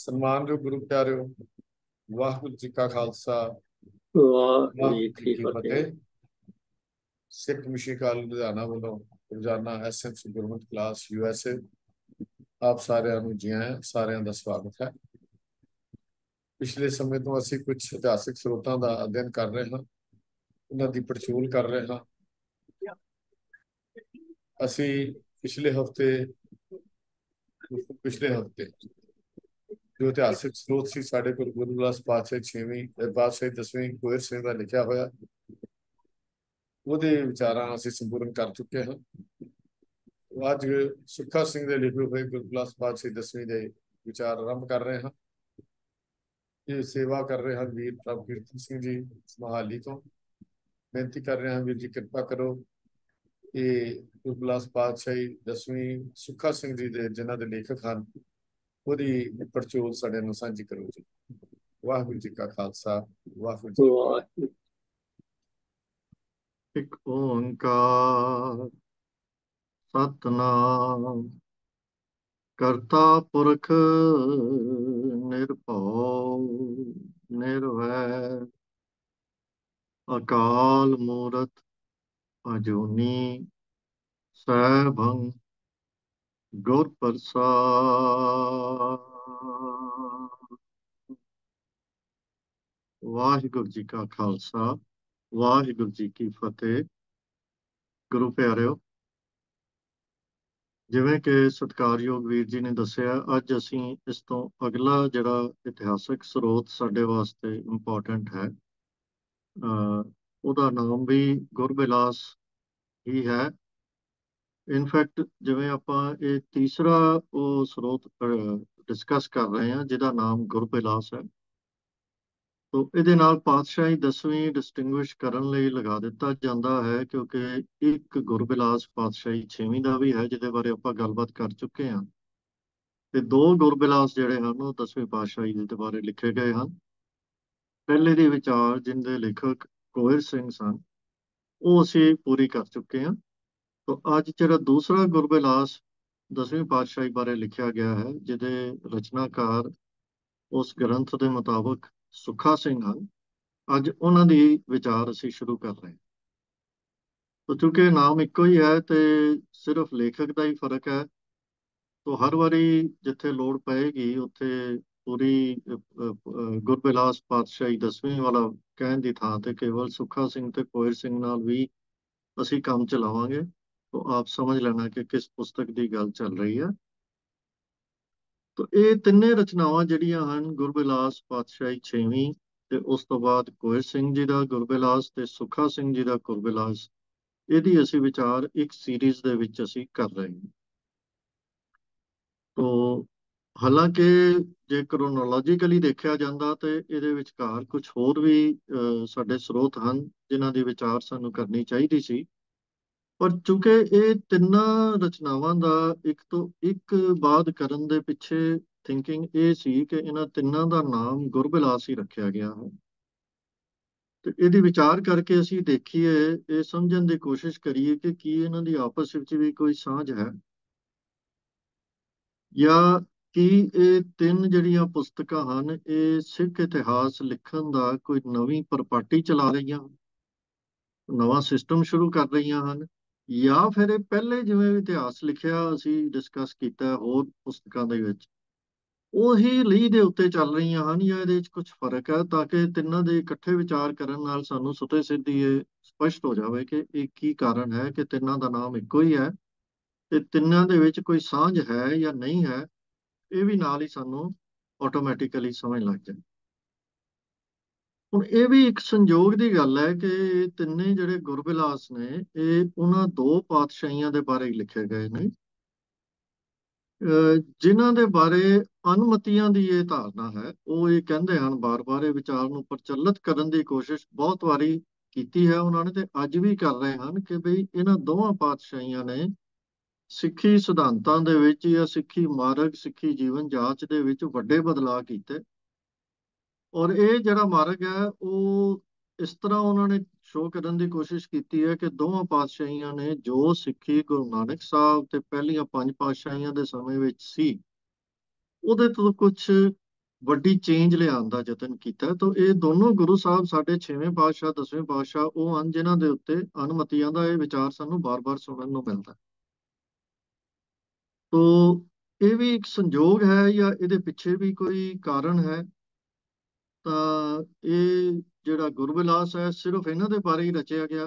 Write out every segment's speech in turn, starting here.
ਸਨਮਾਨਯੋਗ ਗੁਰੂ ਪਿਆਰਿਓ ਵਾਹਿਗੁਰੂ ਜੀ ਕਾ ਖਾਲਸਾ। ਵਾਹਿਗੁਰੂ ਜੀ ਕੀ ਫਤਿਹ। ਸਿੱਖ ਮਿਸ਼ਨ ਕਾਲ ਲੁਧਿਆਣਾ ਵੱਲੋਂ ਰੋਜ਼ਾਨਾ ਐਸਐਮਸੀ ਗੁਰਮਤਿ ਕਲਾਸ ਯੂਐਸਏ ਆਪ ਸਾਰਿਆਂ ਨੂੰ ਜੀ ਆਇਆਂ ਸਾਰਿਆਂ ਦਾ ਸਵਾਗਤ ਹੈ। ਪਿਛਲੇ ਸਮੇਂ ਤੋਂ ਅਸੀਂ ਕੁਝ ਇਤਿਹਾਸਿਕ ਸਰੋਤਾਂ ਦਾ ਅਧਿਐਨ ਕਰ ਰਹੇ ਹਾਂ ਉਹਨਾਂ ਦੀ ਪੜਚੋਲ ਕਰ ਰਹੇ ਹਾਂ। ਅਸੀਂ ਪਿਛਲੇ ਹਫ਼ਤੇ ਪਿਛਲੇ ਹਫ਼ਤੇ ਜੋ ਇਤਿਹਾਸਿਕ ਸਰੋਤ ਸੀ, ਸਾਡੇ ਕੋਲ ਗੁਰੂ ਗ੍ਰੰਥ ਪਾਤਸ਼ਾਹ 6ਵੀਂ ਪਾਤਸ਼ਾਹ 10ਵੀਂ ਕੋਇਰ ਸਿੰਘ ਦਾ ਲਿਖਿਆ ਹੋਇਆ। ਉਹਦੇ ਵਿਚਾਰਾਂ ਅਸੀਂ ਸੰਪੂਰਨ ਕਰ ਚੁੱਕੇ ਹਾਂ। ਅੱਜ ਸੁੱਖਾ ਸਿੰਘ ਦੇ ਲਿਖੇ ਹੋਏ ਗੁਰੂ ਗ੍ਰੰਥ ਪਾਤਸ਼ਾਹ 10ਵੀਂ ਦੇ ਵਿਚਾਰ ਆਰੰਭ ਕਰ ਰਹੇ ਹਾਂ। ਇਹ ਸੇਵਾ ਕਰ ਰਹੇ ਹਨ ਵੀਰ ਪ੍ਰਭ ਕੀਰਤਨ ਸਿੰਘ ਜੀ ਮਹਾਲੀ ਤੋਂ। ਬੇਨਤੀ ਕਰ ਰਹੇ ਹਾਂ ਵੀਰ ਜੀ, ਕਿਰਪਾ ਕਰੋ। ਇਹ ਗੁਰੂ ਗ੍ਰੰਥ ਪਾਤਸ਼ਾਹ 10ਵੀਂ ਸੁੱਖਾ ਸਿੰਘ ਜੀ ਦੇ, ਜਿਨ੍ਹਾਂ ਦੇ ਲੇਖਕ ਹਨ ਉਹਦੀ ਪੜਚੋਲ ਸਾਡੇ ਨੂੰ ਸਾਂਝੀ ਕਰੋ ਜੀ। ਵਾਹਿਗੁਰੂ ਜੀ ਕਾ ਖਾਲਸਾ ਵਾਹਿਗੁਰੂ ਜੀ ਵਾਹਿਗੁਰੂ ਇੱਕ ਓੰਕਾਰ ਸਤਨਾਮ ਕਰਤਾ ਪੁਰਖ ਨਿਰਭਉ ਨਿਰਵੈਰ ਅਕਾਲ ਮੂਰਤ ਅਜੂਨੀ ਸੈਭੰ ਗੁਰ ਪ੍ਰਸਾਦ। ਵਾਹਿਗੁਰੂ ਜੀ ਕਾ ਖਾਲਸਾ, ਵਾਹਿਗੁਰੂ ਜੀ ਕੀ ਫਤਿਹ। ਗੁਰੂ ਪਿਆਰਿਓ, ਜਿਵੇਂ ਕਿ ਸਤਿਕਾਰਯੋਗ ਵੀਰ ਜੀ ਨੇ ਦੱਸਿਆ, ਅੱਜ ਅਸੀਂ ਇਸ ਤੋਂ ਅਗਲਾ ਜਿਹੜਾ ਇਤਿਹਾਸਕ ਸਰੋਤ ਸਾਡੇ ਵਾਸਤੇ ਇੰਪੋਰਟੈਂਟ ਹੈ। ਅ ਉਹਦਾ ਨਾਮ ਵੀ ਗੁਰਬਿਲਾਸ ਹੀ ਹੈ। ਇਨਫੈਕਟ ਜਿਵੇਂ ਆਪਾਂ ਇਹ ਤੀਸਰਾ ਉਹ ਸਰੋਤ ਡਿਸਕਸ ਕਰ ਰਹੇ ਹਾਂ, ਜਿਹਦਾ ਨਾਮ ਗੁਰਬਿਲਾਸ ਹੈ। ਤੋ ਇਹਦੇ ਨਾਲ ਪਾਤਸ਼ਾਹੀ 10ਵੀਂ ਡਿਸਟਿੰਗੁਇਸ਼ ਕਰਨ ਲਈ ਲਗਾ ਦਿੱਤਾ ਜਾਂਦਾ ਹੈ, ਕਿਉਂਕਿ ਇੱਕ ਗੁਰਬਿਲਾਸ ਪਾਤਸ਼ਾਹੀ 6ਵੀਂ ਦਾ ਵੀ ਹੈ, ਜਿਹਦੇ ਬਾਰੇ ਆਪਾਂ ਗੱਲਬਾਤ ਕਰ ਚੁੱਕੇ ਹਾਂ। ਤੇ ਦੋ ਗੁਰਬਿਲਾਸ ਜਿਹੜੇ ਹਨ, ਉਹ 10ਵੀਂ ਪਾਤਸ਼ਾਹੀ ਦੇ ਬਾਰੇ ਲਿਖੇ ਗਏ ਹਨ। ਪਹਿਲੇ ਦੇ ਵਿਚਾਰ, ਜਿੰਦੇ ਲੇਖਕ ਕੋਇਰ ਸਿੰਘ ਸਨ, ਉਹ ਅਸੀਂ ਪੂਰੀ ਕਰ ਚੁੱਕੇ ਹਾਂ। ਤੋ ਅੱਜ ਜਿਹੜਾ ਦੂਸਰਾ ਗੁਰਬਿਲਾਸ 10ਵੀਂ ਪਾਤਸ਼ਾਹੀ ਬਾਰੇ ਲਿਖਿਆ ਗਿਆ ਹੈ, ਜਿਹਦੇ ਰਚਨਾਕਾਰ ਉਸ ਗ੍ਰੰਥ ਦੇ ਮੁਤਾਬਕ ਸੁੱਖਾ ਸਿੰਘ ਹਨ, ਅੱਜ ਉਹਨਾਂ ਦੀ ਵਿਚਾਰ ਅਸੀਂ ਸ਼ੁਰੂ ਕਰ ਰਹੇ ਹਾਂ। ਤੋ ਚੂੰਕਿ ਨਾਮ ਇੱਕੋ ਹੀ ਹੈ ਤੇ ਸਿਰਫ ਲੇਖਕ ਦਾ ਹੀ ਫ਼ਰਕ ਹੈ, ਤੋ ਹਰ ਵਾਰੀ ਜਿੱਥੇ ਲੋੜ ਪਏਗੀ ਉੱਥੇ ਪੂਰੀ ਗੁਰਬਿਲਾਸ ਪਾਤਸ਼ਾਹੀ 10ਵੀਂ ਵਾਲਾ ਕਹਿਣ ਦੀ ਥਾਂ ਤੇ ਕੇਵਲ ਸੁੱਖਾ ਸਿੰਘ ਤੇ ਕੋਇਰ ਸਿੰਘ ਨਾਲ ਵੀ ਅਸੀਂ ਕੰਮ ਚਲਾਵਾਂਗੇ। ਤੋ ਆਪ ਸਮਝ ਲੈਣਾ ਕਿ ਕਿਸ ਪੁਸਤਕ ਦੀ ਗੱਲ ਚੱਲ ਰਹੀ ਹੈ ਤੋ ਇਹ ਤਿੰਨੇ ਰਚਨਾਵਾਂ ਜਿਹੜੀਆਂ ਹਨ ਗੁਰਬਿਲਾਸ ਪਾਤਸ਼ਾਹੀ 6ਵੀਂ ਤੇ ਉਸ ਤੋਂ ਬਾਅਦ ਕੋਇਰ ਸਿੰਘ ਜੀ ਦਾ ਗੁਰਬਿਲਾਸ ਤੇ ਸੁੱਖਾ ਸਿੰਘ ਜੀ ਦਾ ਗੁਰਬਿਲਾਸ ਇਹਦੀ ਅਸੀਂ ਵਿਚਾਰ ਇੱਕ ਸੀਰੀਜ਼ ਦੇ ਵਿੱਚ ਅਸੀਂ ਕਰ ਰਹੇ ਹਾਂ ਤੋ ਹਾਲਾਂਕਿ ਜੇ ਕ੍ਰੋਨੋਲੋਜੀਕਲੀ ਦੇਖਿਆ ਜਾਂਦਾ ਤੇ ਇਹਦੇ ਵਿਚਕਾਰ ਕੁਝ ਹੋਰ ਵੀ ਸਾਡੇ ਸਰੋਤ ਹਨ ਜਿਨ੍ਹਾਂ ਦੀ ਵਿਚਾਰ ਸਾਨੂੰ ਕਰਨੀ ਚਾਹੀਦੀ ਸੀ ਪਰ ਚੂੰਕਿ ਇਹ ਤਿੰਨਾਂ ਰਚਨਾਵਾਂ ਦਾ ਇੱਕ ਤੋਂ ਇੱਕ ਬਾਅਦ ਕਰਨ ਦੇ ਪਿੱਛੇ ਥਿੰਕਿੰਗ ਇਹ ਸੀ ਕਿ ਇਹਨਾਂ ਤਿੰਨਾਂ ਦਾ ਨਾਮ ਗੁਰਬਿਲਾਸ ਹੀ ਰੱਖਿਆ ਗਿਆ ਹੈ। ਤੇ ਇਹਦੀ ਵਿਚਾਰ ਕਰਕੇ ਅਸੀਂ ਦੇਖੀਏ, ਇਹ ਸਮਝਣ ਦੀ ਕੋਸ਼ਿਸ਼ ਕਰੀਏ ਕਿ ਕੀ ਇਹਨਾਂ ਦੀ ਆਪਸ ਵਿੱਚ ਵੀ ਕੋਈ ਸਾਂਝ ਹੈ। ਜਾਂ ਕੀ ਇਹ ਤਿੰਨ ਜਿਹੜੀਆਂ ਪੁਸਤਕਾਂ ਹਨ, ਇਹ ਸਿੱਖ ਇਤਿਹਾਸ ਲਿਖਣ ਦਾ ਕੋਈ ਨਵੀਂ ਪਰਪਾਟੀ ਚਲਾ ਰਹੀਆਂ ਨਵਾਂ ਸਿਸਟਮ ਸ਼ੁਰੂ ਕਰ ਰਹੀਆਂ ਹਨ। ਜਾਂ ਫਿਰ ਇਹ ਪਹਿਲੇ ਜਿਵੇਂ ਇਤਿਹਾਸ ਲਿਖਿਆ ਅਸੀਂ ਡਿਸਕਸ ਕੀਤਾ ਹੋਰ ਪੁਸਤਕਾਂ ਦੇ ਵਿੱਚ, ਉਹੀ ਲੀ ਦੇ ਉੱਤੇ ਚੱਲ ਰਹੀਆਂ ਹਨ ਜਾਂ ਇਹਦੇ ਵਿੱਚ ਕੁਝ ਫ਼ਰਕ ਹੈ ਤਾਂ ਕਿ ਤਿੰਨਾਂ ਦੇ ਇਕੱਠੇ ਵਿਚਾਰ ਕਰਨ ਨਾਲ ਸਾਨੂੰ ਸੁਤੇ ਸਿੱਧੀ ਇਹ ਸਪਸ਼ਟ ਹੋ ਜਾਵੇ ਕਿ ਇਹ ਕੀ ਕਾਰਨ ਹੈ ਕਿ ਤਿੰਨਾਂ ਦਾ ਨਾਮ ਇੱਕੋ ਹੀ ਹੈ ਤੇ ਤਿੰਨਾਂ ਦੇ ਵਿੱਚ ਕੋਈ ਸਾਂਝ ਹੈ ਜਾਂ ਨਹੀਂ ਹੈ, ਇਹ ਵੀ ਨਾਲ ਹੀ ਸਾਨੂੰ ਆਟੋਮੈਟਿਕਲੀ ਸਮਝ ਲੱਗ ਜਾਏ। ਹੁਣ ਇਹ ਵੀ ਇੱਕ ਸੰਯੋਗ ਦੀ ਗੱਲ ਹੈ ਕਿ ਤਿੰਨੇ ਜਿਹੜੇ ਗੁਰਬਿਲਾਸ ਨੇ, ਇਹ ਉਹਨਾਂ ਦੋ ਪਾਤਸ਼ਾਹੀਆਂ ਦੇ ਬਾਰੇ ਲਿਖੇ ਗਏ ਨੇ। ਜਿਨ੍ਹਾਂ ਦੇ ਬਾਰੇ ਅਨੁਮਤੀਆਂ ਦੀ ਇਹ ਧਾਰਨਾ ਹੈ, ਉਹ ਇਹ ਕਹਿੰਦੇ ਹਨ, ਬਾਰ-ਬਾਰ ਇਹ ਵਿਚਾਰ ਨੂੰ ਪ੍ਰਚਲਿਤ ਕਰਨ ਦੀ ਕੋਸ਼ਿਸ਼ ਬਹੁਤ ਵਾਰੀ ਕੀਤੀ ਹੈ ਉਹਨਾਂ ਨੇ ਤੇ ਅੱਜ ਵੀ ਕਰ ਰਹੇ ਹਨ ਕਿ ਬਈ ਇਹਨਾਂ ਦੋਵਾਂ ਪਾਤਸ਼ਾਹੀਆਂ ਨੇ ਸਿੱਖੀ ਸਿਧਾਂਤਾਂ ਦੇ ਵਿੱਚ ਜਾਂ ਸਿੱਖੀ ਮਾਰਗ, ਸਿੱਖੀ ਜੀਵਨ ਜਾਂਚ ਦੇ ਵਿੱਚ ਵੱਡੇ ਬਦਲਾਅ ਕੀਤੇ। ਔਰ ਇਹ ਜਿਹੜਾ ਮਾਰਗ ਹੈ, ਉਹ ਇਸ ਤਰ੍ਹਾਂ ਉਹਨਾਂ ਨੇ ਸ਼ੋਅ ਕਰਨ ਦੀ ਕੋਸ਼ਿਸ਼ ਕੀਤੀ ਹੈ ਕਿ ਦੋਵਾਂ ਪਾਤਸ਼ਾਹੀਆਂ ਨੇ ਜੋ ਸਿੱਖੀ ਗੁਰੂ ਨਾਨਕ ਸਾਹਿਬ ਤੇ ਪਹਿਲੀਆਂ ਪੰਜ ਪਾਤਸ਼ਾਹੀਆਂ ਦੇ ਸਮੇਂ ਵਿੱਚ ਸੀ, ਉਹਦੇ ਤੋਂ ਕੁਝ ਵੱਡੀ ਚੇਂਜ ਲਿਆਉਣ ਦਾ ਯਤਨ ਕੀਤਾ ਤਾਂ ਇਹ ਦੋਨੋਂ ਗੁਰੂ ਸਾਹਿਬ ਸਾਡੇ ਛੇਵੇਂ ਪਾਤਸ਼ਾਹ, ਦਸਵੇਂ ਪਾਤਸ਼ਾਹ, ਉਹ ਹਨ ਜਿਨ੍ਹਾਂ ਦੇ ਉੱਤੇ ਅਨਮਤੀਆਂ ਦਾ ਇਹ ਵਿਚਾਰ ਸਾਨੂੰ ਬਾਰ-ਬਾਰ ਸੁਣਨ ਨੂੰ ਮਿਲਦਾ ਤੋ ਇਹ ਵੀ ਇੱਕ ਸੰਜੋਗ ਹੈ ਜਾਂ ਇਹਦੇ ਪਿੱਛੇ ਵੀ ਕੋਈ ਕਾਰਨ ਹੈ? ਤਾਂ ਇਹ ਜਿਹੜਾ ਗੁਰਬਿਲਾਸ ਹੈ, ਸਿਰਫ ਇਹਨਾਂ ਦੇ ਬਾਰੇ ਹੀ ਰਚਿਆ ਗਿਆ।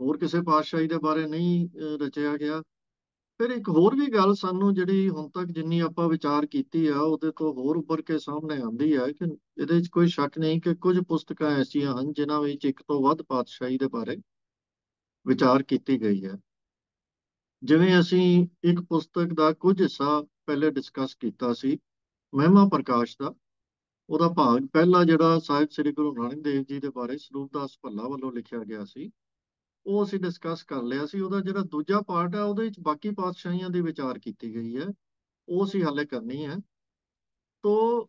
ਹੋਰ ਕਿਸੇ ਪਾਤਸ਼ਾਹੀ ਦੇ ਬਾਰੇ ਨਹੀਂ ਰਚਿਆ ਗਿਆ। ਫਿਰ ਇੱਕ ਹੋਰ ਵੀ ਗੱਲ ਸਾਨੂੰ ਜਿਹੜੀ ਹੁਣ ਤੱਕ ਜਿੰਨੀ ਆਪਾਂ ਵਿਚਾਰ ਕੀਤੀ ਆ, ਉਹਦੇ ਤੋਂ ਹੋਰ ਉੱਭਰ ਕੇ ਸਾਹਮਣੇ ਆਉਂਦੀ ਹੈ ਕਿ ਇਹਦੇ ਵਿੱਚ ਕੋਈ ਸ਼ੱਕ ਨਹੀਂ ਕਿ ਕੁਝ ਪੁਸਤਕਾਂ ਐਸੀਆਂ ਹਨ ਜਿਨ੍ਹਾਂ ਵਿੱਚ ਇੱਕ ਤੋਂ ਵੱਧ ਪਾਤਸ਼ਾਹੀ ਦੇ ਬਾਰੇ ਵਿਚਾਰ ਕੀਤੀ ਗਈ ਹੈ। ਜਿਵੇਂ ਅਸੀਂ ਇੱਕ ਪੁਸਤਕ ਦਾ ਕੁਝ ਹਿੱਸਾ ਪਹਿਲੇ ਡਿਸਕਸ ਕੀਤਾ ਸੀ, ਮਹਿਮਾ ਪ੍ਰਕਾਸ਼ ਦਾ। ਉਹਦਾ ਭਾਗ ਪਹਿਲਾ ਜਿਹੜਾ ਸਾਹਿਬ ਸ੍ਰੀ ਗੁਰੂ ਨਾਨਕ ਦੇਵ ਜੀ ਦੇ ਬਾਰੇ ਸਰੂਪਦਾਸ ਭੱਲਾ ਵੱਲੋਂ ਲਿਖਿਆ ਗਿਆ ਸੀ, ਉਹ ਅਸੀਂ ਡਿਸਕਸ ਕਰ ਲਿਆ ਸੀ, ਉਹਦਾ ਜਿਹੜਾ ਦੂਜਾ ਪਾਰਟ ਹੈ ਉਹਦੇ ਵਿੱਚ ਬਾਕੀ ਪਾਤਸ਼ਾਹੀਆਂ ਦੀ ਵਿਚਾਰ ਕੀਤੀ ਗਈ ਹੈ, ਉਹ ਅਸੀਂ ਹਾਲੇ ਕਰਨੀ ਹੈ। ਤੋ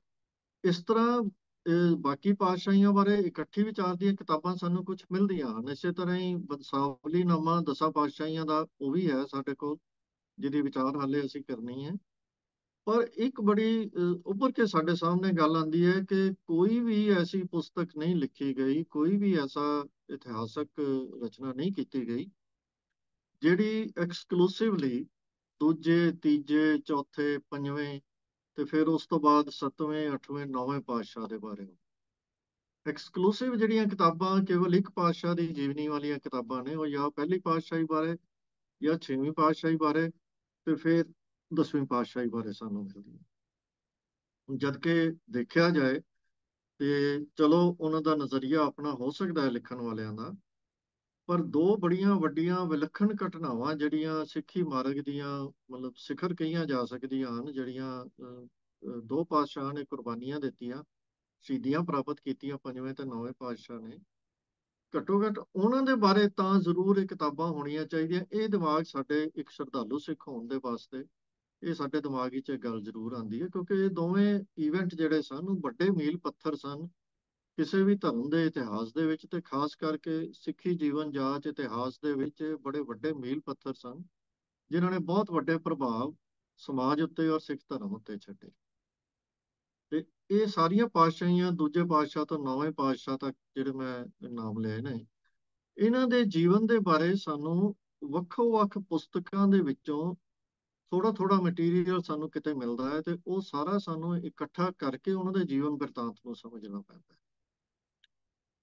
ਇਸ ਤਰ੍ਹਾਂ ਬਾਕੀ ਪਾਤਸ਼ਾਹੀਆਂ ਬਾਰੇ ਇਕੱਠੀ ਵਿਚਾਰ ਦੀਆਂ ਕਿਤਾਬਾਂ ਸਾਨੂੰ ਕੁਝ ਮਿਲਦੀਆਂ ਹਨ, ਇਸੇ ਤਰ੍ਹਾਂ ਹੀ ਬੰਸਾਵਲੀ ਨਾਮਾ ਦਸਾਂ ਪਾਤਸ਼ਾਹੀਆਂ ਦਾ ਉਹ ਵੀ ਹੈ ਸਾਡੇ ਕੋਲ, ਜਿਹਦੀ ਵਿਚਾਰ ਹਾਲੇ ਅਸੀਂ ਕਰਨੀ ਹੈ। ਪਰ ਇੱਕ ਬੜੀ ਅਹ, ਕੇ ਸਾਡੇ ਸਾਹਮਣੇ ਗੱਲ ਆਉਂਦੀ ਹੈ ਕਿ ਕੋਈ ਵੀ ਐਸੀ ਪੁਸਤਕ ਨਹੀਂ ਲਿਖੀ ਗਈ ਕੋਈ ਵੀ ਐਸਾ ਇਤਿਹਾਸਕ ਰਚਨਾ ਨਹੀਂ ਕੀਤੀ ਗਈ ਜਿਹੜੀ ਐਕਸਕਲੂਸਿਵਲੀ ਦੂਜੇ ਤੀਜੇ ਚੌਥੇ ਪੰਜਵੇਂ ਤੇ ਫਿਰ ਉਸ ਤੋਂ ਬਾਅਦ ਸੱਤਵੇਂ ਅੱਠਵੇਂ ਨੌਵੇਂ ਪਾਤਸ਼ਾਹ ਦੇ ਬਾਰੇ ਐਕਸਕਲੂਸਿਵ ਜਿਹੜੀਆਂ ਕਿਤਾਬਾਂ ਕੇਵਲ ਇੱਕ ਪਾਤਸ਼ਾਹ ਦੀ ਜੀਵਨੀ ਵਾਲੀਆਂ ਕਿਤਾਬਾਂ ਨੇ ਉਹ ਜਾਂ ਪਹਿਲੀ ਪਾਤਸ਼ਾਹੀ ਬਾਰੇ ਜਾਂ ਛੇਵੀਂ ਪਾਤਸ਼ਾਹੀ ਬਾਰੇ ਤੇ ਫਿਰ ਦਸਵੀਂ ਪਾਤਸ਼ਾਹੀ ਬਾਰੇ ਸਾਨੂੰ ਮਿਲਦੀ ਜਦ ਕਿ ਦੇਖਿਆ ਜਾਏ ਤੇ ਚਲੋ ਉਹਨਾਂ ਦਾ ਨਜ਼ਰੀਆ ਆਪਣਾ ਹੋ ਸਕਦਾ ਹੈ ਲਿਖਣ ਵਾਲਿਆਂ ਦਾ, ਪਰ ਦੋ ਬੜੀਆਂ ਵੱਡੀਆਂ ਵਿਲੱਖਣ ਘਟਨਾਵਾਂ ਜਿਹੜੀਆਂ ਸਿੱਖੀ ਮਾਰਗ ਦੀਆਂ ਮਤਲਬ ਸਿਖਰ ਕਹੀਆਂ ਜਾ ਸਕਦੀਆਂ ਹਨ, ਜਿਹੜੀਆਂ ਦੋ ਪਾਤਸ਼ਾਹਾਂ ਨੇ ਕੁਰਬਾਨੀਆਂ ਦਿੱਤੀਆਂ ਸ਼ਹੀਦੀਆਂ ਪ੍ਰਾਪਤ ਕੀਤੀਆਂ ਪੰਜਵੇਂ ਤੇ ਨੌਵੇਂ ਪਾਤਸ਼ਾਹ ਨੇ। ਘੱਟੋ ਘੱਟ ਉਹਨਾਂ ਦੇ ਬਾਰੇ ਤਾਂ ਜ਼ਰੂਰ ਇਹ ਕਿਤਾਬਾਂ ਹੋਣੀਆਂ ਚਾਹੀਦੀਆਂ। ਇਹ ਦਿਮਾਗ ਸਾਡੇ ਇੱਕ ਸ਼ਰਧਾਲੂ ਸਿੱਖ ਹੋਣ ਦੇ ਵਾਸਤੇ ਇਹ ਸਾਡੇ ਦਿਮਾਗ ਵਿੱਚ ਇਹ ਗੱਲ ਜ਼ਰੂਰ ਆਉਂਦੀ ਹੈ, ਕਿਉਂਕਿ ਇਹ ਦੋਵੇਂ ਇਵੈਂਟ ਜਿਹੜੇ ਸਨ, ਉਹ ਵੱਡੇ ਮੀਲ ਪੱਥਰ ਸਨ, ਕਿਸੇ ਵੀ ਧਰਮ ਦੇ ਇਤਿਹਾਸ ਦੇ ਵਿੱਚ ਤੇ ਖਾਸ ਕਰਕੇ ਸਿੱਖੀ ਜੀਵਨ ਜਾਚ ਇਤਿਹਾਸ ਦੇ ਵਿੱਚ ਬੜੇ ਵੱਡੇ ਮੀਲ ਪੱਥਰ ਸਨ, ਜਿਨ੍ਹਾਂ ਨੇ ਬਹੁਤ ਵੱਡੇ ਪ੍ਰਭਾਵ ਸਮਾਜ ਉੱਤੇ ਔਰ ਸਿੱਖ ਧਰਮ ਉੱਤੇ ਛੱਡੇ। ਤੇ ਇਹ ਸਾਰੀਆਂ ਪਾਤਸ਼ਾਹੀਆਂ ਦੂਜੇ ਪਾਤਸ਼ਾਹ ਤੋਂ ਨੌਵੇਂ ਪਾਤਸ਼ਾਹ ਤੱਕ ਜਿਹੜੇ ਮੈਂ ਨਾਮ ਲਏ ਨੇ, ਇਹਨਾਂ ਦੇ ਜੀਵਨ ਦੇ ਬਾਰੇ ਸਾਨੂੰ ਵੱਖੋ-ਵੱਖ ਪੁਸਤਕਾਂ ਦੇ ਵਿੱਚੋਂ ਥੋੜਾ ਥੋੜਾ ਮਟੀਰੀਅਲ ਸਾਨੂੰ ਕਿਤੇ ਮਿਲਦਾ ਹੈ ਤੇ ਉਹ ਸਾਰਾ ਸਾਨੂੰ ਇਕੱਠਾ ਕਰਕੇ ਉਹਨਾਂ ਦੇ ਜੀਵਨ ਬਿਰਤਾਂਤ ਨੂੰ ਸਮਝਣਾ ਪੈਂਦਾ ਹੈ।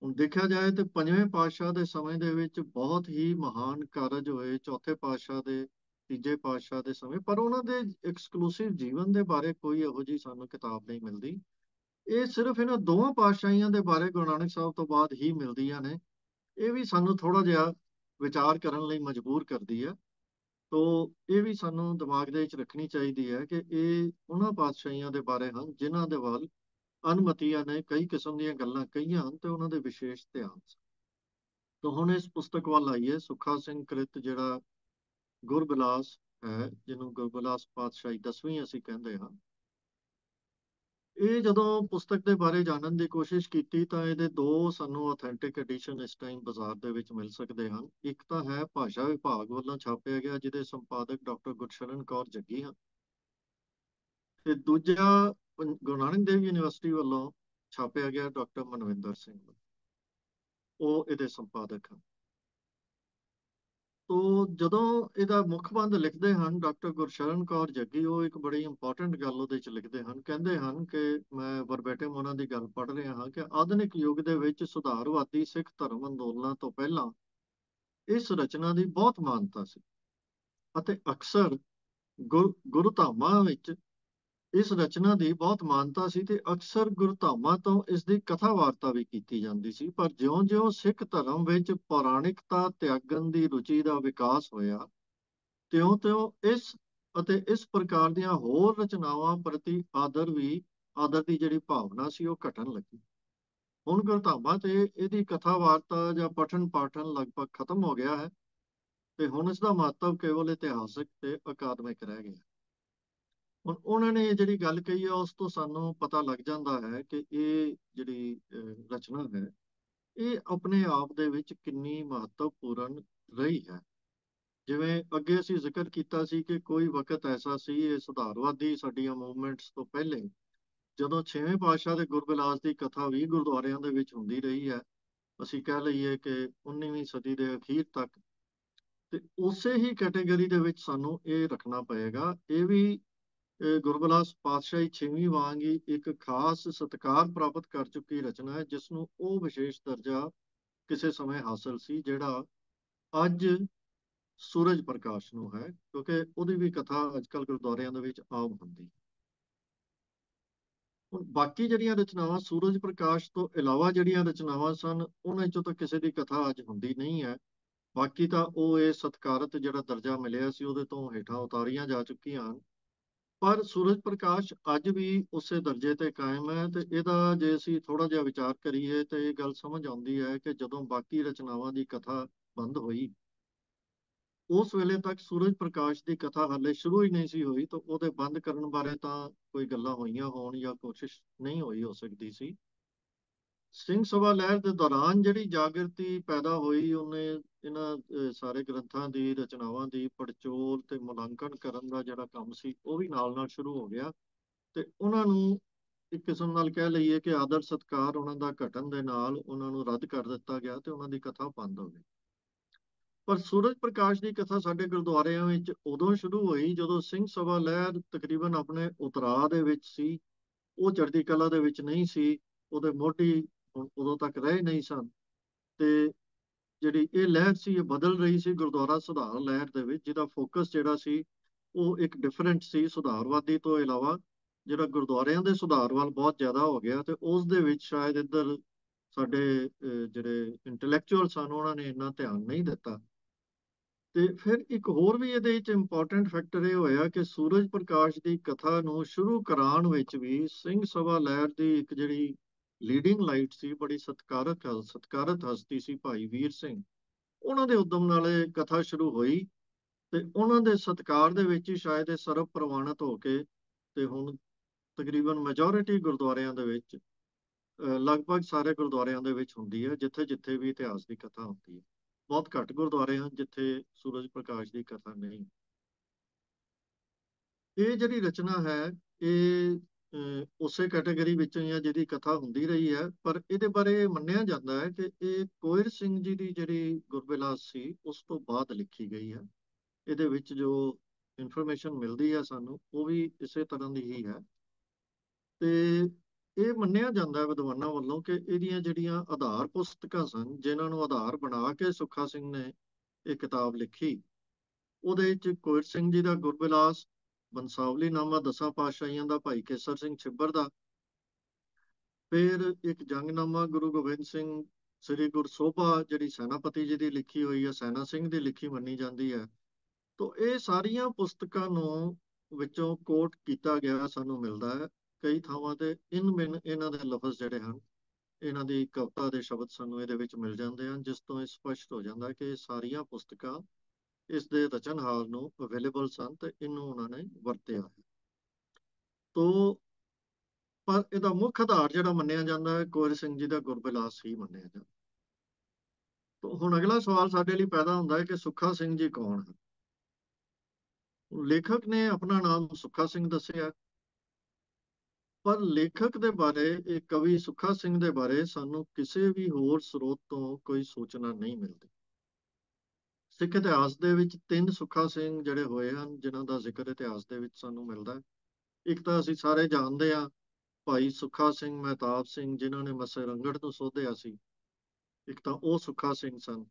ਹੁਣ ਦੇਖਿਆ ਜਾਏ ਤੇ ਪੰਜਵੇਂ ਪਾਤਸ਼ਾਹ ਦੇ ਸਮੇਂ ਦੇ ਵਿੱਚ ਬਹੁਤ ਹੀ ਮਹਾਨ ਕਾਰਜ ਹੋਏ, ਚੌਥੇ ਪਾਤਸ਼ਾਹ ਦੇ, ਤੀਜੇ ਪਾਤਸ਼ਾਹ ਦੇ ਸਮੇਂ, ਪਰ ਉਹਨਾਂ ਦੇ ਐਕਸਕਲੂਸਿਵ ਜੀਵਨ ਦੇ ਬਾਰੇ ਕੋਈ ਇਹੋ ਜਿਹੀ ਸਾਨੂੰ ਕਿਤਾਬ ਨਹੀਂ ਮਿਲਦੀ। ਇਹ ਸਿਰਫ ਇਹਨਾਂ ਦੋਵਾਂ ਪਾਤਸ਼ਾਹੀਆਂ ਦੇ ਬਾਰੇ ਗੁਰੂ ਨਾਨਕ ਸਾਹਿਬ ਤੋਂ ਬਾਅਦ ਹੀ ਮਿਲਦੀਆਂ ਨੇ। ਇਹ ਵੀ ਸਾਨੂੰ ਥੋੜਾ ਜਿਹਾ ਵਿਚਾਰ ਕਰਨ ਲਈ ਮਜਬੂਰ ਕਰਦੀ ਹੈ। ਤੋ ਇਹ ਵੀ ਸਾਨੂੰ ਦਿਮਾਗ ਦੇ ਵਿੱਚ ਰੱਖਣੀ ਚਾਹੀਦੀ ਹੈ ਕਿ ਇਹ ਉਹਨਾਂ ਪਾਤਸ਼ਾਹੀਆਂ ਦੇ ਬਾਰੇ ਹਨ, ਜਿਨ੍ਹਾਂ ਦੇ ਵੱਲ ਅਨਮਤੀਆਂ ਨੇ ਕਈ ਕਿਸਮ ਦੀਆਂ ਗੱਲਾਂ ਕਹੀਆਂ ਹਨ ਤੇ ਉਹਨਾਂ ਦੇ ਵਿਸ਼ੇਸ਼ ਧਿਆਨ ਸੀ। ਤਾਂ ਹੁਣ ਇਸ ਪੁਸਤਕ ਵੱਲ ਆਈਏ, ਸੁੱਖਾ ਸਿੰਘ ਕ੍ਰਿਤ ਜਿਹੜਾ ਗੁਰਬਿਲਾਸ ਹੈ, ਜਿਹਨੂੰ ਗੁਰਬਿਲਾਸ ਪਾਤਸ਼ਾਹੀ ਦਸਵੀਂ ਅਸੀਂ ਕਹਿੰਦੇ ਹਾਂ। ਇਹ ਜਦੋਂ ਪੁਸਤਕ ਦੇ ਬਾਰੇ ਜਾਣਨ ਦੀ ਕੋਸ਼ਿਸ਼ ਕੀਤੀ ਤਾਂ ਇਹਦੇ ਦੋ ਸਾਨੂੰ ਆਥੈਂਟਿਕ ਐਡੀਸ਼ਨ ਇਸ ਟਾਈਮ ਬਾਜ਼ਾਰ ਦੇ ਵਿੱਚ ਮਿਲ ਸਕਦੇ ਹਨ। ਇੱਕ ਤਾਂ ਹੈ ਭਾਸ਼ਾ ਵਿਭਾਗ ਵੱਲੋਂ ਛਾਪਿਆ ਗਿਆ, ਜਿਹਦੇ ਸੰਪਾਦਕ ਡਾਕਟਰ ਗੁਰਸ਼ਰਨ ਕੌਰ ਜੱਗੀ ਹਨ। ਤੇ ਦੂਜਾ ਪੰ- ਗੁਰੂ ਨਾਨਕ ਦੇਵ ਯੂਨੀਵਰਸਿਟੀ ਵੱਲੋਂ ਛਾਪਿਆ ਗਿਆ ਡਾਕਟਰ ਮਨਵਿੰਦਰ ਸਿੰਘ। ਉਹ ਇਹਦੇ ਸੰਪਾਦਕ ਹਨ। ਤੋ ਜਦੋਂ ਇਹਦਾ ਮੁਖਬੰਧ ਲਿਖਦੇ ਹਨ, ਡਾਕਟਰ ਗੁਰਸ਼ਰਨ ਕੌਰ ਜੱਗੀ, ਉਹ ਇੱਕ ਬੜੀ ਇੰਪੋਰਟੈਂਟ ਗੱਲ ਉਹਦੇ 'ਚ ਲਿਖਦੇ ਹਨ। ਕਹਿੰਦੇ ਹਨ ਕਿ ਮੈਂ ਵਰਬੈਟਿਮ ਉਹਨਾਂ ਦੀ ਗੱਲ ਪੜ੍ਹ ਰਿਹਾ ਹਾਂ ਕਿ ਆਧੁਨਿਕ ਯੁੱਗ ਦੇ ਵਿੱਚ ਸੁਧਾਰਵਾਦੀ ਸਿੱਖ ਧਰਮ ਅੰਦੋਲਨਾਂ ਤੋਂ ਪਹਿਲਾਂ ਇਸ ਰਚਨਾ ਦੀ ਬਹੁਤ ਮਾਨਤਾ ਸੀ ਅਤੇ ਅਕਸਰ ਗੁਰ, ਗੁਰਧਾਮਾਂ ਵਿੱਚ ਇਸ ਰਚਨਾ ਦੀ ਬਹੁਤ ਮਾਨਤਾ ਸੀ ਤੇ ਅਕਸਰ ਗੁਰਧਾਮਾਂ ਤੋਂ ਇਸ ਦੀ ਕਥਾ ਵਾਰਤਾ ਵੀ ਕੀਤੀ ਜਾਂਦੀ ਸੀ, ਪਰ ਜਿਉਂ-ਜਿਉਂ ਸਿੱਖ ਧਰਮ ਵਿੱਚ ਪੌਰਾਣਿਕਤਾ, ਤਿਆਗਣ ਦੀ ਰੁਚੀ ਦਾ ਵਿਕਾਸ ਹੋਇਆ, ਤਿਉਂ-ਤਿਉਂ ਇਸ ਅਤੇ ਇਸ ਪ੍ਰਕਾਰ ਦੀਆਂ ਹੋਰ ਰਚਨਾਵਾਂ ਪ੍ਰਤੀ ਆਦਰ ਵੀ, ਆਦਰ ਦੀ ਜਿਹੜੀ ਭਾਵਨਾ ਸੀ ਉਹ ਘਟਣ ਲੱਗੀ। ਹੁਣ ਗੁਰਧਾਮਾਂ ਤੇ ਇਹਦੀ ਕਥਾ ਵਾਰਤਾ ਜਾਂ ਪਠਨ ਪਾਠਨ ਲਗਭਗ ਖਤਮ ਹੋ ਗਿਆ ਹੈ ਤੇ ਹੁਣ ਇਸ ਦਾ ਮਹੱਤਵ ਕੇਵਲ ਇਤਿਹਾਸਕ ਤੇ ਅਕਾਦਮਿਕ ਰਹਿ ਗਿਆ ਹੁਣ ਉਹਨਾਂ ਨੇ ਜਿਹੜੀ ਗੱਲ ਕਹੀ ਹੈ ਉਸ ਤੋਂ ਸਾਨੂੰ ਪਤਾ ਲੱਗ ਜਾਂਦਾ ਹੈ ਕਿ ਇਹ ਜਿਹੜੀ ਰਚਨਾ ਹੈ, ਇਹ ਆਪਣੇ ਆਪ ਦੇ ਵਿੱਚ ਕਿੰਨੀ ਮਹੱਤਵਪੂਰਨ ਰਹੀ ਹੈ। ਜਿਵੇਂ ਅੱਗੇ ਅਸੀਂ ਜ਼ਿਕਰ ਕੀਤਾ ਸੀ ਕਿ ਕੋਈ ਵਕਤ ਐਸਾ ਸੀ, ਇਹ ਸੁਧਾਰਵਾਦੀ ਸਾਡੀਆਂ ਮੂਵਮੈਂਟਸ ਤੋਂ ਪਹਿਲੇ, ਜਦੋਂ ਛੇਵੇਂ ਪਾਤਸ਼ਾਹ ਦੇ ਗੁਰਬਿਲਾਸ ਦੀ ਕਥਾ ਵੀ ਗੁਰਦੁਆਰਿਆਂ ਦੇ ਵਿੱਚ ਹੁੰਦੀ ਰਹੀ ਹੈ, ਅਸੀਂ ਕਹਿ ਲਈਏ ਕਿ 19ਵੀਂ ਸਦੀ ਦੇ ਅਖੀਰ ਤੱਕ, ਤੇ ਉਸੇ ਹੀ ਕੈਟਾਗਰੀ ਦੇ ਵਿੱਚ ਸਾਨੂੰ ਇਹ ਰੱਖਣਾ ਪਏਗਾ। ਇਹ ਵੀ ਗੁਰਬਿਲਾਸ ਪਾਤਸ਼ਾਹੀ ਛੇਵੀਂ ਵਾਂਗ ਹੀ ਇੱਕ ਖਾਸ ਸਤਿਕਾਰ ਪ੍ਰਾਪਤ ਕਰ ਚੁੱਕੀ ਰਚਨਾ ਹੈ, ਜਿਸ ਨੂੰ ਉਹ ਵਿਸ਼ੇਸ਼ ਦਰਜਾ ਕਿਸੇ ਸਮੇਂ ਹਾਸਲ ਸੀ, ਜਿਹੜਾ ਅੱਜ ਸੂਰਜ ਪ੍ਰਕਾਸ਼ ਨੂੰ ਹੈ, ਕਿਉਂਕਿ ਉਹਦੀ ਵੀ ਕਥਾ ਅੱਜਕੱਲ ਗੁਰਦੁਆਰਿਆਂ ਦੇ ਵਿੱਚ ਆਮ ਹੁੰਦੀ ਹੁਣ ਬਾਕੀ ਜਿਹੜੀਆਂ ਰਚਨਾਵਾਂ ਸੂਰਜ ਪ੍ਰਕਾਸ਼ ਤੋਂ ਇਲਾਵਾ ਜਿਹੜੀਆਂ ਰਚਨਾਵਾਂ ਸਨ, ਉਹਨਾਂ ਚੋਂ ਤਾਂ ਕਿਸੇ ਦੀ ਕਥਾ ਅੱਜ ਹੁੰਦੀ ਨਹੀਂ ਹੈ। ਬਾਕੀ ਤਾਂ ਉਹ ਇਹ ਸਤਿਕਾਰਤ ਜਿਹੜਾ ਦਰਜਾ ਮਿਲਿਆ ਸੀ, ਉਹਦੇ ਤੋਂ ਹੇਠਾਂ ਉਤਾਰੀਆਂ ਜਾ ਚੁੱਕੀਆਂ ਹਨ। ਪਰ ਸੂਰਜ ਪ੍ਰਕਾਸ਼ ਅੱਜ ਵੀ ਉਸੇ ਦਰਜੇ ਤੇ ਕਾਇਮ ਹੈ ਤੇ ਇਹਦਾ ਜੇ ਅਸੀਂ ਥੋੜਾ ਜਿਹਾ ਵਿਚਾਰ ਕਰੀਏ ਤੇ ਇਹ ਗੱਲ ਸਮਝ ਆਉਂਦੀ ਹੈ ਕਿ ਜਦੋਂ ਬਾਕੀ ਰਚਨਾਵਾਂ ਦੀ ਕਥਾ ਬੰਦ ਹੋਈ, ਉਸ ਵੇਲੇ ਤੱਕ ਸੂਰਜ ਪ੍ਰਕਾਸ਼ ਦੀ ਕਥਾ ਹਾਲੇ ਸ਼ੁਰੂ ਹੀ ਨਹੀਂ ਸੀ ਹੋਈ ਤਾਂ ਉਹਦੇ ਬੰਦ ਕਰਨ ਬਾਰੇ ਤਾਂ ਕੋਈ ਗੱਲਾਂ ਹੋਈਆਂ ਹੋਣ ਜਾਂ ਕੋਸ਼ਿਸ਼ ਨਹੀਂ ਹੋਈ ਹੋ ਸਕਦੀ ਸੀ। ਸਿੰਘ ਸਭਾ ਲਹਿਰ ਦੇ ਦੌਰਾਨ ਜਿਹੜੀ ਜਾਗਰਤੀ ਪੈਦਾ ਹੋਈ, ਉਹਨੇ ਇਹਨਾਂ ਸਾਰੇ ਗ੍ਰੰਥਾਂ ਦੀ, ਰਚਨਾਵਾਂ ਦੀ, ਪੜਚੋਲ ਤੇ ਮੁਲਾਂਕਣ ਕਰਨ ਦਾ ਜਿਹੜਾ ਕੰਮ ਸੀ, ਉਹ ਵੀ ਨਾਲ ਨਾਲ ਸ਼ੁਰੂ ਹੋ ਗਿਆ। ਤੇ ਉਹਨਾਂ ਨੂੰ ਇੱਕ ਕਿਸਮ ਨਾਲ ਕਹਿ ਲਈਏ ਕਿ ਆਦਰ ਸਤਕਾਰ ਉਹਨਾਂ ਦਾ ਘਟਣ ਦੇ ਨਾਲ ਉਹਨਾਂ ਨੂੰ ਰੱਦ ਕਰ ਦਿੱਤਾ ਗਿਆ ਤੇ ਉਹਨਾਂ ਦੀ ਕਥਾ ਬੰਦ ਹੋ ਗਈ। ਪਰ ਸੂਰਜ ਪ੍ਰਕਾਸ਼ ਦੀ ਕਥਾ ਸਾਡੇ ਗੁਰਦੁਆਰਿਆਂ ਵਿੱਚ ਉਦੋਂ ਸ਼ੁਰੂ ਹੋਈ ਜਦੋਂ ਸਿੰਘ ਸਭਾ ਲਹਿਰ ਤਕਰੀਬਨ ਆਪਣੇ ਉਤਰਾਅ ਦੇ ਵਿੱਚ ਸੀ। ਉਹ ਚੜ੍ਹਦੀ ਕਲਾ ਦੇ ਵਿੱਚ ਨਹੀਂ ਸੀ, ਉਹਦੇ ਮੋਢੀ ਹੁਣ ਉਦੋਂ ਤੱਕ ਰਹੇ ਨਹੀਂ ਸਨ। ਤੇ ਜਿਹੜੀ ਇਹ ਲਹਿਰ ਸੀ, ਇਹ ਬਦਲ ਰਹੀ ਸੀ ਗੁਰਦੁਆਰਾ ਸੁਧਾਰ ਲਹਿਰ ਦੇ ਵਿੱਚ, ਜਿਹਦਾ ਫੋਕਸ ਜਿਹੜਾ ਸੀ, ਉਹ ਇੱਕ ਡਿਫਰੈਂਟ ਸੀ ਸੁਧਾਰਵਾਦੀ ਤੋਂ ਇਲਾਵਾ, ਜਿਹੜਾ ਗੁਰਦੁਆਰਿਆਂ ਦੇ ਸੁਧਾਰ ਵੱਲ ਬਹੁਤ ਜ਼ਿਆਦਾ ਹੋ ਗਿਆ ਤੇ ਉਸ ਦੇ ਵਿੱਚ ਸ਼ਾਇਦ ਇੱਧਰ ਸਾਡੇ ਜਿਹੜੇ ਇੰਟੈਲੈਕਚੁਅਲ ਸਨ, ਉਹਨਾਂ ਨੇ ਇੰਨਾ ਧਿਆਨ ਨਹੀਂ ਦਿੱਤਾ। ਤੇ ਫਿਰ ਇੱਕ ਹੋਰ ਵੀ ਇਹਦੇ ਵਿੱਚ ਇੰਪੋਰਟੈਂਟ ਫੈਕਟਰ ਇਹ ਹੋਇਆ ਕਿ ਸੂਰਜ ਪ੍ਰਕਾਸ਼ ਦੀ ਕਥਾ ਨੂੰ ਸ਼ੁਰੂ ਕਰਾਉਣ ਵਿੱਚ ਵੀ ਸਿੰਘ ਸਭਾ ਲਹਿਰ ਦੀ ਇੱਕ ਜਿਹੜੀ ਲੀਡਿੰਗ ਲਾਈਟ ਸੀ ਬੜੀ ਸਤਿਕਾਰਕ ਸਤਿਕਾਰਤ ਹਸਤੀ ਸੀ ਭਾਈ ਵੀਰ ਸਿੰਘ। ਉਹਨਾਂ ਦੇ ਉਦਮ ਨਾਲ ਇਹ ਕਥਾ ਸ਼ੁਰੂ ਹੋਈ ਤੇ ਉਹਨਾਂ ਦੇ ਸਤਿਕਾਰ ਦੇ ਵਿੱਚ ਹੀ ਸ਼ਾਇਦ ਇਹ ਸਰਬ ਪ੍ਰਵਾਨਿਤ ਹੋ ਕੇ ਤੇ ਹੁਣ ਤਕਰੀਬਨ ਮੈਜੋਰਿਟੀ ਗੁਰਦੁਆਰਿਆਂ ਦੇ ਵਿੱਚ ਅਹ, ਲਗਭਗ ਸਾਰੇ ਗੁਰਦੁਆਰਿਆਂ ਦੇ ਵਿੱਚ ਹੁੰਦੀ ਹੈ ਜਿੱਥੇ ਜਿੱਥੇ ਵੀ ਇਤਿਹਾਸ ਦੀ ਕਥਾ ਹੁੰਦੀ ਹੈ। ਬਹੁਤ ਘੱਟ ਗੁਰਦੁਆਰੇ ਹਨ ਜਿੱਥੇ ਸੂਰਜ ਪ੍ਰਕਾਸ਼ ਦੀ ਕਥਾ ਨਹੀਂ। ਇਹ ਜਿਹੜੀ ਰਚਨਾ ਹੈ ਇਹ ਉਸੇ ਕੈਟਾਗਰੀ ਵਿੱਚੋਂ ਹੀ ਆ ਜਿਹਦੀ ਕਥਾ ਹੁੰਦੀ ਰਹੀ ਹੈ, ਪਰ ਇਹਦੇ ਬਾਰੇ ਮੰਨਿਆ ਜਾਂਦਾ ਹੈ ਕਿ ਇਹ ਕੋਇਰ ਸਿੰਘ ਜੀ ਦੀ ਜਿਹੜੀ ਗੁਰਬਿਲਾਸ ਸੀ, ਉਸ ਤੋਂ ਬਾਅਦ ਲਿਖੀ ਗਈ ਹੈ। ਇਹਦੇ ਵਿੱਚ ਜੋ ਇਨਫੋਰਮੇਸ਼ਨ ਮਿਲਦੀ ਹੈ ਸਾਨੂੰ, ਉਹ ਵੀ ਇਸੇ ਤਰ੍ਹਾਂ ਦੀ ਹੀ ਹੈ। ਤੇ ਇਹ ਮੰਨਿਆ ਜਾਂਦਾ ਹੈ ਵਿਦਵਾਨਾਂ ਵੱਲੋਂ ਕਿ ਇਹਦੀਆਂ ਜਿਹੜੀਆਂ ਆਧਾਰ ਪੁਸਤਕਾਂ ਸਨ, ਜਿਨ੍ਹਾਂ ਨੂੰ ਆਧਾਰ ਬਣਾ ਕੇ ਸੁੱਖਾ ਸਿੰਘ ਨੇ ਇਹ ਕਿਤਾਬ ਲਿਖੀ, ਉਹਦੇ ਵਿੱਚ ਕੋਇਰ ਸਿੰਘ ਜੀ ਦਾ ਗੁਰਬਿਲਾਸ ਬੰਸਾਵਲੀ ਨਾਮਾ ਦਸਾਂ ਪਾਤਸ਼ਾਹੀਆਂ ਦਾ ਭਾਈ ਕੇਸਰ ਸਿੰਘ ਛਿੱਬਰ ਦਾ। ਫਿਰ ਇੱਕ ਜੰਗਨਾਮਾ ਗੁਰੂ ਗੋਬਿੰਦ ਸਿੰਘ ਸ੍ਰੀ ਗੁਰਸੋਭਾ ਜਿਹੜੀ ਸੈਨਾਪਤੀ ਜੀ ਦੀ ਲਿਖੀ ਹੋਈ ਹੈ, ਸੈਨਾ ਸਿੰਘ ਦੀ ਲਿਖੀ ਮੰਨੀ ਜਾਂਦੀ ਹੈ। ਤੋ ਇਹ ਸਾਰੀਆਂ ਪੁਸਤਕਾਂ ਨੂੰ ਵਿੱਚੋਂ ਕੋਟ ਕੀਤਾ ਗਿਆ ਸਾਨੂੰ ਮਿਲਦਾ ਹੈ। ਕਈ ਥਾਵਾਂ ਤੇ ਇਨ ਬਿਨ ਇਹਨਾਂ ਦੇ ਲਫ਼ਜ਼ ਜਿਹੜੇ ਹਨ, ਇਹਨਾਂ ਦੀ ਕਵਿਤਾ ਦੇ ਸ਼ਬਦ ਸਾਨੂੰ ਇਹਦੇ ਵਿੱਚ ਮਿਲ ਜਾਂਦੇ ਹਨ, ਜਿਸ ਤੋਂ ਇਹ ਸਪਸ਼ਟ ਹੋ ਜਾਂਦਾ ਕਿ ਇਹ ਸਾਰੀਆਂ ਪੁਸਤਕਾਂ ਇਸ ਦੇ ਰਚਨਹਾਰ ਨੂੰ ਅਵੇਲੇਬਲ ਸਨ ਤੇ ਇਹਨੂੰ ਉਹਨਾਂ ਨੇ ਵਰਤਿਆ ਹੈ। ਤੋ ਪਰ ਇਹਦਾ ਮੁੱਖ ਆਧਾਰ ਜਿਹੜਾ ਮੰਨਿਆ ਜਾਂਦਾ ਹੈ ਕੋਰ ਸਿੰਘ ਜੀ ਦਾ ਗੁਰਬਿਲਾਸ ਹੀ ਮੰਨਿਆ ਜਾਂਦਾ ਤੋ ਹੁਣ ਅਗਲਾ ਸਵਾਲ ਸਾਡੇ ਲਈ ਪੈਦਾ ਹੁੰਦਾ ਹੈ ਕਿ ਸੁੱਖਾ ਸਿੰਘ ਜੀ ਕੌਣ ਹੈ ਲੇਖਕ ਨੇ ਆਪਣਾ ਨਾਮ ਸੁੱਖਾ ਸਿੰਘ ਦੱਸਿਆ ਪਰ ਲੇਖਕ ਦੇ ਬਾਰੇ, ਇਹ ਕਵੀ ਸੁੱਖਾ ਸਿੰਘ ਦੇ ਬਾਰੇ ਸਾਨੂੰ ਕਿਸੇ ਵੀ ਹੋਰ ਸਰੋਤ ਤੋਂ ਕੋਈ ਸੂਚਨਾ ਨਹੀਂ ਮਿਲਦੀ। ਸਿੱਖ ਇਤਿਹਾਸ ਦੇ ਵਿੱਚ ਤਿੰਨ ਸੁੱਖਾ ਸਿੰਘ ਜਿਹੜੇ ਹੋਏ ਹਨ, ਜਿਨ੍ਹਾਂ ਦਾ ਜ਼ਿਕਰ ਇਤਿਹਾਸ ਦੇ ਵਿੱਚ ਸਾਨੂੰ ਮਿਲਦਾ ਹੈ। ਇੱਕ ਤਾਂ ਅਸੀਂ ਸਾਰੇ ਜਾਣਦੇ ਹਾਂ ਭਾਈ ਸੁੱਖਾ ਸਿੰਘ ਮਹਿਤਾਬ ਸਿੰਘ, ਜਿਨ੍ਹਾਂ ਨੇ ਮਸੇ ਰੰਗੜ ਤੋਂ ਸੋਧਿਆ ਸੀ। ਇੱਕ ਤਾਂ ਉਹ ਸੁੱਖਾ ਸਿੰਘ ਸਨ।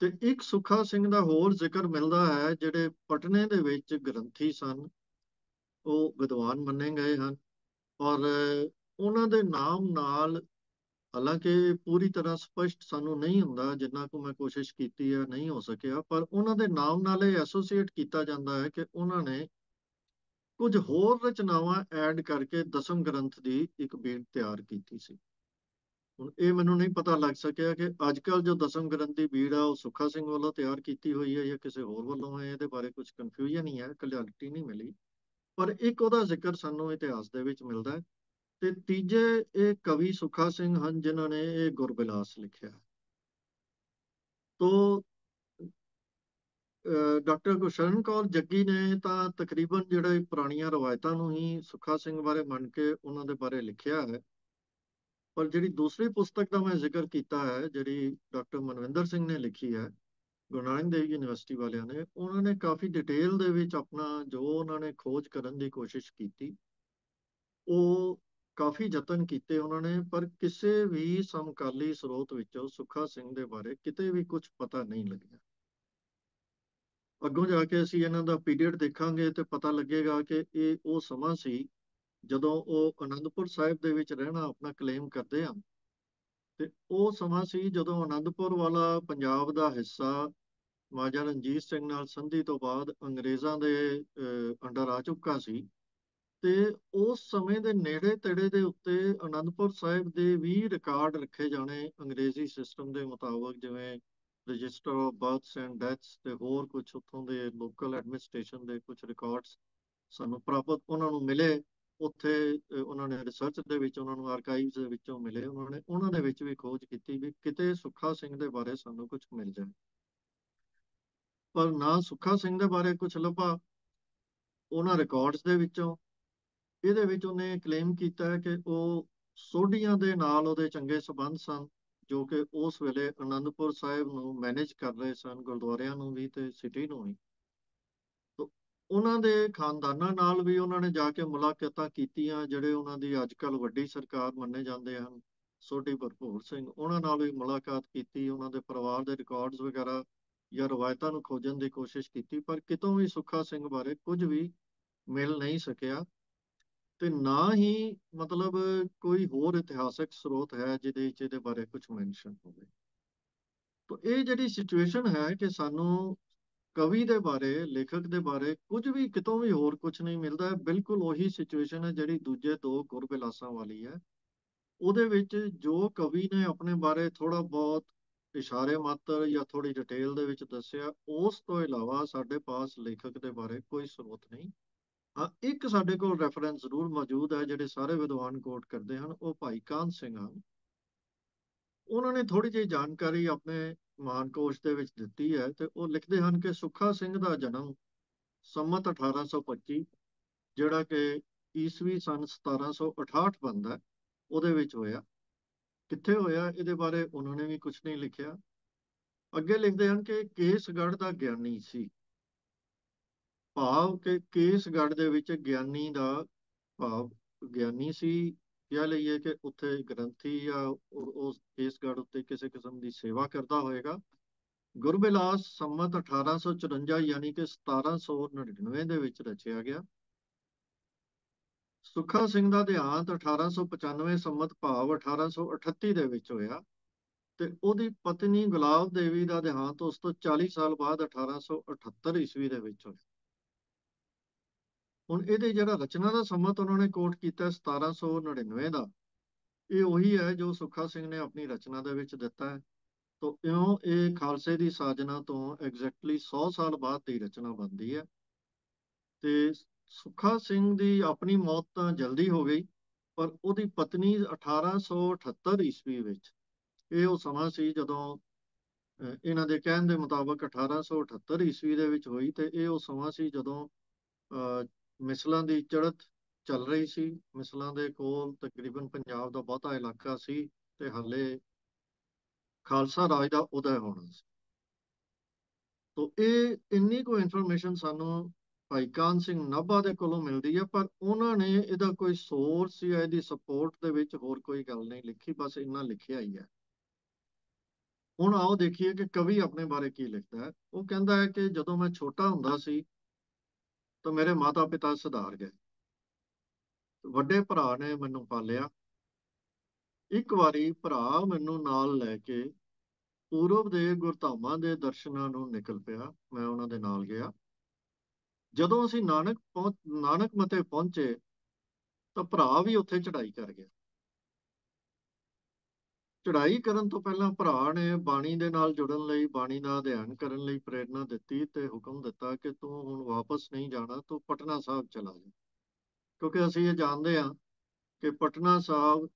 ਤੇ ਇੱਕ ਸੁੱਖਾ ਸਿੰਘ ਦਾ ਹੋਰ ਜ਼ਿਕਰ ਮਿਲਦਾ ਹੈ, ਜਿਹੜੇ ਪਟਨੇ ਦੇ ਵਿੱਚ ਗ੍ਰੰਥੀ ਸਨ। ਉਹ ਵਿਦਵਾਨ ਮੰਨੇ ਗਏ ਹਨ। ਔਰ ਉਹਨਾਂ ਦੇ ਨਾਮ ਨਾਲ ਹਾਲਾਂਕਿ ਪੂਰੀ ਤਰ੍ਹਾਂ ਸਪਸ਼ਟ ਸਾਨੂੰ ਨਹੀਂ ਹੁੰਦਾ ਜਿੰਨਾ ਕੁ ਮੈਂ ਕੋਸ਼ਿਸ਼ ਕੀਤੀ ਹੈ, ਨਹੀਂ ਹੋ ਸਕਿਆ, ਪਰ ਉਹਨਾਂ ਦੇ ਨਾਮ ਨਾਲ ਇਹ ਐਸੋਸੀਏਟ ਕੀਤਾ ਜਾਂਦਾ ਹੈ ਕਿ ਉਹਨਾਂ ਨੇ ਕੁਝ ਹੋਰ ਰਚਨਾਵਾਂ ਐਡ ਕਰਕੇ ਦਸਮ ਗ੍ਰੰਥ ਦੀ ਇੱਕ ਬੀੜ ਤਿਆਰ ਕੀਤੀ ਸੀ। ਹੁਣ ਇਹ ਮੈਨੂੰ ਨਹੀਂ ਪਤਾ ਲੱਗ ਸਕਿਆ ਕਿ ਅੱਜ ਕੱਲ ਜੋ ਦਸਮ ਗ੍ਰੰਥ ਦੀ ਬੀੜ ਆ, ਉਹ ਸੁੱਖਾ ਸਿੰਘ ਵੱਲੋਂ ਤਿਆਰ ਕੀਤੀ ਹੋਈ ਹੈ ਜਾਂ ਕਿਸੇ ਹੋਰ ਵੱਲੋਂ ਹੈ, ਇਹਦੇ ਬਾਰੇ ਕੁਝ ਕਨਫਿਊਜ਼ਨ ਹੀ ਹੈ ਕਲੈਰਿਟੀ ਨਹੀਂ ਮਿਲੀ। ਪਰ ਇੱਕ ਉਹਦਾ ਜ਼ਿਕਰ ਸਾਨੂੰ ਇਤਿਹਾਸ ਦੇ ਵਿੱਚ ਮਿਲਦਾ ਹੈ। ਤੇ ਤੀਜੇ ਇਹ ਕਵੀ ਸੁੱਖਾ ਸਿੰਘ ਹਨ, ਜਿਨ੍ਹਾਂ ਨੇ ਇਹ ਗੁਰਬਿਲਾਸ ਲਿਖਿਆ ਤੋ ਡਾਕਟਰ ਗੁਰਸ਼ਰਨ ਕੌਰ ਜੱਗੀ ਨੇ ਤਾਂ ਤਕਰੀਬਨ ਜਿਹੜੇ ਪੁਰਾਣੀਆਂ ਰਵਾਇਤਾਂ ਨੂੰ ਹੀ ਸੁੱਖਾ ਸਿੰਘ ਬਾਰੇ ਮੰਨ ਕੇ ਉਹਨਾਂ ਦੇ ਬਾਰੇ ਲਿਖਿਆ ਹੈ। ਪਰ ਜਿਹੜੀ ਦੂਸਰੀ ਪੁਸਤਕ ਦਾ ਮੈਂ ਜ਼ਿਕਰ ਕੀਤਾ ਹੈ, ਜਿਹੜੀ ਡਾਕਟਰ ਮਨਵਿੰਦਰ ਸਿੰਘ ਨੇ ਲਿਖੀ ਹੈ, ਗੁਰੂ ਨਾਨਕ ਦੇਵ ਯੂਨੀਵਰਸਿਟੀ ਵਾਲਿਆਂ ਨੇ, ਉਹਨਾਂ ਨੇ ਕਾਫੀ ਡਿਟੇਲ ਦੇ ਵਿੱਚ ਆਪਣਾ ਜੋ ਉਹਨਾਂ ਨੇ ਖੋਜ ਕਰਨ ਦੀ ਕੋਸ਼ਿਸ਼ ਕੀਤੀ, ਉਹ ਕਾਫੀ ਯਤਨ ਕੀਤੇ ਉਹਨਾਂ ਨੇ, ਪਰ ਕਿਸੇ ਵੀ ਸਮਕਾਲੀ ਸਰੋਤ ਵਿੱਚੋਂ ਸੁੱਖਾ ਸਿੰਘ ਦੇ ਬਾਰੇ ਕਿਤੇ ਵੀ ਕੁਝ ਪਤਾ ਨਹੀਂ ਲੱਗਿਆ। ਅੱਗੋਂ ਜਾ ਕੇ ਅਸੀਂ ਇਹਨਾਂ ਦਾ ਪੀਰੀਅਡ ਦੇਖਾਂਗੇ ਤੇ ਪਤਾ ਲੱਗੇਗਾ ਕਿ ਇਹ ਉਹ ਸਮਾਂ ਸੀ ਜਦੋਂ ਉਹ ਅਨੰਦਪੁਰ ਸਾਹਿਬ ਦੇ ਵਿੱਚ ਰਹਿਣਾ ਆਪਣਾ ਕਲੇਮ ਕਰਦੇ ਹਨ। ਤੇ ਉਹ ਸਮਾਂ ਸੀ ਜਦੋਂ ਅਨੰਦਪੁਰ ਵਾਲਾ ਪੰਜਾਬ ਦਾ ਹਿੱਸਾ ਮਹਾਰਾਜਾ ਰਣਜੀਤ ਸਿੰਘ ਨਾਲ ਸੰਧੀ ਤੋਂ ਬਾਅਦ ਅੰਗਰੇਜ਼ਾਂ ਦੇ ਅੰਡਰ ਆ ਚੁੱਕਾ ਸੀ। ਤੇ ਉਸ ਸਮੇਂ ਦੇ ਨੇੜੇ ਤੇੜੇ ਦੇ ਉੱਤੇ ਅਨੰਦਪੁਰ ਸਾਹਿਬ ਦੇ ਵੀ ਰਿਕਾਰਡ ਰੱਖੇ ਜਾਣੇ ਅੰਗਰੇਜ਼ੀ ਸਿਸਟਮ ਦੇ ਮੁਤਾਬਕ, ਜਿਵੇਂ register of births and deaths ਤੇ ਹੋਰ ਕੁਝ ਉੱਥੋਂ ਦੇ ਲੋਕਲ ਐਡਮਿਨਿਸਟ੍ਰੇਸ਼ਨ ਦੇ ਕੁਝ ਰਿਕਾਰਡਸ ਸਾਨੂੰ ਪ੍ਰਾਪਤ ਉਹਨਾਂ ਨੂੰ ਮਿਲੇ। ਉੱਥੇ ਉਹਨਾਂ ਨੇ ਰਿਸਰਚ ਦੇ ਵਿੱਚ, ਉਹਨਾਂ ਨੂੰ ਆਰਕਾਈਵਸ ਦੇ ਵਿੱਚੋਂ ਮਿਲੇ। ਉਹਨਾਂ ਨੇ, ਉਹਨਾਂ ਦੇ ਵਿੱਚ ਵੀ ਖੋਜ ਕੀਤੀ ਵੀ ਕਿਤੇ ਸੁੱਖਾ ਸਿੰਘ ਦੇ ਬਾਰੇ ਸਾਨੂੰ ਕੁਝ ਮਿਲ ਜਾਏ। ਪਰ ਨਾ ਸੁੱਖਾ ਸਿੰਘ ਦੇ ਬਾਰੇ ਕੁਝ ਲੱਭਾ, ਉਹਨਾਂ ਰਿਕਾਰਡਸ ਦੇ ਵਿੱਚੋਂ ਇਹਦੇ ਵਿੱਚ ਉਹਨੇ ਕਲੇਮ ਕੀਤਾ ਕਿ ਉਹ ਸੋਢੀਆਂ ਦੇ ਨਾਲ ਉਹਦੇ ਚੰਗੇ ਸਬੰਧ ਸਨ, ਜੋ ਕਿ ਉਸ ਵੇਲੇ ਅਨੰਦਪੁਰ ਸਾਹਿਬ ਨੂੰ ਮੈਨੇਜ ਕਰ ਰਹੇ ਸਨ, ਗੁਰਦੁਆਰਿਆਂ ਨੂੰ ਵੀ ਤੇ ਸਿਟੀ ਨੂੰ ਵੀ। ਉਹਨਾਂ ਦੇ ਖਾਨਦਾਨਾਂ ਨਾਲ ਵੀ ਉਹਨਾਂ ਨੇ ਜਾ ਕੇ ਮੁਲਾਕਾਤਾਂ ਕੀਤੀਆਂ, ਜਿਹੜੇ ਉਹਨਾਂ ਦੀ ਅੱਜ ਕੱਲ ਵੱਡੀ ਸਰਕਾਰ ਮੰਨੇ ਜਾਂਦੇ ਹਨ, ਸੋਢੀ ਭਰਪੂਰ ਸਿੰਘ। ਉਹਨਾਂ ਨਾਲ ਵੀ ਮੁਲਾਕਾਤ ਕੀਤੀ, ਉਹਨਾਂ ਦੇ ਪਰਿਵਾਰ ਦੇ ਰਿਕਾਰਡਸ ਵਗੈਰਾ ਜਾਂ ਰਵਾਇਤਾਂ ਨੂੰ ਖੋਜਣ ਦੀ ਕੋਸ਼ਿਸ਼ ਕੀਤੀ, ਪਰ ਕਿਤੋਂ ਵੀ ਸੁੱਖਾ ਸਿੰਘ ਬਾਰੇ ਕੁਝ ਵੀ ਮਿਲ ਨਹੀਂ ਸਕਿਆ। ਤੇ ਨਾ ਹੀ ਮਤਲਬ ਕੋਈ ਹੋਰ ਇਤਿਹਾਸਕ ਸਰੋਤ ਹੈ ਜਿਹਦੇ ਵਿੱਚ ਇਹਦੇ ਬਾਰੇ ਕੁਝ ਮੈਂਸ਼ਨ ਹੋਵੇ। ਤਾਂ ਇਹ ਜਿਹੜੀ ਸਿਚੁਏਸ਼ਨ ਹੈ ਕਿ ਸਾਨੂੰ ਕਵੀ ਦੇ ਬਾਰੇ, ਲੇਖਕ ਦੇ ਬਾਰੇ ਕੁਝ ਵੀ ਕਿਤੋਂ ਵੀ ਹੋਰ ਕੁਝ ਨਹੀਂ ਮਿਲਦਾ ਹੈ ਬਿਲਕੁਲ ਉਹੀ ਸਿਚੁਏਸ਼ਨ ਹੈ ਜਿਹੜੀ ਦੂਜੇ ਦੋ ਗੁਰਬਿਲਾਸਾਂ ਵਾਲੀ ਹੈ। ਉਹਦੇ ਵਿੱਚ ਜੋ ਕਵੀ ਨੇ ਆਪਣੇ ਬਾਰੇ ਥੋੜਾ ਬਹੁਤ ਇਸ਼ਾਰੇ ਮਾਤਰ ਜਾਂ ਥੋੜੀ ਡਿਟੇਲ ਦੇ ਵਿੱਚ ਦੱਸਿਆ, ਉਸ ਤੋਂ ਇਲਾਵਾ ਸਾਡੇ ਪਾਸ ਲੇਖਕ ਦੇ ਬਾਰੇ ਕੋਈ ਸਰੋਤ ਨਹੀਂ। ਇੱਕ ਸਾਡੇ ਕੋਲ ਰੈਫਰੈਂਸ ਜ਼ਰੂਰ ਮੌਜੂਦ ਹੈ, ਜਿਹੜੇ ਸਾਰੇ ਵਿਦਵਾਨ ਕੋਟ ਕਰਦੇ ਹਨ, ਉਹ ਭਾਈ ਕਾਨ ਸਿੰਘ ਹਨ। ਉਹਨਾਂ ਨੇ ਥੋੜੀ ਜਿਹੀ ਜਾਣਕਾਰੀ ਆਪਣੇ ਮਾਨਕੋਸ਼ ਦੇ ਵਿੱਚ ਦਿੱਤੀ ਹੈ ਤੇ ਉਹ ਲਿਖਦੇ ਹਨ ਕਿ ਸੁੱਖਾ ਸਿੰਘ ਦਾ ਜਨਮ ਸੰਮਤ 1825 ਜਿਹੜਾ ਕਿ ਈਸਵੀ ਸਨ 1768 ਬੰਦਾ ਉਹਦੇ ਵਿੱਚ ਹੋਇਆ। ਕਿੱਥੇ ਹੋਇਆ, ਇਹਦੇ ਬਾਰੇ ਉਹਨਾਂ ਨੇ ਵੀ ਕੁਝ ਨਹੀਂ ਲਿਖਿਆ। ਅੱਗੇ ਲਿਖਦੇ ਹਨ ਕਿ ਕੇਸਗੜ੍ਹ ਦਾ ਗਿਆਨੀ ਸੀ। ਭਾਵ ਕਿ ਕੇਸਗੜ੍ਹ ਦੇ ਵਿੱਚ ਗਿਆਨੀ ਦਾ ਭਾਵ ਗਿਆਨੀ ਸੀ, ਕਿਹਾ ਲਈਏ ਕਿ ਉੱਥੇ ਗ੍ਰੰਥੀ ਜਾਂ ਉਸ ਕੇਸਗੜ੍ਹ ਉੱਤੇ ਕਿਸੇ ਕਿਸਮ ਦੀ ਸੇਵਾ ਕਰਦਾ ਹੋਏਗਾ। ਗੁਰਬਿਲਾਸ ਸੰਮਤ 1854 ਯਾਨੀ ਕਿ 1799 ਦੇ ਵਿੱਚ ਰਚਿਆ ਗਿਆ। ਸੁੱਖਾ ਸਿੰਘ ਦਾ ਦੇਹਾਂਤ 1895 ਸੰਮਤ ਭਾਵ 1838 ਦੇ ਵਿੱਚ ਹੋਇਆ ਤੇ ਉਹਦੀ ਪਤਨੀ ਗੁਲਾਬ ਦੇਵੀ ਦਾ ਦੇਹਾਂਤ ਉਸ ਤੋਂ 40 ਸਾਲ ਬਾਅਦ 1878 ਈਸਵੀ ਦੇ ਵਿੱਚ ਹੋਇਆ। ਹੁਣ ਇਹਦੇ ਜਿਹੜਾ ਰਚਨਾ ਦਾ ਸਮਾਂ ਤਾਂ ਉਹਨਾਂ ਨੇ ਕੋਟ ਕੀਤਾ 1799 ਦਾ। ਇਹ ਉਹੀ ਹੈ ਜੋ ਸੁੱਖਾ ਸਿੰਘ ਨੇ ਆਪਣੀ ਰਚਨਾ ਦੇ ਵਿੱਚ ਦਿੱਤਾ ਹੈ। ਤੋਂ ਇਉਂ ਇਹ ਖਾਲਸੇ ਦੀ ਸਾਜਨਾ ਤੋਂ ਐਗਜ਼ੈਕਟਲੀ 100 ਸਾਲ ਬਾਅਦ ਦੀ ਰਚਨਾ ਬਣਦੀ ਹੈ। ਤੇ ਸੁੱਖਾ ਸਿੰਘ ਦੀ ਆਪਣੀ ਮੌਤ ਤਾਂ ਜਲਦੀ ਹੋ ਗਈ, ਪਰ ਉਹਦੀ ਪਤਨੀ 1878 ਈਸਵੀ ਵਿੱਚ ਇਹ ਉਹ ਸਮਾਂ ਸੀ ਜਦੋਂ ਇਹਨਾਂ ਦੇ ਕਹਿਣ ਦੇ ਮੁਤਾਬਕ 1878 ਈਸਵੀ ਦੇ ਵਿੱਚ ਹੋਈ ਤੇ ਇਹ ਉਹ ਸਮਾਂ ਸੀ ਜਦੋਂ ਮਿਸਲਾਂ ਦੀ ਚੜ੍ਹਤ ਚੱਲ ਰਹੀ ਸੀ। ਮਿਸਲਾਂ ਦੇ ਕੋਲ ਤਕਰੀਬਨ ਪੰਜਾਬ ਦਾ ਬਹੁਤਾ ਇਲਾਕਾ ਸੀ ਤੇ ਹਾਲੇ ਖਾਲਸਾ ਰਾਜ ਦਾ ਉਦੈ ਹੋਣਾ ਸੀ। ਤੋਂ ਇਹ ਇੰਨੀ ਕੋ ਇਨਫੋਰਮੇਸ਼ਨ ਸਾਨੂੰ ਭਾਈ ਕਾਨ ਸਿੰਘ ਨਾਭਾ ਦੇ ਕੋਲੋਂ ਮਿਲਦੀ ਹੈ ਪਰ ਉਹਨਾਂ ਨੇ ਇਹਦਾ ਕੋਈ ਸੋਰਸ ਜਾਂ ਇਹਦੀ ਸਪੋਰਟ ਦੇ ਵਿੱਚ ਹੋਰ ਕੋਈ ਗੱਲ ਨਹੀਂ ਲਿਖੀ, ਬਸ ਇੰਨਾ ਲਿਖਿਆ ਹੀ ਹੈ ਹੁਣ ਆਓ ਦੇਖੀਏ ਕਿ ਕਵੀ ਆਪਣੇ ਬਾਰੇ ਕੀ ਲਿਖਦਾ ਹੈ। ਉਹ ਕਹਿੰਦਾ ਹੈ ਕਿ ਜਦੋਂ ਮੈਂ ਛੋਟਾ ਹੁੰਦਾ ਸੀ ਤਾਂ ਮੇਰੇ ਮਾਤਾ ਪਿਤਾ ਸੁਧਾਰ ਗਏ। ਵੱਡੇ ਭਰਾ ਨੇ ਮੈਨੂੰ ਪਾਲਿਆ। ਇੱਕ ਵਾਰੀ ਭਰਾ ਮੈਨੂੰ ਨਾਲ ਲੈ ਕੇ ਪੂਰਬ ਦੇ ਗੁਰਧਾਮਾਂ ਦੇ ਦਰਸ਼ਨਾਂ ਨੂੰ ਨਿਕਲ ਪਿਆ। ਮੈਂ ਉਹਨਾਂ ਦੇ ਨਾਲ ਗਿਆ। ਜਦੋਂ ਅਸੀਂ ਨਾਨਕ ਪਹੁੰਚ ਨਾਨਕ ਮਤੇ ਪਹੁੰਚੇ ਤਾਂ ਭਰਾ ਵੀ ਉੱਥੇ ਚੜ੍ਹਾਈ ਕਰ ਗਿਆ। ਚੜ੍ਹਾਈ ਕਰਨ ਤੋਂ ਪਹਿਲਾਂ ਭਰਾ ਨੇ ਬਾਣੀ ਦੇ ਨਾਲ ਜੁੜਨ ਲਈ ਬਾਣੀ ਦਾ ਅਧਿਐਨ ਕਰਨ ਲਈ ਪ੍ਰੇਰਣਾ ਦਿੱਤੀ ਤੇ ਹੁਕਮ ਦਿੱਤਾ ਕਿ ਤੂੰ ਹੁਣ ਵਾਪਸ ਨਹੀਂ ਜਾਣਾ ਤੂੰ ਪਟਨਾ ਸਾਹਿਬ ਚਲਾ ਜਾ। ਕਿਉਂਕਿ ਅਸੀਂ ਇਹ ਜਾਣਦੇ ਹਾਂ ਕਿ ਪਟਨਾ ਸਾਹਿਬ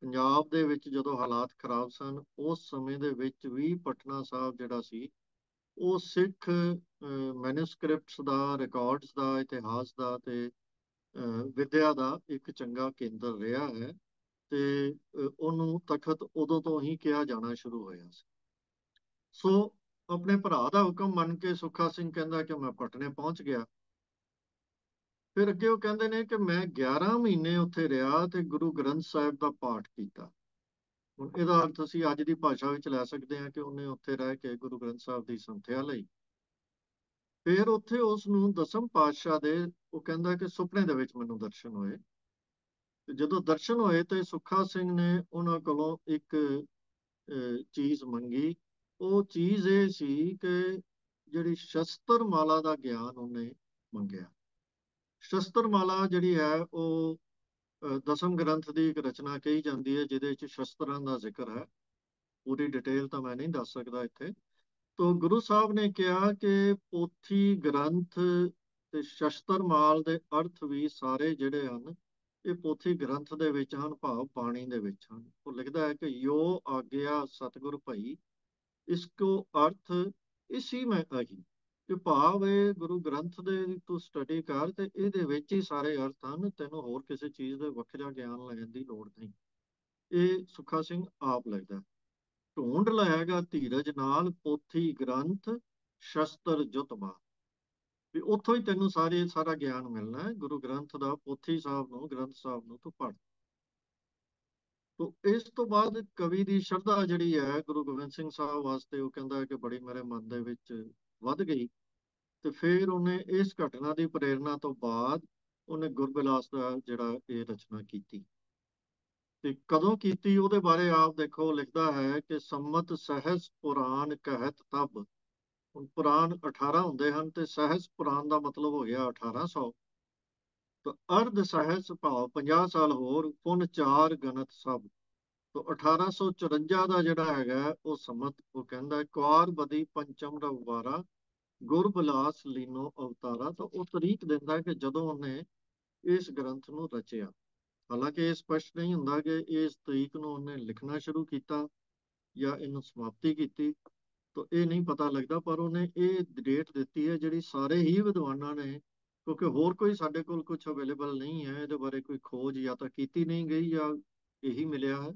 ਪੰਜਾਬ ਦੇ ਵਿੱਚ ਜਦੋਂ ਹਾਲਾਤ ਖਰਾਬ ਸਨ ਉਸ ਸਮੇਂ ਦੇ ਵਿੱਚ ਵੀ ਪਟਨਾ ਸਾਹਿਬ ਜਿਹੜਾ ਸੀ ਉਹ ਸਿੱਖ ਮੈਨੂਸਕ੍ਰਿਪਟਸ ਦਾ ਰਿਕਾਰਡਸ ਦਾ ਇਤਿਹਾਸ ਦਾ ਤੇ ਅਹ, ਵਿਦਿਆ ਦਾ ਇੱਕ ਚੰਗਾ ਕੇਂਦਰ ਰਿਹਾ ਹੈ। ਤੇ ਉਹਨੂੰ ਤਖਤ ਉਦੋਂ ਤੋਂ ਹੀ ਕਿਹਾ ਜਾਣਾ ਸ਼ੁਰੂ ਹੋਇਆ ਸੀ। ਸੋ ਆਪਣੇ ਭਰਾ ਦਾ ਹੁਕਮ ਮੰਨ ਕੇ ਸੁੱਖਾ ਸਿੰਘ ਕਹਿੰਦਾ ਕਿ ਮੈਂ ਪਟਨੇ ਪਹੁੰਚ ਗਿਆ। ਫਿਰ ਅੱਗੇ ਉਹ ਕਹਿੰਦੇ ਨੇ ਕਿ ਮੈਂ 11 ਮਹੀਨੇ ਉੱਥੇ ਰਿਹਾ ਤੇ ਗੁਰੂ ਗ੍ਰੰਥ ਸਾਹਿਬ ਦਾ ਪਾਠ ਕੀਤਾ। ਹੁਣ ਇਹਦਾ ਅਰਥ ਅਸੀਂ ਅੱਜ ਦੀ ਭਾਸ਼ਾ ਵਿੱਚ ਲੈ ਸਕਦੇ ਹਾਂ ਕਿ ਉਹਨੇ ਉੱਥੇ ਰਹਿ ਕੇ ਗੁਰੂ ਗ੍ਰੰਥ ਸਾਹਿਬ ਦੀ ਸੰਥਿਆ ਲਈ। ਫਿਰ ਉੱਥੇ ਉਸ ਨੂੰ ਦਸਮ ਪਾਤਸ਼ਾਹ ਦੇ ਉਹ ਕਹਿੰਦਾ ਕਿ ਸੁਪਨੇ ਦੇ ਵਿੱਚ ਮੈਨੂੰ ਦਰਸ਼ਨ ਹੋਏ। ਜਦੋਂ ਦਰਸ਼ਨ ਹੋਏ ਤੇ ਸੁੱਖਾ ਸਿੰਘ ਨੇ ਉਹਨਾਂ ਕੋਲੋਂ ਇੱਕ ਚੀਜ਼ ਮੰਗੀ। ਉਹ ਚੀਜ਼ ਇਹ ਸੀ ਕਿ ਜਿਹੜੀ ਸ਼ਸਤਰ ਮਾਲਾ ਦਾ ਗਿਆਨ ਉਹਨੇ ਮੰਗਿਆ। ਸ਼ਸਤਰ ਮਾਲਾ ਜਿਹੜੀ ਹੈ ਉਹ ਦਸਮ ਗ੍ਰੰਥ ਦੀ ਇੱਕ ਰਚਨਾ ਕਹੀ ਜਾਂਦੀ ਹੈ, ਜਿਹਦੇ ਵਿੱਚ ਸ਼ਸਤਰਾਂ ਦਾ ਜ਼ਿਕਰ ਹੈ। ਪੂਰੀ ਡਿਟੇਲ ਤਾਂ ਮੈਂ ਨਹੀਂ ਦੱਸ ਸਕਦਾ ਇੱਥੇ। ਤੋ ਗੁਰੂ ਸਾਹਿਬ ਨੇ ਕਿਹਾ ਕਿ ਪੋਥੀ ਗ੍ਰੰਥ ਤੇ ਸ਼ਸਤਰ ਮਾਲ ਦੇ ਅਰਥ ਵੀ ਸਾਰੇ ਜਿਹੜੇ ਹਨ ਇਹ ਪੋਥੀ ਗ੍ਰੰਥ ਦੇ ਵਿੱਚ ਹਨ, ਭਾਵ ਬਾਣੀ ਦੇ ਵਿੱਚ ਹਨ। ਉਹ ਲਿਖਦਾ ਹੈ ਕਿ ਯੋ ਆਗਿਆ ਸਤਿਗੁਰ ਭਈ, ਇਸਕੋ ਅਰਥ ਇਸੀ ਮੈਂ ਆਹੀ। ਕਿ ਭਾਵ ਇਹ ਗੁਰੂ ਗ੍ਰੰਥ ਦੇ ਤੂੰ ਸਟੱਡੀ ਕਰ ਤੇ ਇਹਦੇ ਵਿੱਚ ਹੀ ਸਾਰੇ ਅਰਥ ਹਨ। ਤੈਨੂੰ ਹੋਰ ਕਿਸੇ ਚੀਜ਼ ਦੇ ਵੱਖਰਾ ਗਿਆਨ ਲੈਣ ਦੀ ਲੋੜ ਨਹੀਂ। ਇਹ ਸੁੱਖਾ ਸਿੰਘ ਆਪ ਲਿਖਦਾ ਢੂੰਡ ਲਏਗਾ ਧੀਰਜ ਨਾਲ ਪੋਥੀ ਗ੍ਰੰਥ ਸ਼ਸਤਰ ਜੁਤਬਾ ਵੀ ਉੱਥੋਂ ਹੀ ਤੈਨੂੰ ਸਾਰੇ ਸਾਰਾ ਗਿਆਨ ਮਿਲਣਾ ਹੈ, ਗੁਰੂ ਗ੍ਰੰਥ ਦਾ ਪੋਥੀ ਸਾਹਿਬ ਨੂੰ, ਗ੍ਰੰਥ ਸਾਹਿਬ ਨੂੰ ਤੂੰ ਪੜ੍ਹ। ਤੋ ਇਸ ਤੋਂ ਬਾਅਦ ਕਵੀ ਦੀ ਸ਼ਰਧਾ ਜਿਹੜੀ ਹੈ, ਗੁਰੂ ਗੋਬਿੰਦ ਸਿੰਘ ਸਾਹਿਬ ਵਾਸਤੇ ਉਹ ਕਹਿੰਦਾ ਕਿ ਬੜੀ ਮੇਰੇ ਮਨ ਦੇ ਵਿੱਚ ਵੱਧ ਗਈ ਤੇ ਫਿਰ ਉਹਨੇ ਇਸ ਘਟਨਾ ਦੀ ਪ੍ਰੇਰਣਾ ਤੋਂ ਬਾਅਦ ਉਹਨੇ ਗੁਰਬਿਲਾਸ ਦਾ ਜਿਹੜਾ ਇਹ ਰਚਨਾ ਕੀਤੀ। ਤੇ ਕਦੋਂ ਕੀਤੀ ਉਹਦੇ ਬਾਰੇ ਆਪ ਦੇਖੋ ਲਿਖਦਾ ਹੈ ਕਿ ਸੰਮਤ ਸਹਿਸ ਪੁਰਾਨ ਕਹਿਤ ਤਬ। ਹੁਣ ਪੁਰਾਨ 18 ਹੁੰਦੇ ਹਨ ਤੇ ਸਹਿਸ ਪੁਰਾਣ ਦਾ ਮਤਲਬ ਹੋ ਗਿਆ 1800 ਤਾਂ ਅਰਧ ਸਹਿਜ ਭਾਵ 50 ਸਾਲ ਹੋਰ ਪੁਨ ਚਾਰ ਗਣਤ ਸਭ। ਤਾਂ 1854 ਦਾ ਜਿਹੜਾ ਹੈਗਾ ਉਹ ਸੰਮਤ ਉਹ ਕਹਿੰਦਾ ਹੈ, ਕੁਆਰ ਬਦੀ ਪੰਚਮ ਰਵਾਰਾ ਗੁਰਬਿਲਾਸ ਲੀਨੋ ਅਵਤਾਰਾ। ਤਾਂ ਉਹ ਤਰੀਕ ਦਿੰਦਾ ਕਿ ਜਦੋਂ ਉਹਨੇ ਇਸ ਗ੍ਰੰਥ ਨੂੰ ਰਚਿਆ। ਹਾਲਾਂਕਿ ਇਹ ਸਪਸ਼ਟ ਨਹੀਂ ਹੁੰਦਾ ਕਿ ਇਸ ਤਰੀਕ ਨੂੰ ਉਹਨੇ ਲਿਖਣਾ ਸ਼ੁਰੂ ਕੀਤਾ ਜਾਂ ਇਹਨੂੰ ਸਮਾਪਤੀ ਕੀਤੀ। ਤਾਂ ਇਹ ਨਹੀਂ ਪਤਾ ਲੱਗਦਾ, ਪਰ ਉਹਨੇ ਇਹ ਡੇਟ ਦਿੱਤੀ ਹੈ ਜਿਹੜੀ ਸਾਰੇ ਹੀ ਵਿਦਵਾਨਾਂ ਨੇ, ਕਿਉਂਕਿ ਹੋਰ ਕੋਈ ਸਾਡੇ ਕੋਲ ਕੁਝ ਅਵੇਲੇਬਲ ਨਹੀਂ ਹੈ, ਇਹਦੇ ਬਾਰੇ ਕੋਈ ਖੋਜ ਜਾਂ ਤਾਂ ਕੀਤੀ ਨਹੀਂ ਗਈ ਜਾਂ ਇਹੀ ਮਿਲਿਆ ਹੈ।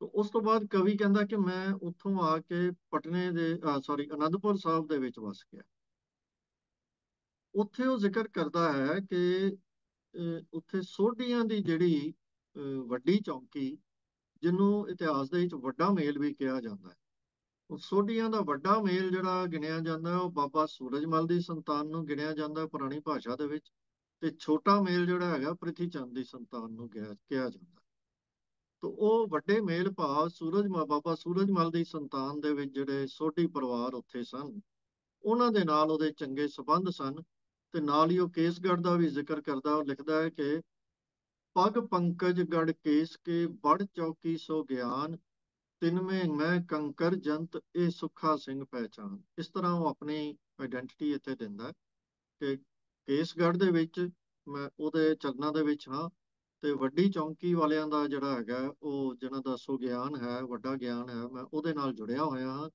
ਤਾਂ ਉਸ ਤੋਂ ਬਾਅਦ ਕਵੀ ਕਹਿੰਦਾ ਕਿ ਮੈਂ ਉੱਥੋਂ ਆ ਕੇ ਪਟਨੇ ਦੇ ਸੌਰੀ ਅਨੰਦਪੁਰ ਸਾਹਿਬ ਦੇ ਵਿੱਚ ਵਸ ਗਿਆ। ਉੱਥੇ ਉਹ ਜ਼ਿਕਰ ਕਰਦਾ ਹੈ ਕਿ ਉੱਥੇ ਸੋਢੀਆਂ ਦੀ ਜਿਹੜੀ ਵੱਡੀ ਚੌਂਕੀ, ਜਿਹਨੂੰ ਇਤਿਹਾਸ ਦੇ ਵਿੱਚ ਵੱਡਾ ਮੇਲ ਵੀ ਕਿਹਾ ਜਾਂਦਾ ਹੈ। ਸੋਢੀਆਂ ਦਾ ਵੱਡਾ ਮੇਲ ਜਿਹੜਾ ਗਿਣਿਆ ਜਾਂਦਾ, ਉਹ ਬਾਬਾ ਸੂਰਜਮਲ ਦੀ ਸੰਤਾਨ ਨੂੰ ਗਿਣਿਆ ਜਾਂਦਾ ਪੁਰਾਣੀ ਭਾਸ਼ਾ ਦੇ ਵਿੱਚ ਤੇ ਛੋਟਾ ਮੇਲ ਜਿਹੜਾ ਹੈਗਾ ਪ੍ਰਿਥੀ ਚੰਦ ਦੀ ਸੰਤਾਨ ਨੂੰ ਕਿਹਾ ਕਿਹਾ ਜਾਂਦਾ। ਹੈ ਉਹ ਵੱਡੇ ਮੇਲ ਭਾਵ ਸੂਰਜ ਬਾਬਾ ਸੂਰਜਮਲ ਦੀ ਸੰਤਾਨ ਦੇ ਵਿੱਚ ਜਿਹੜੇ ਸੋਢੀ ਪਰਿਵਾਰ ਉੱਥੇ ਸਨ, ਉਹਨਾਂ ਦੇ ਨਾਲ ਉਹਦੇ ਚੰਗੇ ਸਬੰਧ ਸਨ ਤੇ ਨਾਲ ਹੀ ਉਹ ਕੇਸਗੜ੍ਹ ਦਾ ਵੀ ਜ਼ਿਕਰ ਕਰਦਾ, ਉਹ ਲਿਖਦਾ ਹੈ ਕਿ, ਪਗ ਪੰਕਜ ਗੜ ਕੇਸ ਕੇ ਬੜ ਚੌਕੀ ਸੋ ਗਿਆਨ ਤਿਨਵੇਂ ਮੈਂ ਕੰਕਰ, ਜੰਤ, ਇਹ ਸੁੱਖਾ ਸਿੰਘ ਪਹਿਚਾਨ ਇਸ ਤਰ੍ਹਾਂ ਉਹ ਆਪਣੀ ਆਇਡੈਂਟੀਟੀ ਇੱਥੇ ਦਿੰਦਾ ਕਿ ਕੇਸਗੜ੍ਹ ਦੇ ਵਿੱਚ ਮੈਂ ਉਹਦੇ ਚਰਨਾਂ ਦੇ ਵਿੱਚ ਹਾਂ ਤੇ ਵੱਡੀ ਚੌਂਕੀ ਵਾਲਿਆਂ ਦਾ ਜਿਹੜਾ ਹੈਗਾ ਉਹ ਜਿਹਨਾਂ ਦਾ ਸੋ ਗਿਆਨ ਹੈ, ਵੱਡਾ ਗਿਆਨ ਹੈ, ਮੈਂ ਉਹਦੇ ਨਾਲ ਜੁੜਿਆ ਹੋਇਆ ਹਾਂ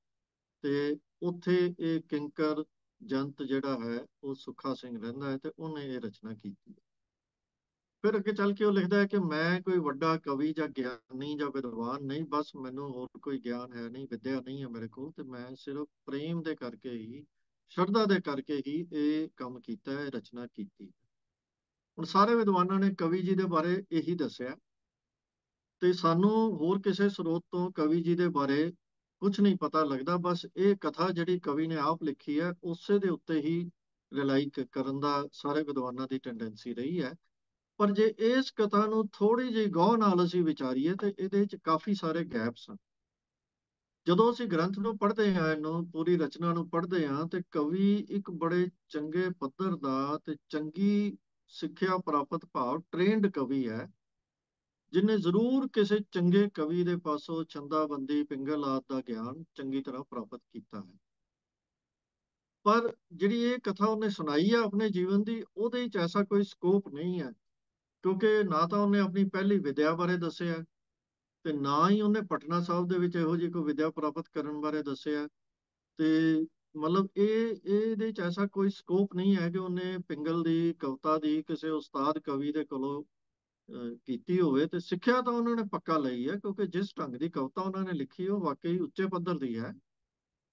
ਤੇ ਉੱਥੇ ਇਹ ਕਿੰਕਰ, ਜੰਤ ਜਿਹੜਾ ਹੈ ਉਹ ਸੁੱਖਾ ਸਿੰਘ ਰਹਿੰਦਾ ਹੈ ਤੇ ਉਹਨੇ ਇਹ ਰਚਨਾ ਕੀਤੀ ਹੈ। ਫਿਰ ਅੱਗੇ ਚੱਲ ਕੇ ਉਹ ਲਿਖਦਾ ਹੈ ਕਿ ਮੈਂ ਕੋਈ ਵੱਡਾ ਕਵੀ ਜਾਂ ਗਿਆਨੀ ਜਾਂ ਵਿਦਵਾਨ ਨਹੀਂ, ਬਸ ਮੈਨੂੰ ਹੋਰ ਕੋਈ ਗਿਆਨ ਹੈ ਨਹੀਂ, ਵਿਦਿਆ ਨਹੀਂ ਹੈ ਮੇਰੇ ਕੋਲ ਤੇ ਮੈਂ ਸਿਰਫ ਪ੍ਰੇਮ ਦੇ ਕਰਕੇ ਹੀ, ਸ਼ਰਧਾ ਦੇ ਕਰਕੇ ਹੀ ਇਹ ਕੰਮ ਕੀਤਾ ਹੈ, ਰਚਨਾ ਕੀਤੀ ਹੁਣ ਸਾਰੇ ਵਿਦਵਾਨਾਂ ਨੇ ਕਵੀ ਜੀ ਦੇ ਬਾਰੇ ਇਹੀ ਦੱਸਿਆ ਤੇ ਸਾਨੂੰ ਹੋਰ ਕਿਸੇ ਸਰੋਤ ਤੋਂ ਕਵੀ ਜੀ ਦੇ ਬਾਰੇ ਕੁਝ ਨਹੀਂ ਪਤਾ ਲੱਗਦਾ, ਬਸ ਇਹ ਕਥਾ ਜਿਹੜੀ ਕਵੀ ਨੇ ਆਪ ਲਿਖੀ ਹੈ, ਉਸੇ ਦੇ ਉੱਤੇ ਹੀ ਰਿਲਾਈ ਕਰਨ ਦਾ ਸਾਰੇ ਵਿਦਵਾਨਾਂ ਦੀ ਟੈਂਡੈਂਸੀ ਰਹੀ ਹੈ। ਪਰ ਜੇ ਇਸ ਕਥਾ ਨੂੰ ਥੋੜੀ ਜਿਹੀ ਗੌਰ ਨਾਲ ਅਸੀਂ ਵਿਚਾਰੀਏ ਤੇ ਇਹਦੇ ਵਿੱਚ ਕਾਫੀ ਸਾਰੇ ਗੈਪਸ ਹਨ। ਜਦੋਂ ਅਸੀਂ ਗ੍ਰੰਥ ਨੂੰ ਪੜ੍ਹਦੇ ਹਾਂ, ਇਹਨੂੰ ਪੂਰੀ ਰਚਨਾ ਨੂੰ ਪੜ੍ਹਦੇ ਹਾਂ ਤੇ ਕਵੀ ਇੱਕ ਬੜੇ ਚੰਗੇ ਪੱਧਰ ਦਾ ਤੇ ਚੰਗੀ ਸਿੱਖਿਆ ਪ੍ਰਾਪਤ ਭਾਵ ਟ੍ਰੇਨਡ ਕਵੀ ਹੈ, ਜਿਨੇ ਜ਼ਰੂਰ ਕਿਸੇ ਚੰਗੇ ਕਵੀ ਦੇ ਪਾਸੋਂ ਛੰਦਾਬੰਦੀ, ਪਿੰਗਲ ਆਦਿ ਦਾ ਗਿਆਨ ਚੰਗੀ ਤਰ੍ਹਾਂ ਪ੍ਰਾਪਤ ਕੀਤਾ ਹੈ। ਪਰ ਜਿਹੜੀ ਇਹ ਕਥਾ ਉਹਨੇ ਸੁਣਾਈ ਹੈ ਆਪਣੇ ਜੀਵਨ ਦੀ, ਉਹਦੇ ਵਿੱਚ ਐਸਾ ਕੋਈ ਸਕੋਪ ਨਹੀਂ ਹੈ। ਕਿਉਂਕਿ ਨਾ ਤਾਂ ਉਹਨੇ ਆਪਣੀ ਪਹਿਲੀ ਵਿਦਿਆ ਬਾਰੇ ਦੱਸਿਆ ਤੇ ਨਾ ਹੀ ਉਹਨੇ ਪਟਨਾ ਸਾਹਿਬ ਦੇ ਵਿੱਚ ਇਹੋ ਜਿਹੀ ਕੋਈ ਵਿਦਿਆ ਪ੍ਰਾਪਤ ਕਰਨ ਬਾਰੇ ਦੱਸਿਆ ਤੇ ਮਤਲਬ ਇਹ, ਇਹਦੇ ਚ ਐਸਾ ਕੋਈ ਸਕੋਪ ਨਹੀਂ ਹੈ ਕਿ ਉਹਨੇ ਪਿੰਗਲ ਦੀ, ਕਵਿਤਾ ਦੀ ਕਿਸੇ ਉਸਤਾਦ ਕਵੀ ਦੇ ਕੋਲੋਂ ਕੀਤੀ ਹੋਵੇ ਤੇ ਸਿੱਖਿਆ ਤਾਂ ਉਹਨਾਂ ਨੇ ਪੱਕਾ ਲਈ ਹੈ ਕਿਉਂਕਿ ਜਿਸ ਢੰਗ ਦੀ ਕਵਿਤਾ ਉਹਨਾਂ ਨੇ ਲਿਖੀ ਉਹ ਵਾਕਈ ਉੱਚੇ ਪੱਧਰ ਦੀ ਹੈ।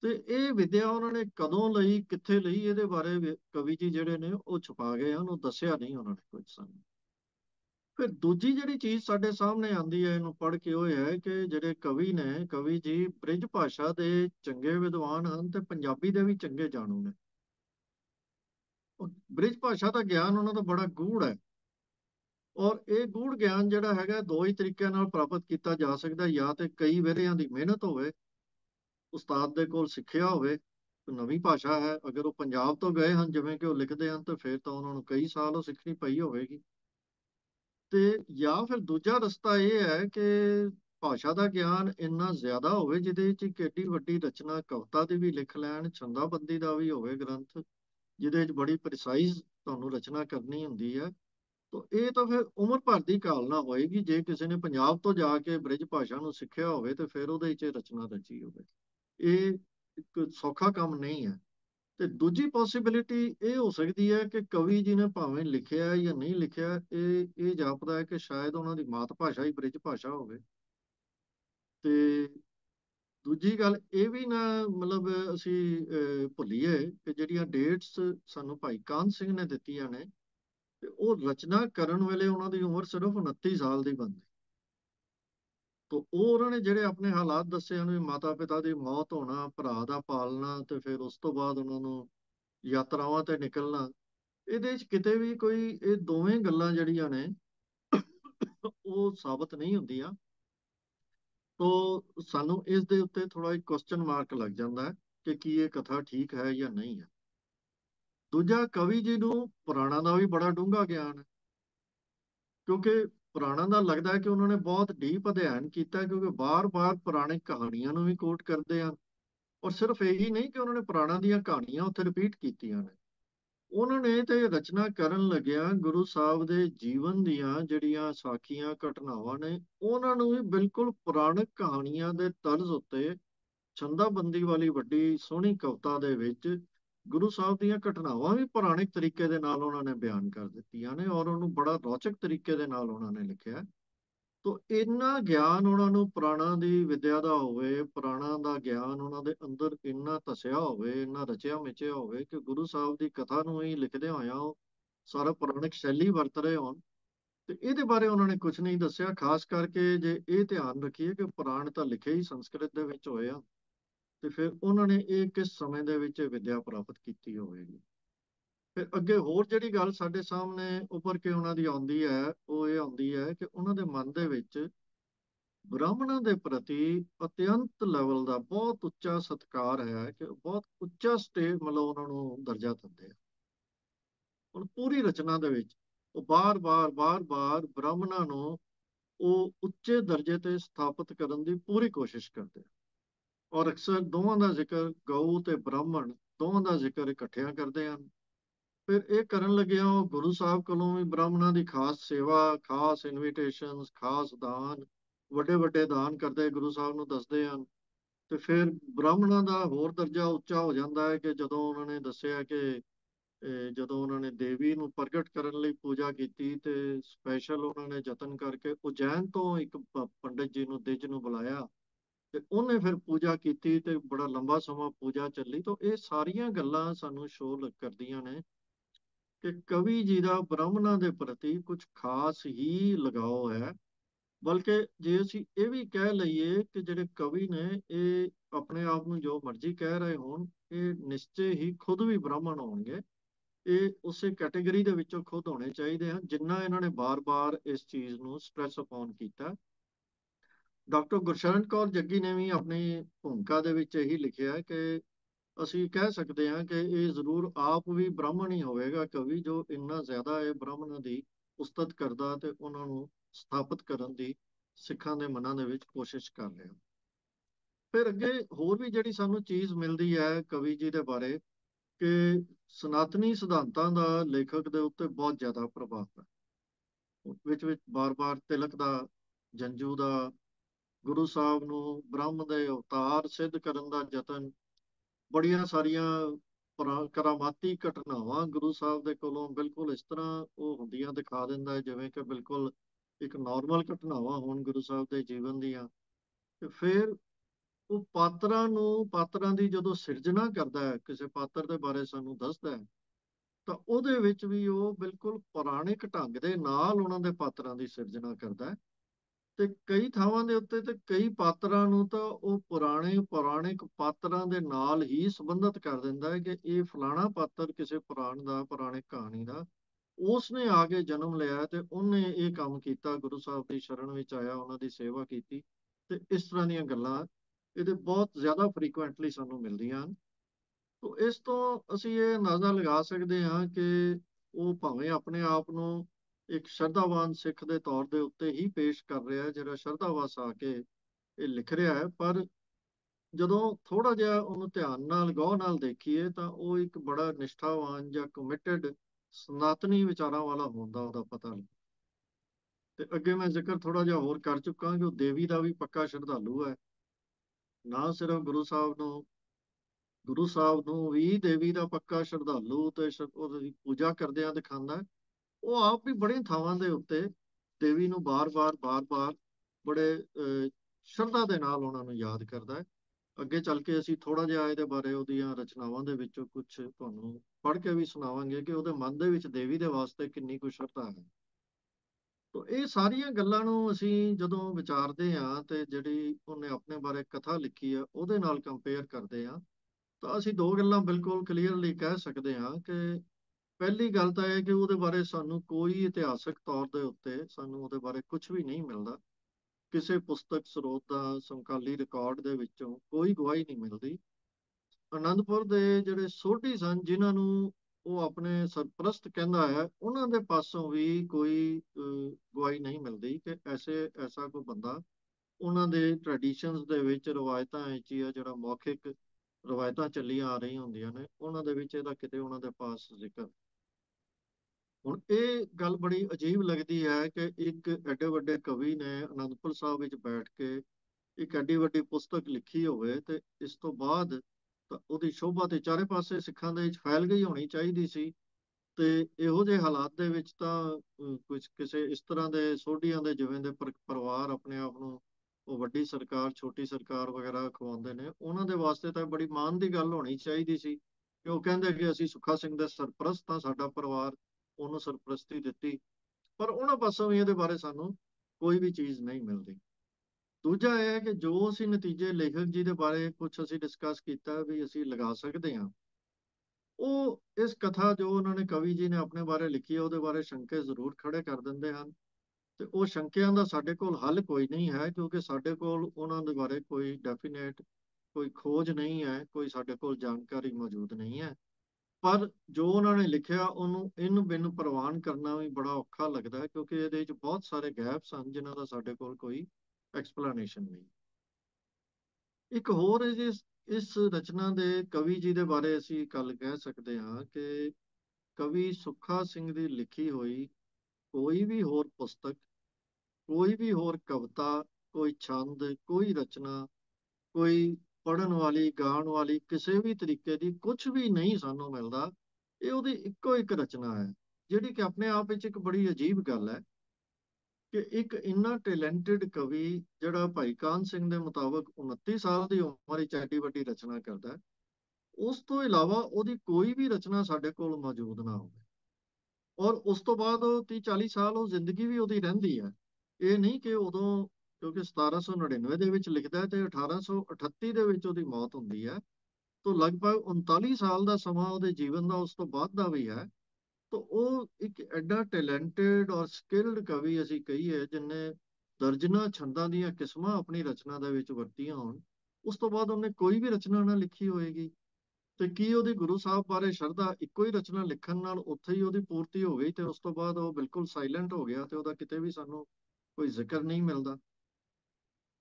ਤੇ ਇਹ ਵਿਦਿਆ ਉਹਨਾਂ ਨੇ ਕਦੋਂ ਲਈ, ਕਿੱਥੇ ਲਈ, ਇਹਦੇ ਬਾਰੇ ਵੀ ਕਵੀ ਜੀ ਜਿਹੜੇ ਨੇ ਉਹ ਛੁਪਾ ਗਏ ਹਨ, ਉਹ ਦੱਸਿਆ ਨਹੀਂ ਉਹਨਾਂ ਨੇ ਕੁਝ ਸਾਨੂੰ। ਫਿਰ ਦੂਜੀ ਜਿਹੜੀ ਚੀਜ਼ ਸਾਡੇ ਸਾਹਮਣੇ ਆਉਂਦੀ ਹੈ, ਇਹਨੂੰ ਪੜ੍ਹ ਕੇ ਉਹ ਹੈ ਕਿ ਜਿਹੜੇ ਕਵੀ ਨੇ, ਕਵੀ ਜੀ ਬ੍ਰਿਜ ਭਾਸ਼ਾ ਦੇ ਚੰਗੇ ਵਿਦਵਾਨ ਹਨ ਤੇ ਪੰਜਾਬੀ ਦੇ ਵੀ ਚੰਗੇ ਜਾਣੂ ਨੇ। ਉਹ ਬ੍ਰਿਜ ਭਾਸ਼ਾ ਦਾ ਗਿਆਨ ਉਹਨਾਂ ਦਾ ਬੜਾ ਗੂੜ ਹੈ। ਔਰ ਇਹ ਗੂੜ ਗਿਆਨ ਜਿਹੜਾ ਹੈਗਾ, ਦੋ ਹੀ ਤਰੀਕਿਆਂ ਨਾਲ ਪ੍ਰਾਪਤ ਕੀਤਾ ਜਾ ਸਕਦਾ, ਜਾਂ ਤੇ ਕਈ ਵਰ੍ਹਿਆਂ ਦੀ ਮਿਹਨਤ ਹੋਵੇ, ਉਸਤਾਦ ਦੇ ਕੋਲ ਸਿੱਖਿਆ ਹੋਵੇ ਨਵੀਂ ਭਾਸ਼ਾ ਹੈ, ਅਗਰ ਉਹ ਪੰਜਾਬ ਤੋਂ ਗਏ ਹਨ, ਜਿਵੇਂ ਕਿ ਉਹ ਲਿਖਦੇ ਹਨ, ਤਾਂ ਫਿਰ ਤਾਂ ਉਹਨਾਂ ਨੂੰ ਕਈ ਸਾਲ ਉਹ ਸਿੱਖਣੀ ਪਈ ਹੋਵੇਗੀ। ਤੇ ਜਾਂ ਫਿਰ ਦੂਜਾ ਰਸਤਾ ਇਹ ਹੈ ਕਿ ਭਾਸ਼ਾ ਦਾ ਗਿਆਨ ਇੰਨਾ ਜ਼ਿਆਦਾ ਹੋਵੇ ਜਿਹਦੇ ਵਿੱਚ ਇੱਕ ਏਡੀ ਵੱਡੀ ਰਚਨਾ ਕਵਿਤਾ ਦੀ ਵੀ ਲਿਖ ਲੈਣ, ਛੰਦਾਬੰਦੀ ਦਾ ਵੀ ਹੋਵੇ ਗ੍ਰੰਥ, ਜਿਹਦੇ ਵਿੱਚ ਬੜੀ ਪ੍ਰੀਸਾਈਜ਼ ਤੁਹਾਨੂੰ ਰਚਨਾ ਕਰਨੀ ਹੁੰਦੀ ਹੈ। ਤਾਂ ਇਹ ਤਾਂ ਫਿਰ ਉਮਰ ਭਰ ਦੀ ਕਾਲਨਾ ਹੋਏਗੀ, ਜੇ ਕਿਸੇ ਨੇ ਪੰਜਾਬ ਤੋਂ ਜਾ ਕੇ ਬ੍ਰਿਜ ਭਾਸ਼ਾ ਨੂੰ ਸਿੱਖਿਆ ਹੋਵੇ ਤੇ ਫਿਰ ਉਹਦੇ ਵਿੱਚ ਰਚਨਾ ਰਚੀ ਹੋਵੇ। ਇਹ ਇੱਕ ਸੌਖਾ ਕੰਮ ਨਹੀਂ ਹੈ। ਤੇ ਦੂਜੀ ਪੋਸਿਬਿਲਿਟੀ ਇਹ ਹੋ ਸਕਦੀ ਹੈ ਕਿ ਕਵੀ ਜੀ ਨੇ ਭਾਵੇਂ ਲਿਖਿਆ ਜਾਂ ਨਹੀਂ ਲਿਖਿਆ ਇਹ ਇਹ ਜਾਪਦਾ ਹੈ ਕਿ ਸ਼ਾਇਦ ਉਹਨਾਂ ਦੀ ਮਾਤ ਭਾਸ਼ਾ ਹੀ ਬ੍ਰਿਜ ਭਾਸ਼ਾ ਹੋਵੇ। ਤੇ ਦੂਜੀ ਗੱਲ ਇਹ ਵੀ ਨਾ ਮਤਲਬ ਅਸੀਂ ਅਹ, ਭੁੱਲੀਏ ਕਿ ਜਿਹੜੀਆਂ ਡੇਟਸ ਸਾਨੂੰ ਭਾਈ ਕਾਨ ਸਿੰਘ ਨੇ ਦਿੱਤੀਆਂ ਨੇ ਤੇ ਉਹ ਰਚਨਾ ਕਰਨ ਵੇਲੇ ਉਹਨਾਂ ਦੀ ਉਮਰ ਸਿਰਫ 29 ਸਾਲ ਦੀ ਬਣਦੀ। ਤੋ ਉਹ ਉਹਨਾਂ ਨੇ ਜਿਹੜੇ ਆਪਣੇ ਹਾਲਾਤ ਦੱਸੇ ਹਨ ਵੀ ਮਾਤਾ ਪਿਤਾ ਦੀ ਮੌਤ ਹੋਣਾ, ਭਰਾ ਦਾ ਪਾਲਣਾ ਤੇ ਫਿਰ ਉਸ ਤੋਂ ਬਾਅਦ ਉਹਨਾਂ ਨੂੰ ਯਾਤਰਾਵਾਂ ਤੇ ਨਿਕਲਣਾ, ਇਹਦੇ ਵਿੱਚ ਕਿਤੇ ਵੀ ਕੋਈ ਇਹ ਦੋਵੇਂ ਗੱਲਾਂ ਜਿਹੜੀਆਂ ਨੇ, ਉਹ ਸਾਬਤ ਨਹੀਂ ਹੁੰਦੀਆਂ। ਤੋ ਸਾਨੂੰ ਇਸ ਦੇ ਉੱਤੇ ਥੋੜਾ ਇੱਕ ਕੁਐਸਚਨ ਮਾਰਕ ਲੱਗ ਜਾਂਦਾ ਹੈ ਕਿ ਕੀ ਇਹ ਕਥਾ ਠੀਕ ਹੈ ਜਾਂ ਨਹੀਂ ਹੈ। ਦੂਜਾ, ਕਵੀ ਜੀ ਨੂੰ ਪੁਰਾਣਾ ਦਾ ਵੀ ਬੜਾ ਡੂੰਘਾ ਗਿਆਨ ਹੈ, ਕਿਉਂਕਿ ਪੁਰਾਣਾ ਦਾ ਲੱਗਦਾ ਕਿ ਉਹਨਾਂ ਨੇ ਬਹੁਤ ਡੀਪ ਅਧਿਐਨ ਕੀਤਾ ਕਿਉਂਕਿ ਬਾਰ-ਬਾਰ ਪੁਰਾਣੇ ਕਹਾਣੀਆਂ ਨੂੰ ਵੀ ਕੋਟ ਕਰਦੇ ਹਨ। ਔਰ ਸਿਰਫ ਇਹੀ ਨਹੀਂ ਕਿ ਉਹਨਾਂ ਨੇ ਪੁਰਾਣਾ ਦੀਆਂ ਕਹਾਣੀਆਂ ਉੱਥੇ ਰਿਪੀਟ ਕੀਤੀਆਂ ਨੇ। ਉਹਨਾਂ ਨੇ ਤੇ ਰਚਨਾ ਕਰਨ ਲੱਗਿਆ ਗੁਰੂ ਸਾਹਿਬ ਦੇ ਜੀਵਨ ਦੀਆਂ ਜਿਹੜੀਆਂ ਸਾਖੀਆਂ, ਘਟਨਾਵਾਂ ਨੇ, ਉਹਨਾਂ ਨੂੰ ਵੀ ਬਿਲਕੁਲ ਪੁਰਾਣਕ ਕਹਾਣੀਆਂ ਦੇ ਤਰਜ਼ ਉੱਤੇ ਛੰਦਾਬੰਦੀ ਵਾਲੀ ਵੱਡੀ ਸੋਹਣੀ ਕਵਿਤਾ ਦੇ ਵਿੱਚ ਗੁਰੂ ਸਾਹਿਬ ਦੀਆਂ ਘਟਨਾਵਾਂ ਵੀ ਪੁਰਾਣਿਕ ਤਰੀਕੇ ਦੇ ਨਾਲ ਉਹਨਾਂ ਨੇ ਬਿਆਨ ਕਰ ਦਿੱਤੀਆਂ ਨੇ ਔਰ ਉਹਨੂੰ ਬੜਾ ਰੌਚਕ ਤਰੀਕੇ ਦੇ ਨਾਲ ਉਹਨਾਂ ਨੇ ਲਿਖਿਆ ਤੋ ਇੰਨਾ ਗਿਆਨ ਉਹਨਾਂ ਨੂੰ ਪੁਰਾਣਾ ਦੀ ਵਿਦਿਆ ਦਾ ਹੋਵੇ, ਪੁਰਾਣਾ ਦਾ ਗਿਆਨ ਉਹਨਾਂ ਦੇ ਅੰਦਰ ਇੰਨਾ ਤਸਿਆ ਹੋਵੇ, ਇੰਨਾ ਰਚਿਆ ਮਿਚਿਆ ਹੋਵੇ ਕਿ ਗੁਰੂ ਸਾਹਿਬ ਦੀ ਕਥਾ ਨੂੰ ਹੀ ਲਿਖਦੇ ਹੋਇਆ ਉਹ ਸਾਰਾ ਪੁਰਾਣਿਕ ਸ਼ੈਲੀ ਵਰਤ ਰਹੇ ਹੋਣ। ਤੇ ਇਹਦੇ ਬਾਰੇ ਉਹਨਾਂ ਨੇ ਕੁਝ ਨਹੀਂ ਦੱਸਿਆ, ਖਾਸ ਕਰਕੇ ਜੇ ਇਹ ਧਿਆਨ ਰੱਖੀਏ ਕਿ ਪੁਰਾਣ ਤਾਂ ਲਿਖੇ ਹੀ ਸੰਸਕ੍ਰਿਤ ਦੇ ਵਿੱਚ ਹੋਏ ਆ। ਤੇ ਫਿਰ ਉਹਨਾਂ ਨੇ ਇਹ ਕਿਸ ਸਮੇਂ ਦੇ ਵਿੱਚ ਵਿਦਿਆ ਪ੍ਰਾਪਤ ਕੀਤੀ ਹੋਵੇਗੀ? ਫਿਰ ਅੱਗੇ ਹੋਰ ਜਿਹੜੀ ਗੱਲ ਸਾਡੇ ਸਾਹਮਣੇ ਉੱਪਰ ਕੇ ਉਹਨਾਂ ਦੀ ਆਉਂਦੀ ਹੈ, ਉਹ ਇਹ ਆਉਂਦੀ ਹੈ ਕਿ ਉਹਨਾਂ ਦੇ ਮਨ ਦੇ ਵਿੱਚ ਬ੍ਰਾਹਮਣਾਂ ਦੇ ਪ੍ਰਤੀ ਅਤਿਅੰਤ ਲੈਵਲ ਦਾ ਬਹੁਤ ਉੱਚਾ ਸਤਿਕਾਰ ਹੈ ਕਿ ਬਹੁਤ ਉੱਚਾ ਸਟੇਜ ਮਤਲਬ ਉਹਨਾਂ ਨੂੰ ਦਰਜਾ ਦਿੰਦੇ ਆ। ਹੁਣ ਪੂਰੀ ਰਚਨਾ ਦੇ ਵਿੱਚ ਉਹ ਬਾਰ-ਬਾਰ ਬਾਰ-ਬਾਰ ਬ੍ਰਾਹਮਣਾਂ ਨੂੰ ਉਹ ਉੱਚੇ ਦਰਜੇ ਤੇ ਸਥਾਪਿਤ ਕਰਨ ਦੀ ਪੂਰੀ ਕੋਸ਼ਿਸ਼ ਕਰਦੇ ਆ। ਔਰ ਅਕਸਰ ਦੋਵਾਂ ਦਾ ਜ਼ਿਕਰ ਗਊ ਤੇ ਬ੍ਰਾਹਮਣ ਦੋਵਾਂ ਦਾ ਜ਼ਿਕਰ ਇਕੱਠਿਆਂ ਕਰਦੇ ਹਨ। ਫਿਰ ਇਹ ਕਰਨ ਲੱਗਿਆ ਉਹ ਗੁਰੂ ਸਾਹਿਬ ਕੋਲੋਂ ਵੀ ਬ੍ਰਾਹਮਣਾਂ ਦੀ ਖਾਸ ਸੇਵਾ, ਖਾਸ ਇਨਵੀਟੇਸ਼ਨਸ ਖਾਸ ਦਾਨ ਵੱਡੇ ਵੱਡੇ ਦਾਨ ਕਰਦੇ ਗੁਰੂ ਸਾਹਿਬ ਨੂੰ ਦੱਸਦੇ ਹਨ। ਤੇ ਫਿਰ ਬ੍ਰਾਹਮਣਾਂ ਦਾ ਹੋਰ ਦਰਜਾ ਉੱਚਾ ਹੋ ਜਾਂਦਾ ਹੈ ਕਿ ਜਦੋਂ ਉਹਨਾਂ ਨੇ ਦੱਸਿਆ ਕਿ ਜਦੋਂ ਉਹਨਾਂ ਨੇ ਦੇਵੀ ਨੂੰ ਪ੍ਰਗਟ ਕਰਨ ਲਈ ਪੂਜਾ ਕੀਤੀ ਤੇ ਸਪੈਸ਼ਲ ਉਹਨਾਂ ਨੇ ਯਤਨ ਕਰਕੇ ਉਜੈਨ ਤੋਂ ਇੱਕ ਪ- ਪੰਡਿਤ ਜੀ ਨੂੰ, ਦਿਜ ਨੂੰ ਬੁਲਾਇਆ। ਤੇ ਉਹਨੇ ਫਿਰ ਪੂਜਾ ਕੀਤੀ ਤੇ ਬੜਾ ਲੰਬਾ ਸਮਾਂ ਪੂਜਾ ਚੱਲੀ ਤਾਂ ਇਹ ਸਾਰੀਆਂ ਗੱਲਾਂ ਸਾਨੂੰ ਸ਼ੋਅ ਕਰਦੀਆਂ ਨੇ ਕਿ ਕਵੀ ਜੀ ਦਾ ਬ੍ਰਾਹਮਣਾਂ ਦੇ ਪ੍ਰਤੀ ਕੁਝ ਖਾਸ ਹੀ ਲਗਾਓ ਹੈ, ਬਲਕਿ ਜੇ ਅਸੀਂ ਇਹ ਵੀ ਕਹਿ ਲਈਏ ਕਿ ਜਿਹੜੇ ਕਵੀ ਨੇ ਇਹ ਆਪਣੇ ਆਪ ਨੂੰ ਜੋ ਮਰਜ਼ੀ ਕਹਿ ਰਹੇ ਹੋਣ, ਇਹ ਨਿਸ਼ਚੈ ਹੀ ਖੁਦ ਵੀ ਬ੍ਰਾਹਮਣ ਹੋਣਗੇ, ਇਹ ਉਸੇ ਕੈਟਾਗਰੀ ਦੇ ਵਿੱਚੋਂ ਖੁਦ ਹੋਣੇ ਚਾਹੀਦੇ ਹਨ ਜਿੰਨਾ ਇਹਨਾਂ ਨੇ ਬਾਰ-ਬਾਰ ਇਸ ਚੀਜ਼ ਨੂੰ ਸਟ੍ਰੈਸ ਅਪਾਨ ਕੀਤਾ। ਡਾਕਟਰ ਗੁਰਸ਼ਰਨ ਕੌਰ ਜੱਗੀ ਨੇ ਵੀ ਆਪਣੀ ਭੂਮਿਕਾ ਦੇ ਵਿੱਚ ਇਹੀ ਲਿਖਿਆ ਕਿ ਅਸੀਂ ਕਹਿ ਸਕਦੇ ਹਾਂ ਕਿ ਇਹ ਜ਼ਰੂਰ ਆਪ ਵੀ ਬ੍ਰਾਹਮਣ ਹੀ ਹੋਵੇਗਾ ਕਵੀ ਜੋ ਇੰਨਾ ਜ਼ਿਆਦਾ ਇਹ ਬ੍ਰਾਹਮਣਾਂ ਦੀ ਉਸਤਤ ਕਰਦਾ ਤੇ ਉਹਨਾਂ ਨੂੰ ਸਥਾਪਿਤ ਕਰਨ ਦੀ ਸਿੱਖਾਂ ਦੇ ਮਨਾਂ ਦੇ ਵਿੱਚ ਕੋਸ਼ਿਸ਼ ਕਰ ਰਿਹਾ। ਫਿਰ ਅੱਗੇ ਹੋਰ ਵੀ ਜਿਹੜੀ ਸਾਨੂੰ ਚੀਜ਼ ਮਿਲਦੀ ਹੈ ਕਵੀ ਜੀ ਦੇ ਬਾਰੇ ਕਿ ਸਨਾਤਨੀ ਸਿਧਾਂਤਾਂ ਦਾ ਲੇਖਕ ਦੇ ਉੱਤੇ ਬਹੁਤ ਜ਼ਿਆਦਾ ਪ੍ਰਭਾਵ ਹੈ। ਵਿੱਚ ਵਿੱਚ ਬਾਰ-ਬਾਰ ਤਿਲਕ ਦਾ, ਜੰਜੂ ਦਾ ਗੁਰੂ ਸਾਹਿਬ ਨੂੰ ਬ੍ਰਹਮ ਦੇ ਅਵਤਾਰ ਸਿੱਧ ਕਰਨ ਦਾ ਯਤਨ, ਬੜੀਆਂ ਸਾਰੀਆਂ ਪਰਾ- ਕਰਾਮਾਤੀ ਘਟਨਾਵਾਂ ਗੁਰੂ ਸਾਹਿਬ ਦੇ ਕੋਲੋਂ ਬਿਲਕੁਲ ਇਸ ਤਰ੍ਹਾਂ ਉਹ ਹੁੰਦੀਆਂ ਦਿਖਾ ਦਿੰਦਾ ਹੈ, ਜਿਵੇਂ ਕਿ ਬਿਲਕੁਲ ਇੱਕ ਨਾਰਮਲ ਘਟਨਾਵਾਂ ਹੋਣ ਗੁਰੂ ਸਾਹਿਬ ਦੇ ਜੀਵਨ ਦੀਆਂ। ਤੇ ਫਿਰ ਉਹ ਪਾਤਰਾਂ ਨੂੰ, ਪਾਤਰਾਂ ਦੀ ਜਦੋਂ ਸਿਰਜਣਾ ਕਰਦਾ ਹੈ, ਕਿਸੇ ਪਾਤਰ ਦੇ ਬਾਰੇ ਸਾਨੂੰ ਦੱਸਦਾ ਹੈ, ਤਾਂ ਉਹਦੇ ਵਿੱਚ ਵੀ ਉਹ ਬਿਲਕੁਲ ਪੁਰਾਣਿਕ ਢੰਗ ਦੇ ਨਾਲ ਉਹਨਾਂ ਦੇ ਪਾਤਰਾਂ ਦੀ ਸਿਰਜਣਾ ਕਰਦਾ ਹੈ। ਤੇ ਕਈ ਥਾਵਾਂ ਦੇ ਉੱਤੇ ਤੇ ਕਈ ਪਾਤਰਾਂ ਨੂੰ ਤਾਂ ਉਹ ਪੁਰਾਣੇ ਪੌਰਾਣਿਕ ਪਾਤਰਾਂ ਦੇ ਨਾਲ ਹੀ ਸੰਬੰਧਿਤ ਕਰ ਦਿੰਦਾ ਹੈ ਕਿ ਇਹ ਫਲਾਣਾ ਪਾਤਰ ਕਿਸੇ ਪੁਰਾਣ ਦਾ, ਪੁਰਾਣੇ ਕਹਾਣੀ ਦਾ ਉਸ ਨੇ ਆ ਕੇ ਜਨਮ ਲਿਆ ਤੇ ਉਹਨੇ ਇਹ ਕੰਮ ਕੀਤਾ, ਗੁਰੂ ਸਾਹਿਬ ਦੀ ਸ਼ਰਨ ਵਿੱਚ ਆਇਆ, ਉਹਨਾਂ ਦੀ ਸੇਵਾ ਕੀਤੀ ਤੇ ਇਸ ਤਰ੍ਹਾਂ ਦੀਆਂ ਗੱਲਾਂ ਇਹਦੇ ਬਹੁਤ ਜ਼ਿਆਦਾ ਫ੍ਰੀਕੁਐਂਟਲੀ ਸਾਨੂੰ ਮਿਲਦੀਆਂ ਹਨ। ਤੋ ਇਸ ਤੋਂ ਅਸੀਂ ਇਹ ਅੰਦਾਜ਼ਾ ਲਗਾ ਸਕਦੇ ਹਾਂ ਕਿ ਉਹ ਭਾਵੇਂ ਆਪਣੇ ਆਪ ਨੂੰ ਇੱਕ ਸ਼ਰਧਾਵਾਨ ਸਿੱਖ ਦੇ ਤੌਰ ਦੇ ਉੱਤੇ ਹੀ ਪੇਸ਼ ਕਰ ਰਿਹਾ ਹੈ, ਜਿਹੜਾ ਸ਼ਰਧਾਵਾਸ ਆ ਕੇ ਇਹ ਲਿਖ ਰਿਹਾ ਹੈ। ਪਰ ਜਦੋਂ ਥੋੜਾ ਜਿਹਾ ਉਹਨੂੰ ਧਿਆਨ ਨਾਲ, ਗੌਰ ਨਾਲ ਦੇਖੀਏ ਤਾਂ ਉਹ ਇੱਕ ਬੜਾ ਨਿਸ਼ਠਾਵਾਨ ਜਾਂ ਕਮਿਟਡ ਸਨਾਤਨੀ ਵਿਚਾਰਾਂ ਵਾਲਾ ਹੁੰਦਾ, ਉਹਦਾ ਪਤਾ ਨਹੀਂ। ਤੇ ਅੱਗੇ ਮੈਂ ਜ਼ਿਕਰ ਥੋੜਾ ਜਿਹਾ ਹੋਰ ਕਰ ਚੁੱਕਾ ਕਿ ਉਹ ਦੇਵੀ ਦਾ ਵੀ ਪੱਕਾ ਸ਼ਰਧਾਲੂ ਹੈ। ਨਾ ਸਿਰਫ ਗੁਰੂ ਸਾਹਿਬ ਨੂੰ, ਗੁਰੂ ਸਾਹਿਬ ਨੂੰ ਵੀ ਦੇਵੀ ਦਾ ਪੱਕਾ ਸ਼ਰਧਾਲੂ ਤੇ ਸ਼- ਉਹਦੀ ਪੂਜਾ ਕਰਦਿਆਂ ਦਿਖਾਉਂਦਾ ਹੈ ਉਹ ਆਪ ਵੀ ਬੜੀਆਂ ਥਾਵਾਂ ਦੇ ਉੱਤੇ ਦੇਵੀ ਨੂੰ ਬਾਰ-ਬਾਰ ਬਾਰ-ਬਾਰ ਬੜੇ ਸ਼ਰਧਾ ਦੇ ਨਾਲ ਉਹਨਾਂ ਨੂੰ ਯਾਦ ਕਰਦਾ ਹੈ। ਅੱਗੇ ਚੱਲ ਕੇ ਅਸੀਂ ਥੋੜਾ ਜਿਹਾ ਇਹਦੇ ਬਾਰੇ ਉਹਦੀਆਂ ਰਚਨਾਵਾਂ ਦੇ ਵਿੱਚੋਂ ਕੁਝ ਤੁਹਾਨੂੰ ਪੜ੍ਹ ਕੇ ਵੀ ਸੁਣਾਵਾਂਗੇ ਕਿ ਉਹਦੇ ਮਨ ਦੇ ਵਿੱਚ ਦੇਵੀ ਦੇ ਵਾਸਤੇ ਕਿੰਨੀ ਕੁ ਸ਼ਰਧਾ ਹੈ। ਤੋ ਇਹ ਸਾਰੀਆਂ ਗੱਲਾਂ ਨੂੰ ਅਸੀਂ ਜਦੋਂ ਵਿਚਾਰਦੇ ਹਾਂ ਤੇ ਜਿਹੜੀ ਉਹਨੇ ਆਪਣੇ ਬਾਰੇ ਕਥਾ ਲਿਖੀ ਹੈ ਉਹਦੇ ਨਾਲ ਕੰਪੇਅਰ ਕਰਦੇ ਹਾਂ ਤਾਂ ਅਸੀਂ ਦੋ ਗੱਲਾਂ ਬਿਲਕੁਲ ਕਲੀਅਰਲੀ ਕਹਿ ਸਕਦੇ ਹਾਂ ਕਿ ਪਹਿਲੀ ਗੱਲ ਤਾਂ ਇਹ ਕਿ ਉਹਦੇ ਬਾਰੇ ਸਾਨੂੰ ਕੋਈ ਇਤਿਹਾਸਕ ਤੌਰ ਦੇ ਉੱਤੇ ਸਾਨੂੰ ਉਹਦੇ ਬਾਰੇ ਕੁਝ ਵੀ ਨਹੀਂ ਮਿਲਦਾ। ਕਿਸੇ ਪੁਸਤਕ ਸਰੋਤ ਦਾ, ਸਮਕਾਲੀ ਰਿਕਾਰਡ ਦੇ ਵਿੱਚੋਂ ਕੋਈ ਗਵਾਹੀ ਨਹੀਂ ਮਿਲਦੀ। ਅਨੰਦਪੁਰ ਦੇ ਜਿਹੜੇ ਸੋਢੀ ਸਨ, ਜਿਨ੍ਹਾਂ ਨੂੰ ਉਹ ਆਪਣੇ ਸਰਪ੍ਰਸਤ ਕਹਿੰਦਾ ਹੈ, ਉਹਨਾਂ ਦੇ ਪਾਸੋਂ ਵੀ ਕੋਈ ਗਵਾਹੀ ਨਹੀਂ ਮਿਲਦੀ ਕਿ ਐਸੇ, ਐਸਾ ਕੋਈ ਬੰਦਾ ਉਹਨਾਂ ਦੇ ਟ੍ਰੈਡੀਸ਼ਨਸ ਦੇ ਵਿੱਚ ਰਵਾਇਤਾਂ ਐਚੀ ਆ, ਜਿਹੜਾ ਮੌਖਿਕ ਰਵਾਇਤਾਂ ਚੱਲੀਆਂ ਆ ਰਹੀਆਂ ਹੁੰਦੀਆਂ ਨੇ, ਉਹਨਾਂ ਦੇ ਵਿੱਚ ਇਹਦਾ ਕਿਤੇ ਉਹਨਾਂ ਦੇ ਪਾਸ ਜ਼ਿਕਰ ਹੁਣ ਇਹ ਗੱਲ ਬੜੀ ਅਜੀਬ ਲੱਗਦੀ ਹੈ ਕਿ ਇੱਕ ਐਡੇ ਵੱਡੇ ਕਵੀ ਨੇ ਅਨੰਦਪੁਰ ਸਾਹਿਬ ਵਿੱਚ ਬੈਠ ਕੇ ਇੱਕ ਐਡੀ ਵੱਡੀ ਪੁਸਤਕ ਲਿਖੀ ਹੋਵੇ ਤੇ ਇਸ ਤੋਂ ਬਾਅਦ ਤਾਂ ਉਹਦੀ ਸ਼ੋਭਾ ਤੇ ਚਾਰੇ ਪਾਸੇ ਸਿੱਖਾਂ ਦੇ ਵਿੱਚ ਫੈਲ ਗਈ ਹੋਣੀ ਚਾਹੀਦੀ ਸੀ ਤੇ ਇਹੋ ਜਿਹੇ ਹਾਲਾਤ ਦੇ ਵਿੱਚ ਤਾਂ ਕੁਝ ਕਿਸੇ ਇਸ ਤਰ੍ਹਾਂ ਦੇ ਸੋਢੀਆਂ ਦੇ ਜਿਵੇਂ ਦੇ ਪਰਿਵਾਰ ਆਪਣੇ ਆਪ ਨੂੰ ਉਹ ਵੱਡੀ ਸਰਕਾਰ, ਛੋਟੀ ਸਰਕਾਰ ਵਗੈਰਾ ਖਵਾਉਂਦੇ ਨੇ, ਉਹਨਾਂ ਦੇ ਵਾਸਤੇ ਤਾਂ ਬੜੀ ਮਾਣ ਦੀ ਗੱਲ ਹੋਣੀ ਚਾਹੀਦੀ ਸੀ ਕਿ ਉਹ ਕਹਿੰਦੇ ਕਿ ਅਸੀਂ ਸੁੱਖਾ ਸਿੰਘ ਦੇ ਸਰਪ੍ਰਸਤ ਹਾਂ, ਸਾਡਾ ਪਰਿਵਾਰ ਉਹਨੂੰ ਸਰਪ੍ਰਸਤੀ ਦਿੱਤੀ। ਪਰ ਉਹਨਾਂ ਪਾਸੋਂ ਵੀ ਇਹਦੇ ਬਾਰੇ ਸਾਨੂੰ ਕੋਈ ਵੀ ਚੀਜ਼ ਨਹੀਂ ਮਿਲਦੀ। ਦੂਜਾ ਇਹ ਹੈ ਕਿ ਜੋ ਅਸੀਂ ਨਤੀਜੇ ਲੇਖਕ ਜੀ ਦੇ ਬਾਰੇ ਕੁਝ ਅਸੀਂ ਡਿਸਕਸ ਕੀਤਾ ਵੀ ਅਸੀਂ ਲਗਾ ਸਕਦੇ ਹਾਂ, ਉਹ ਇਸ ਕਥਾ ਜੋ ਉਹਨਾਂ ਨੇ ਕਵੀ ਜੀ ਨੇ ਆਪਣੇ ਬਾਰੇ ਲਿਖੀ ਹੈ ਉਹਦੇ ਬਾਰੇ ਸ਼ੰਕੇ ਜ਼ਰੂਰ ਖੜੇ ਕਰ ਦਿੰਦੇ ਹਨ। ਤੇ ਉਹ ਸ਼ੰਕਿਆਂ ਦਾ ਸਾਡੇ ਕੋਲ ਹੱਲ ਕੋਈ ਨਹੀਂ ਹੈ, ਕਿਉਂਕਿ ਸਾਡੇ ਕੋਲ ਉਹਨਾਂ ਦੇ ਬਾਰੇ ਕੋਈ ਡੈਫੀਨੇਟ ਕੋਈ ਖੋਜ ਨਹੀਂ ਹੈ, ਕੋਈ ਸਾਡੇ ਕੋਲ ਜਾਣਕਾਰੀ ਮੌਜੂਦ ਨਹੀਂ ਹੈ। ਪਰ ਜੋ ਉਹਨਾਂ ਨੇ ਲਿਖਿਆ, ਉਹਨੂੰ ਇਨ ਬਿਨ ਪ੍ਰਵਾਨ ਕਰਨਾ ਵੀ ਬੜਾ ਔਖਾ ਲੱਗਦਾ ਕਿਉਂਕਿ ਇਹਦੇ ਵਿੱਚ ਬਹੁਤ ਸਾਰੇ ਗੈਪਸ ਹਨ, ਜਿਨ੍ਹਾਂ ਦਾ ਸਾਡੇ ਕੋਲ ਕੋਈ ਐਕਸਪਲੇਨੇਸ਼ਨ ਨਹੀਂ। ਇੱਕ ਹੋਰ ਇਸ ਇਸ ਰਚਨਾ ਦੇ ਕਵੀ ਜੀ ਦੇ ਬਾਰੇ ਅਸੀਂ ਗੱਲ ਕਹਿ ਸਕਦੇ ਹਾਂ ਕਿ ਕਵੀ ਸੁੱਖਾ ਸਿੰਘ ਦੀ ਲਿਖੀ ਹੋਈ ਕੋਈ ਵੀ ਹੋਰ ਪੁਸਤਕ, ਕੋਈ ਵੀ ਹੋਰ ਕਵਿਤਾ, ਕੋਈ ਛੰਦ, ਕੋਈ ਰਚਨਾ, ਕੋਈ ਪੜਨ ਵਾਲੀ, ਗਾਉਣ ਵਾਲੀ, ਕਿਸੇ ਵੀ ਤਰੀਕੇ ਦੀ ਕੁਝ ਵੀ ਨਹੀਂ ਸਾਨੂੰ ਮਿਲਦਾ, ਇਹ ਉਹਦੀ ਇੱਕੋ ਇੱਕ ਰਚਨਾ ਹੈ, ਜਿਹੜੀ ਕਿ ਆਪਣੇ ਆਪ ਵਿੱਚ ਇੱਕ ਬੜੀ ਅਜੀਬ ਗੱਲ ਹੈ ਕਿ ਇੱਕ ਇੰਨਾ ਟੈਲੈਂਟਡ ਕਵੀ ਜਿਹੜਾ ਭਾਈ ਕਾਨ ਸਿੰਘ ਦੇ ਮੁਤਾਬਕ 29 ਸਾਲ ਦੀ ਉਮਰ ਵਿੱਚ ਐਡੀ ਵੱਡੀ ਰਚਨਾ ਕਰਦਾ ਉਸ ਤੋਂ ਇਲਾਵਾ ਉਹਦੀ ਕੋਈ ਵੀ ਰਚਨਾ ਸਾਡੇ ਕੋਲ ਮੌਜੂਦ ਨਾ ਹੋਵੇ। ਔਰ ਉਸ ਤੋਂ ਬਾਅਦ ਉਹ 30 40 ਸਾਲ ਉਹ ਜ਼ਿੰਦਗੀ ਵੀ ਉਹਦੀ ਰਹਿੰਦੀ ਹੈ, ਇਹ ਨਹੀਂ ਕਿ ਉਦੋਂ ਕਿਉਂਕਿ 1799 ਦੇ ਵਿੱਚ ਲਿਖਦਾ ਹੈ ਤੇ 1838 ਦੇ ਵਿੱਚ ਉਹਦੀ ਮੌਤ ਹੁੰਦੀ ਹੈ। ਤੋਂ ਲਗਭਗ 39 ਸਾਲ ਦਾ ਸਮਾਂ ਉਹਦੇ ਜੀਵਨ ਦਾ ਉਸ ਤੋਂ ਬਾਅਦ ਦਾ ਵੀ ਹੈ। ਤਾਂ ਉਹ ਇੱਕ ਐਡਾ ਟੈਲੈਂਟਡ ਔਰ ਸਕਿਲਡ ਕਵੀ ਅਸੀਂ ਕਹੀਏ, ਜਿਨੇ ਦਰਜਨਾਂ ਛੰਦਾਂ ਦੀਆਂ ਕਿਸਮਾਂ ਆਪਣੀ ਰਚਨਾ ਦੇ ਵਿੱਚ ਵਰਤੀਆਂ ਹੋਣ, ਉਸ ਤੋਂ ਬਾਅਦ ਉਹਨੇ ਕੋਈ ਵੀ ਰਚਨਾ ਨਾ ਲਿਖੀ ਹੋਏਗੀ। ਤੇ ਕੀ ਉਹਦੀ ਗੁਰੂ ਸਾਹਿਬ ਬਾਰੇ ਸ਼ਰਧਾ ਇੱਕੋ ਹੀ ਰਚਨਾ ਲਿਖਣ ਨਾਲ ਉੱਥੇ ਹੀ ਉਹਦੀ ਪੂਰਤੀ ਹੋ ਗਈ ਤੇ ਉਸ ਤੋਂ ਬਾਅਦ ਉਹ ਬਿਲਕੁਲ ਸਾਇਲੈਂਟ ਹੋ ਗਿਆ ਤੇ ਉਹਦਾ ਕਿਤੇ ਵੀ ਸਾਨੂੰ ਕੋਈ ਜ਼ਿਕਰ ਨਹੀਂ ਮਿਲਦਾ।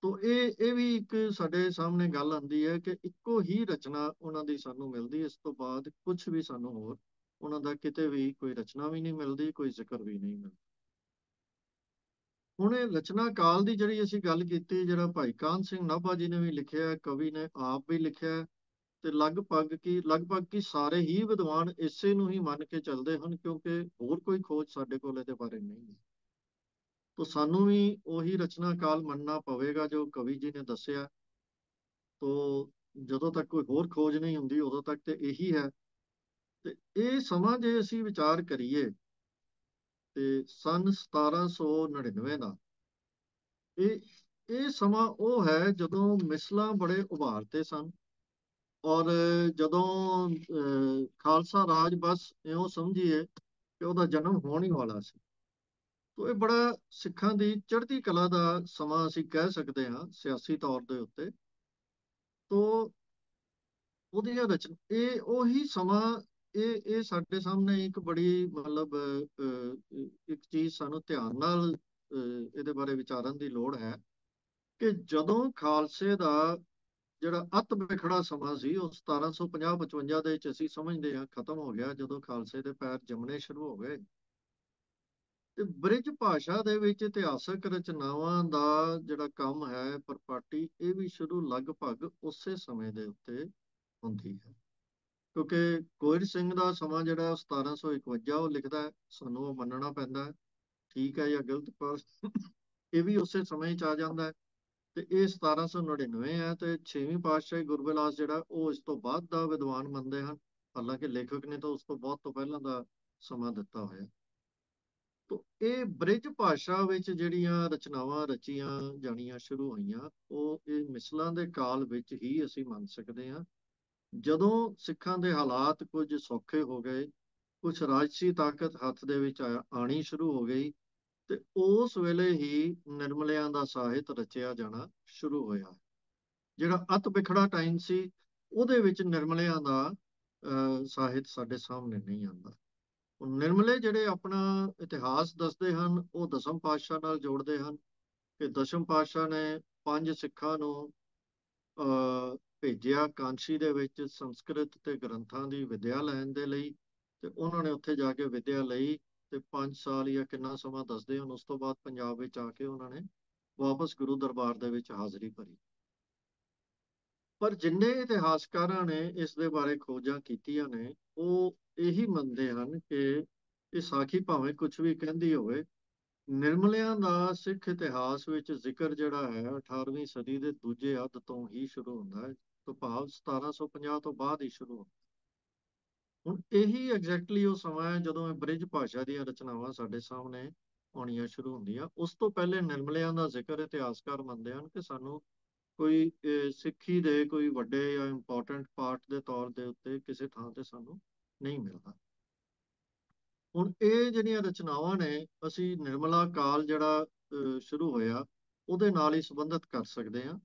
ਤੋ ਇਹ ਇਹ ਵੀ ਇੱਕ ਸਾਡੇ ਸਾਹਮਣੇ ਗੱਲ ਆਉਂਦੀ ਹੈ ਕਿ ਇੱਕੋ ਹੀ ਰਚਨਾ ਉਹਨਾਂ ਦੀ ਸਾਨੂੰ ਮਿਲਦੀ ਇਸ ਤੋਂ ਬਾਅਦ ਕੁਝ ਵੀ ਸਾਨੂੰ ਹੋਰ ਉਹਨਾਂ ਦਾ ਕਿਤੇ ਵੀ ਕੋਈ ਰਚਨਾ ਵੀ ਨਹੀਂ ਮਿਲਦੀ, ਕੋਈ ਜ਼ਿਕਰ ਵੀ ਨਹੀਂ ਮਿਲਦਾ। ਹੁਣ ਇਹ ਰਚਨਾ ਕਾਲ ਦੀ ਜਿਹੜੀ ਅਸੀਂ ਗੱਲ ਕੀਤੀ, ਜਿਹੜਾ ਭਾਈ ਕਾਨ ਸਿੰਘ ਨਾਭਾ ਜੀ ਨੇ ਵੀ ਲਿਖਿਆ, ਕਵੀ ਨੇ ਆਪ ਵੀ ਲਿਖਿਆ, ਤੇ ਲਗਭਗ ਕੀ ਲਗਭਗ ਕੀ ਸਾਰੇ ਹੀ ਵਿਦਵਾਨ ਇਸੇ ਨੂੰ ਹੀ ਮੰਨ ਕੇ ਚੱਲਦੇ ਹਨ, ਕਿਉਂਕਿ ਹੋਰ ਕੋਈ ਖੋਜ ਸਾਡੇ ਕੋਲ ਇਹਦੇ ਬਾਰੇ ਨਹੀਂ ਹੈ। ਤੋ ਸਾਨੂੰ ਵੀ ਉਹੀ ਰਚਨਾ ਕਾਲ ਮੰਨਣਾ ਪਵੇਗਾ ਜੋ ਕਵੀ ਜੀ ਨੇ ਦੱਸਿਆ। ਤੋ ਜਦੋਂ ਤੱਕ ਕੋਈ ਹੋਰ ਖੋਜ ਨਹੀਂ ਹੁੰਦੀ ਉਦੋਂ ਤੱਕ ਤੇ ਇਹੀ ਹੈ। ਤੇ ਇਹ ਸਮਾਂ ਜੇ ਅਸੀਂ ਵਿਚਾਰ ਕਰੀਏ ਤੇ ਸਨ 1799 ਦਾ ਇਹ ਇਹ ਸਮਾਂ ਉਹ ਹੈ ਜਦੋਂ ਮਿਸਲਾਂ ਬੜੇ ਉਭਾਰਤੇ ਸਨ ਔਰ ਜਦੋਂ ਅਹ, ਖਾਲਸਾ ਰਾਜ ਬਸ ਇਉਂ ਸਮਝੀਏ ਕਿ ਉਹਦਾ ਜਨਮ ਹੋਣ ਹੀ ਵਾਲਾ ਸੀ। ਤੋ ਇਹ ਬੜਾ ਸਿੱਖਾਂ ਦੀ ਚੜ੍ਹਦੀ ਕਲਾ ਦਾ ਸਮਾਂ ਅਸੀਂ ਕਹਿ ਸਕਦੇ ਹਾਂ ਸਿਆਸੀ ਤੌਰ ਦੇ ਉੱਤੇ। ਤੋ ਉਹਦੀਆਂ ਰਚਨਾ ਇਹ ਉਹੀ ਸਮਾਂ ਇਹ ਇਹ ਸਾਡੇ ਸਾਹਮਣੇ ਇੱਕ ਬੜੀ ਮਤਲਬ ਅਹ, ਇੱਕ ਚੀਜ਼ ਸਾਨੂੰ ਧਿਆਨ ਨਾਲ ਅਹ, ਇਹਦੇ ਬਾਰੇ ਵਿਚਾਰਨ ਦੀ ਲੋੜ ਹੈ ਕਿ ਜਦੋਂ ਖਾਲਸੇ ਦਾ ਜਿਹੜਾ ਅਤ ਵਿਖੜਾ ਸਮਾਂ ਸੀ ਉਹ 1750-55 ਦੇ ਵਿੱਚ ਅਸੀਂ ਸਮਝਦੇ ਹਾਂ ਖਤਮ ਹੋ ਗਿਆ ਜਦੋਂ ਖਾਲਸੇ ਦੇ ਪੈਰ ਜੰਮਣੇ ਸ਼ੁਰੂ ਹੋ ਗਏ। ਤੇ ਬ੍ਰਿਜ ਭਾਸ਼ਾ ਦੇ ਵਿੱਚ ਇਤਿਹਾਸਕ ਰਚਨਾਵਾਂ ਦਾ ਜਿਹੜਾ ਕੰਮ ਹੈ ਪਰਪਾਟੀ, ਇਹ ਵੀ ਸ਼ੁਰੂ ਲਗਭਗ ਉਸੇ ਸਮੇਂ ਦੇ ਉੱਤੇ ਹੁੰਦੀ ਹੈ। ਕਿਉਂਕਿ ਕੋਇਰ ਸਿੰਘ ਦਾ ਸਮਾਂ ਜਿਹੜਾ 1751 ਉਹ ਲਿਖਦਾ ਹੈ, ਸਾਨੂੰ ਉਹ ਮੰਨਣਾ ਪੈਂਦਾ ਹੈ। ਠੀਕ ਹੈ ਜਾਂ ਗਲਤ, ਪਰ ਇਹ ਵੀ ਉਸੇ ਸਮੇਂ 'ਚ ਆ ਜਾਂਦਾ ਹੈ। ਤੇ ਇਹ 1799 ਹੈ ਤੇ 6ਵੀਂ ਪਾਤਸ਼ਾਹੀ ਗੁਰਬਿਲਾਸ ਜਿਹੜਾ ਉਹ ਇਸ ਤੋਂ ਬਾਅਦ ਦਾ ਵਿਦਵਾਨ ਮੰਨਦੇ ਹਨ। ਹਾਲਾਂਕਿ ਲੇਖਕ ਨੇ ਤਾਂ ਉਸ ਤੋਂ ਬਹੁਤ ਤੋਂ ਪਹਿਲਾਂ ਦਾ ਸਮਾਂ ਦਿੱਤਾ ਹੋਇਆ। ਤੋ ਇਹ ਬ੍ਰਿਜ ਭਾਸ਼ਾ ਵਿੱਚ ਜਿਹੜੀਆਂ ਰਚਨਾਵਾਂ ਰਚੀਆਂ ਜਾਣੀਆਂ ਸ਼ੁਰੂ ਹੋਈਆਂ ਉਹ ਇਹ ਮਿਸਲਾਂ ਦੇ ਕਾਲ ਵਿੱਚ ਹੀ ਅਸੀਂ ਮੰਨ ਸਕਦੇ ਹਾਂ। ਜਦੋਂ ਸਿੱਖਾਂ ਦੇ ਹਾਲਾਤ ਕੁਝ ਸੌਖੇ ਹੋ ਗਏ ਕੁਝ ਰਾਜਸੀ ਤਾਕਤ ਹੱਥ ਦੇ ਵਿੱਚ ਆ- ਆਣੀ ਸ਼ੁਰੂ ਹੋ ਗਈ ਤੇ ਉਸ ਵੇਲੇ ਹੀ ਨਿਰਮਲਿਆਂ ਦਾ ਸਾਹਿਤ ਰਚਿਆ ਜਾਣਾ ਸ਼ੁਰੂ ਹੋਇਆ। ਜਿਹੜਾ ਅਤ ਵਿਖੜਾ ਟਾਈਮ ਸੀ ਉਹਦੇ ਵਿੱਚ ਨਿਰਮਲਿਆਂ ਦਾ ਅਹ, ਸਾਹਿਤ ਸਾਡੇ ਸਾਹਮਣੇ ਨਹੀਂ ਆਉਂਦਾ। ਨਿਰਮਲੇ ਜਿਹੜੇ ਆਪਣਾ ਇਤਿਹਾਸ ਦੱਸਦੇ ਹਨ ਉਹ ਦਸਮ ਪਾਤਸ਼ਾਹ ਨਾਲ ਜੋੜਦੇ ਹਨ ਕਿ ਦਸਮ ਪਾਤਸ਼ਾਹ ਨੇ ਪੰਜ ਸਿੱਖਾਂ ਨੂੰ ਅਹ, ਭੇਜਿਆ ਕਾਂਸ਼ੀ ਦੇ ਵਿੱਚ ਸੰਸਕ੍ਰਿਤ ਤੇ ਗ੍ਰੰਥਾਂ ਦੀ ਵਿਦਿਆ ਲੈਣ ਦੇ ਲਈ ਤੇ ਉਹਨਾਂ ਨੇ ਉੱਥੇ ਜਾ ਕੇ ਵਿਦਿਆ ਲਈ ਤੇ 5 ਸਾਲ ਜਾਂ ਕਿੰਨਾ ਸਮਾਂ ਦੱਸਦੇ ਹਨ ਉਸ ਤੋਂ ਬਾਅਦ ਪੰਜਾਬ ਵਿੱਚ ਆ ਕੇ ਉਹਨਾਂ ਨੇ ਵਾਪਸ ਗੁਰੂ ਦਰਬਾਰ ਦੇ ਵਿੱਚ ਹਾਜ਼ਰੀ ਭਰੀ। ਪਰ ਜਿੰਨੇ ਇਤਿਹਾਸਕਾਰਾਂ ਨੇ ਇਸ ਦੇ ਬਾਰੇ ਖੋਜਾਂ ਕੀਤੀਆਂ ਨੇ ਉਹ ਇਹੀ ਮੰਨਦੇ ਹਨ ਕਿ ਇਹ ਸਾਖੀ ਭਾਵੇਂ ਕੁਝ ਵੀ ਕਹਿੰਦੀ ਹੋਵੇ, ਨਿਰਮਲਿਆਂ ਦਾ ਸਿੱਖ ਇਤਿਹਾਸ ਵਿੱਚ ਜ਼ਿਕਰ ਜਿਹੜਾ ਹੈ 18ਵੀਂ ਸਦੀ ਦੇ ਦੂਜੇ ਅੱਧ ਤੋਂ ਹੀ ਸ਼ੁਰੂ ਹੁੰਦਾ ਹੈ, ਤੋਂ ਭਾਵ 1750 ਤੋਂ ਬਾਅਦ ਹੀ ਸ਼ੁਰੂ ਹੁੰਦਾ ਹੁਣ ਇਹੀ ਐਗਜ਼ੈਕਟਲੀ ਉਹ ਸਮਾਂ ਹੈ ਜਦੋਂ ਇਹ ਬ੍ਰਿਜ ਭਾਸ਼ਾ ਦੀਆਂ ਰਚਨਾਵਾਂ ਸਾਡੇ ਸਾਹਮਣੇ ਆਉਣੀਆਂ ਸ਼ੁਰੂ ਹੁੰਦੀਆਂ। ਉਸ ਤੋਂ ਪਹਿਲੇ ਨਿਰਮਲਿਆਂ ਦਾ ਜ਼ਿਕਰ ਇਤਿਹਾਸਕਾਰ ਮੰਨਦੇ ਹਨ ਕਿ ਸਾਨੂੰ ਕੋਈ ਸਿੱਖੀ ਦੇ ਕੋਈ ਵੱਡੇ ਜਾਂ ਇੰਪੋਰਟੈਂਟ ਪਾਰਟ ਦੇ ਤੌਰ ਦੇ ਉੱਤੇ ਕਿਸੇ ਥਾਂ ਤੇ ਸਾਨੂੰ ਨਹੀਂ ਮਿਲਦਾ। ਹੁਣ ਇਹ ਜਿਹੜੀਆਂ ਰਚਨਾਵਾਂ ਨੇ ਅਸੀਂ ਨਿਰਮਲਾ ਕਾਲ ਜਿਹੜਾ ਅਹ, ਸ਼ੁਰੂ ਹੋਇਆ ਉਹਦੇ ਨਾਲ ਹੀ ਸੰਬੰਧਿਤ ਕਰ ਸਕਦੇ ਹਾਂ।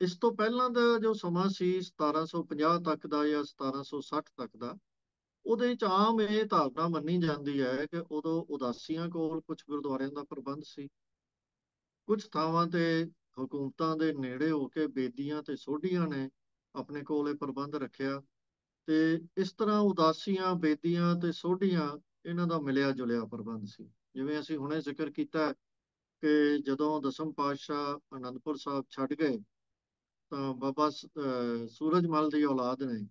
ਇਸ ਤੋਂ ਪਹਿਲਾਂ ਦਾ ਜੋ ਸਮਾਂ ਸੀ 1750 ਤੱਕ ਦਾ ਜਾਂ 1760 ਤੱਕ ਦਾ ਉਹਦੇ ਵਿੱਚ ਆਮ ਇਹ ਧਾਰਨਾ ਮੰਨੀ ਜਾਂਦੀ ਹੈ ਕਿ ਉਦੋਂ ਉਦਾਸੀਆਂ ਕੋਲ ਕੁਝ ਗੁਰਦੁਆਰਿਆਂ ਦਾ ਪ੍ਰਬੰਧ ਸੀ। ਕੁਝ ਥਾਵਾਂ ਤੇ ਹਕੂਮਤਾਂ ਦੇ ਨੇੜੇ ਹੋ ਕੇ ਬੇਦੀਆਂ ਤੇ ਸੋਢੀਆਂ ਨੇ ਆਪਣੇ ਕੋਲ ਇਹ ਪ੍ਰਬੰਧ ਰੱਖਿਆ। ਤੇ ਇਸ ਤਰ੍ਹਾਂ ਉਦਾਸੀਆਂ, ਬੇਦੀਆਂ ਤੇ ਸੋਢੀਆਂ ਇਹਨਾਂ ਦਾ ਮਿਲਿਆ ਜੁਲਿਆ ਪ੍ਰਬੰਧ ਸੀ। ਜਿਵੇਂ ਅਸੀਂ ਹੁਣੇ ਜ਼ਿਕਰ ਕੀਤਾ ਕਿ ਜਦੋਂ ਦਸਮ ਪਾਤਸ਼ਾਹ ਅਨੰਦਪੁਰ ਸਾਹਿਬ ਛੱਡ ਗਏ, ਤਾਂ ਬਾਬਾ ਸ- ਸੂਰਜਮਲ ਦੀ ਔਲਾਦ ਨੇ,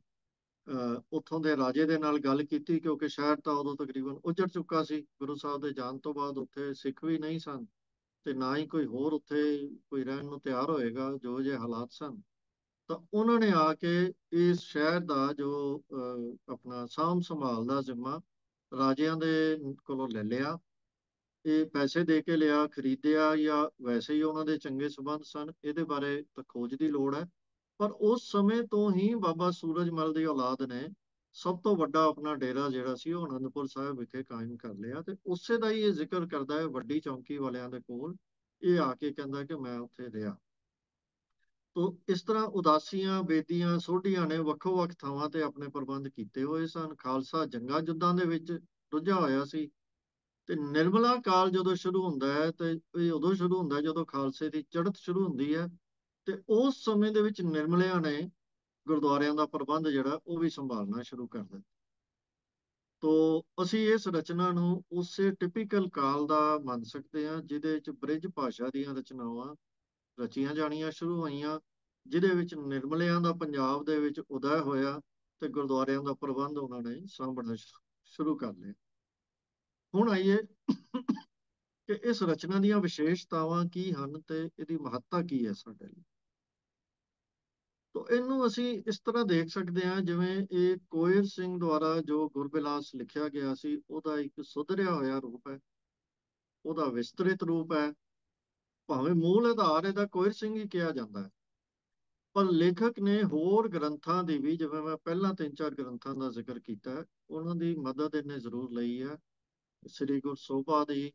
ਅਹ, ਉੱਥੋਂ ਦੇ ਰਾਜੇ ਦੇ ਨਾਲ ਗੱਲ ਕੀਤੀ ਕਿਉਂਕਿ ਸ਼ਹਿਰ ਤਾਂ ਉਦੋਂ ਤਕਰੀਬਨ ਉੱਜੜ ਚੁੱਕਾ ਸੀ। ਗੁਰੂ ਸਾਹਿਬ ਦੇ ਜਾਣ ਤੋਂ ਬਾਅਦ ਉੱਥੇ ਸਿੱਖ ਵੀ ਨਹੀਂ ਸਨ ਤੇ ਨਾ ਹੀ ਕੋਈ ਹੋਰ ਉੱਥੇ ਕੋਈ ਰਹਿਣ ਨੂੰ ਤਿਆਰ ਹੋਏਗਾ, ਜੋ ਜਿਹੇ ਹਾਲਾਤ ਸਨ। ਤਾਂ ਉਹਨਾਂ ਨੇ ਆ ਕੇ ਇਸ ਸ਼ਹਿਰ ਦਾ ਜੋ ਅਹ, ਆਪਣਾ ਸਾਂਭ ਸੰਭਾਲ ਦਾ ਜ਼ਿੰਮਾ ਰਾਜਿਆਂ ਦੇ ਕੋਲੋਂ ਲੈ ਲਿਆ। ਇਹ ਪੈਸੇ ਦੇ ਕੇ ਲਿਆ ਖਰੀਦਿਆ ਜਾਂ ਵੈਸੇ ਹੀ ਉਹਨਾਂ ਦੇ ਚੰਗੇ ਸਬੰਧ ਸਨ ਇਹਦੇ ਬਾਰੇ ਤਾਂ ਖੋਜ ਦੀ ਲੋੜ ਹੈ। ਪਰ ਉਸ ਸਮੇਂ ਤੋਂ ਹੀ ਬਾਬਾ ਸੂਰਜਮਲ ਦੀ ਔਲਾਦ ਨੇ ਸਭ ਤੋਂ ਵੱਡਾ ਆਪਣਾ ਡੇਰਾ ਜਿਹੜਾ ਸੀ ਉਹ ਅਨੰਦਪੁਰ ਸਾਹਿਬ ਵਿਖੇ ਕਾਇਮ ਕਰ ਲਿਆ ਤੇ ਉਸੇ ਦਾ ਹੀ ਇਹ ਜ਼ਿਕਰ ਕਰਦਾ ਹੈ ਵੱਡੀ ਚੌਂਕੀ ਵਾਲਿਆਂ ਦੇ ਕੋਲ। ਇਹ ਆ ਕੇ ਕਹਿੰਦਾ ਕਿ ਮੈਂ ਉੱਥੇ ਰਿਹਾ। ਤੋ ਇਸ ਤਰ੍ਹਾਂ ਉਦਾਸੀਆਂ, ਬੇਦੀਆਂ, ਸੋਢੀਆਂ ਨੇ ਵੱਖੋ ਵੱਖ ਥਾਵਾਂ ਤੇ ਆਪਣੇ ਪ੍ਰਬੰਧ ਕੀਤੇ ਹੋਏ ਸਨ। ਖਾਲਸਾ ਜੰਗਾਂ ਜੁੱਦਾਂ ਦੇ ਵਿੱਚ ਰੁੱਝਾ ਹੋਇਆ ਸੀ ਤੇ ਨਿਰਮਲਾ ਕਾਲ ਜਦੋਂ ਸ਼ੁਰੂ ਹੁੰਦਾ ਹੈ ਤੇ ਇਹ ਉਦੋਂ ਸ਼ੁਰੂ ਹੁੰਦਾ ਜਦੋਂ ਖਾਲਸੇ ਦੀ ਚੜ੍ਹਤ ਸ਼ੁਰੂ ਹੁੰਦੀ ਹੈ ਤੇ ਉਸ ਸਮੇਂ ਦੇ ਵਿੱਚ ਨਿਰਮਲਿਆਂ ਨੇ ਗੁਰਦੁਆਰਿਆਂ ਦਾ ਪ੍ਰਬੰਧ ਜਿਹੜਾ ਉਹ ਵੀ ਸੰਭਾਲਣਾ ਸ਼ੁਰੂ ਕਰ ਦਿੱਤਾ। ਤੋ ਅਸੀਂ ਇਸ ਰਚਨਾ ਨੂੰ ਉਸੇ ਟਿਪੀਕਲ ਕਾਲ ਦਾ ਮੰਨ ਸਕਦੇ ਹਾਂ ਜਿਹਦੇ ਵਿੱਚ ਬ੍ਰਿਜ ਭਾਸ਼ਾ ਦੀਆਂ ਰਚਨਾਵਾਂ ਰਚੀਆਂ ਜਾਣੀਆਂ ਸ਼ੁਰੂ ਹੋਈਆਂ, ਜਿਹਦੇ ਵਿੱਚ ਨਿਰਮਲਿਆਂ ਦਾ ਪੰਜਾਬ ਦੇ ਵਿੱਚ ਉਦੈ ਹੋਇਆ ਤੇ ਗੁਰਦੁਆਰਿਆਂ ਦਾ ਪ੍ਰਬੰਧ ਉਹਨਾਂ ਨੇ ਸਾਂਭਣਾ ਸ਼ੁਰੂ ਕਰ ਲਿਆ। ਹੁਣ ਆਈਏ ਕਿ ਇਸ ਰਚਨਾ ਦੀਆਂ ਵਿਸ਼ੇਸ਼ਤਾਵਾਂ ਕੀ ਹਨ ਤੇ ਇਹਦੀ ਮਹੱਤਤਾ ਕੀ ਹੈ ਸਾਡੇ ਲਈ। ਤੋ ਇਹਨੂੰ ਅਸੀਂ ਇਸ ਤਰ੍ਹਾਂ ਦੇਖ ਸਕਦੇ ਹਾਂ, ਜਿਵੇਂ ਇਹ ਕੋਇਰ ਸਿੰਘ ਦੁਆਰਾ ਜੋ ਗੁਰਬਿਲਾਸ ਲਿਖਿਆ ਗਿਆ ਸੀ, ਉਹਦਾ ਇੱਕ ਸੁਧਰਿਆ ਹੋਇਆ ਰੂਪ ਹੈ, ਉਹਦਾ ਵਿਸਤ੍ਰਿਤ ਰੂਪ ਹੈ ਭਾਵੇਂ ਮੂਲ ਆਧਾਰ ਇਹਦਾ ਕੋਇਰ ਸਿੰਘ ਹੀ ਕਿਹਾ ਜਾਂਦਾ ਹੈ ਪਰ ਲੇਖਕ ਨੇ ਹੋਰ ਗ੍ਰੰਥਾਂ ਦੀ ਵੀ, ਜਿਵੇਂ ਮੈਂ ਪਹਿਲਾਂ ਤਿੰਨ ਚਾਰ ਗ੍ਰੰਥਾਂ ਦਾ ਜ਼ਿਕਰ ਕੀਤਾ ਉਹਨਾਂ ਦੀ ਮਦਦ ਇਹਨੇ ਜ਼ਰੂਰ ਲਈ ਹੈ ਸ੍ਰੀ ਗੁਰ ਸੋਭਾ ਦੀ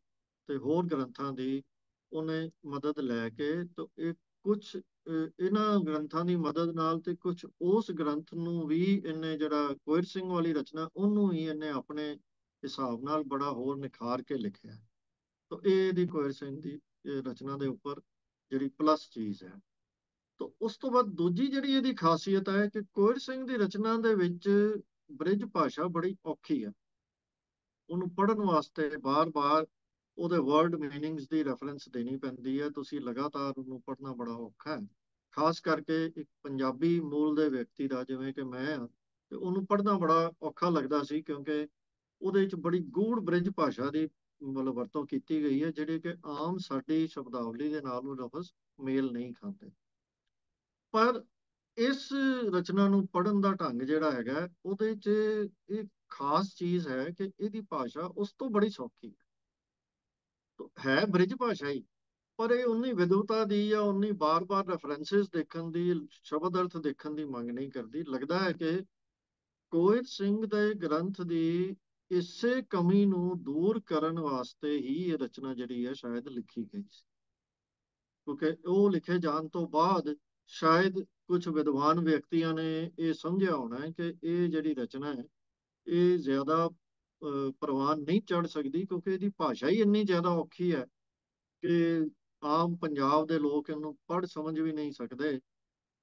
ਤੇ ਹੋਰ ਗ੍ਰੰਥਾਂ ਦੀ ਉਹਨੇ ਮਦਦ ਲੈ ਕੇ ਤੇ ਇਹ ਕੁਝ ਇਹਨਾਂ ਗ੍ਰੰਥਾਂ ਦੀ ਮਦਦ ਨਾਲ ਤੇ ਕੁਝ ਉਸ ਗ੍ਰੰਥ ਨੂੰ ਵੀ ਇਹਨੇ ਜਿਹੜਾ ਕੋਇਰ ਸਿੰਘ ਵਾਲੀ ਰਚਨਾ, ਉਹਨੂੰ ਹੀ ਇਹਨੇ ਆਪਣੇ ਹਿਸਾਬ ਨਾਲ ਬੜਾ ਹੋਰ ਨਿਖਾਰ ਕੇ ਲਿਖਿਆ ਹੈ। ਇਹ ਇਹਦੀ ਕੋਇਰ ਸਿੰਘ ਦੀ ਰਚਨਾ ਦੇ ਉੱਪਰ ਜਿਹੜੀ ਪਲੱਸ ਚੀਜ਼ ਹੈ। ਤੋ ਉਸ ਤੋਂ ਬਾਅਦ ਦੂਜੀ ਜਿਹੜੀ ਇਹਦੀ ਖਾਸੀਅਤ ਹੈ ਕਿ ਕੋਇਰ ਸਿੰਘ ਦੀ ਰਚਨਾ ਦੇ ਵਿੱਚ ਬ੍ਰਿਜ ਭਾਸ਼ਾ ਬੜੀ ਔਖੀ ਹੈ। ਉਹਨੂੰ ਪੜ੍ਹਨ ਵਾਸਤੇ ਬਾਰ-ਬਾਰ ਉਹਦੇ ਵਰਡ ਮੀਨਿੰਗਸ ਦੀ ਰੈਫਰੈਂਸ ਦੇਣੀ ਪੈਂਦੀ ਹੈ। ਤੁਸੀਂ ਲਗਾਤਾਰ ਉਹਨੂੰ ਪੜ੍ਹਨਾ ਬੜਾ ਔਖਾ ਹੈ। ਖਾਸ ਕਰਕੇ ਇੱਕ ਪੰਜਾਬੀ ਮੂਲ ਦੇ ਵਿਅਕਤੀ ਦਾ, ਜਿਵੇਂ ਕਿ ਮੈਂ ਹਾਂ, ਤੇ ਉਹਨੂੰ ਪੜ੍ਹਨਾ ਬੜਾ ਔਖਾ ਲੱਗਦਾ ਸੀ ਕਿਉਂਕਿ ਉਹਦੇ ਵਿੱਚ ਬੜੀ ਗੂੜ ਬ੍ਰਿਜ ਭਾਸ਼ਾ ਦੀ ਮਤਲਬ ਵਰਤੋਂ ਕੀਤੀ ਗਈ ਹੈ, ਜਿਹੜੇ ਕਿ ਆਮ ਸਾਡੀ ਸ਼ਬਦਾਵਲੀ ਦੇ ਨਾਲ ਉਹ ਲਫ਼ਜ਼ ਮੇਲ ਨਹੀਂ ਖਾਂਦੇ। ਪਰ ਇਸ ਰਚਨਾ ਨੂੰ ਪੜ੍ਹਨ ਦਾ ਢੰਗ ਜਿਹੜਾ ਹੈਗਾ, ਉਹਦੇ 'ਚ ਇਹ ਖਾਸ ਚੀਜ਼ ਹੈ ਕਿ ਇਹਦੀ ਭਾਸ਼ਾ ਉਸ ਤੋਂ ਬੜੀ ਸੌਖੀ ਹੈ। ਹੈ ਬ੍ਰਿਜ ਭਾਸ਼ਾ ਹੀ, ਪਰ ਇਹ ਉਨੀ ਵਿਦਵਤਾ ਦੀ ਜਾਂ ਉਨੀ ਬਾਰ-ਬਾਰ ਰੈਫਰੈਂਸਸ ਦੇਖਣ ਦੀ, ਸ਼ਬਦ ਅਰਥ ਦੇਖਣ ਦੀ ਮੰਗ ਨਹੀਂ ਕਰਦੀ। ਲੱਗਦਾ ਹੈ ਕਿ ਕੋਇਤ ਸਿੰਘ ਦੇ ਗ੍ਰੰਥ ਦੀ ਇਸੇ ਕਮੀ ਨੂੰ ਦੂਰ ਕਰਨ ਵਾਸਤੇ ਹੀ ਇਹ ਰਚਨਾ ਜਿਹੜੀ ਹੈ ਸ਼ਾਇਦ ਲਿਖੀ ਗਈ ਸੀ। ਕਿਉਂਕਿ ਉਹ ਲਿਖੇ ਜਾਣ ਤੋਂ ਬਾਅਦ ਸ਼ਾਇਦ ਕੁਝ ਵਿਦਵਾਨ ਵਿਅਕਤੀਆਂ ਨੇ ਇਹ ਸਮਝਿਆ ਹੋਣਾ ਹੈ ਕਿ ਇਹ ਜਿਹੜੀ ਰਚਨਾ ਹੈ ਇਹ ਜ਼ਿਆਦਾ ਅਹ, ਪ੍ਰਵਾਨ ਨਹੀਂ ਚੜ ਸਕਦੀ ਕਿਉਂਕਿ ਇਹਦੀ ਭਾਸ਼ਾ ਹੀ ਇੰਨੀ ਜ਼ਿਆਦਾ ਔਖੀ ਹੈ ਕਿ ਆਮ ਪੰਜਾਬ ਦੇ ਲੋਕ ਇਹਨੂੰ ਪੜ੍ਹ ਸਮਝ ਵੀ ਨਹੀਂ ਸਕਦੇ।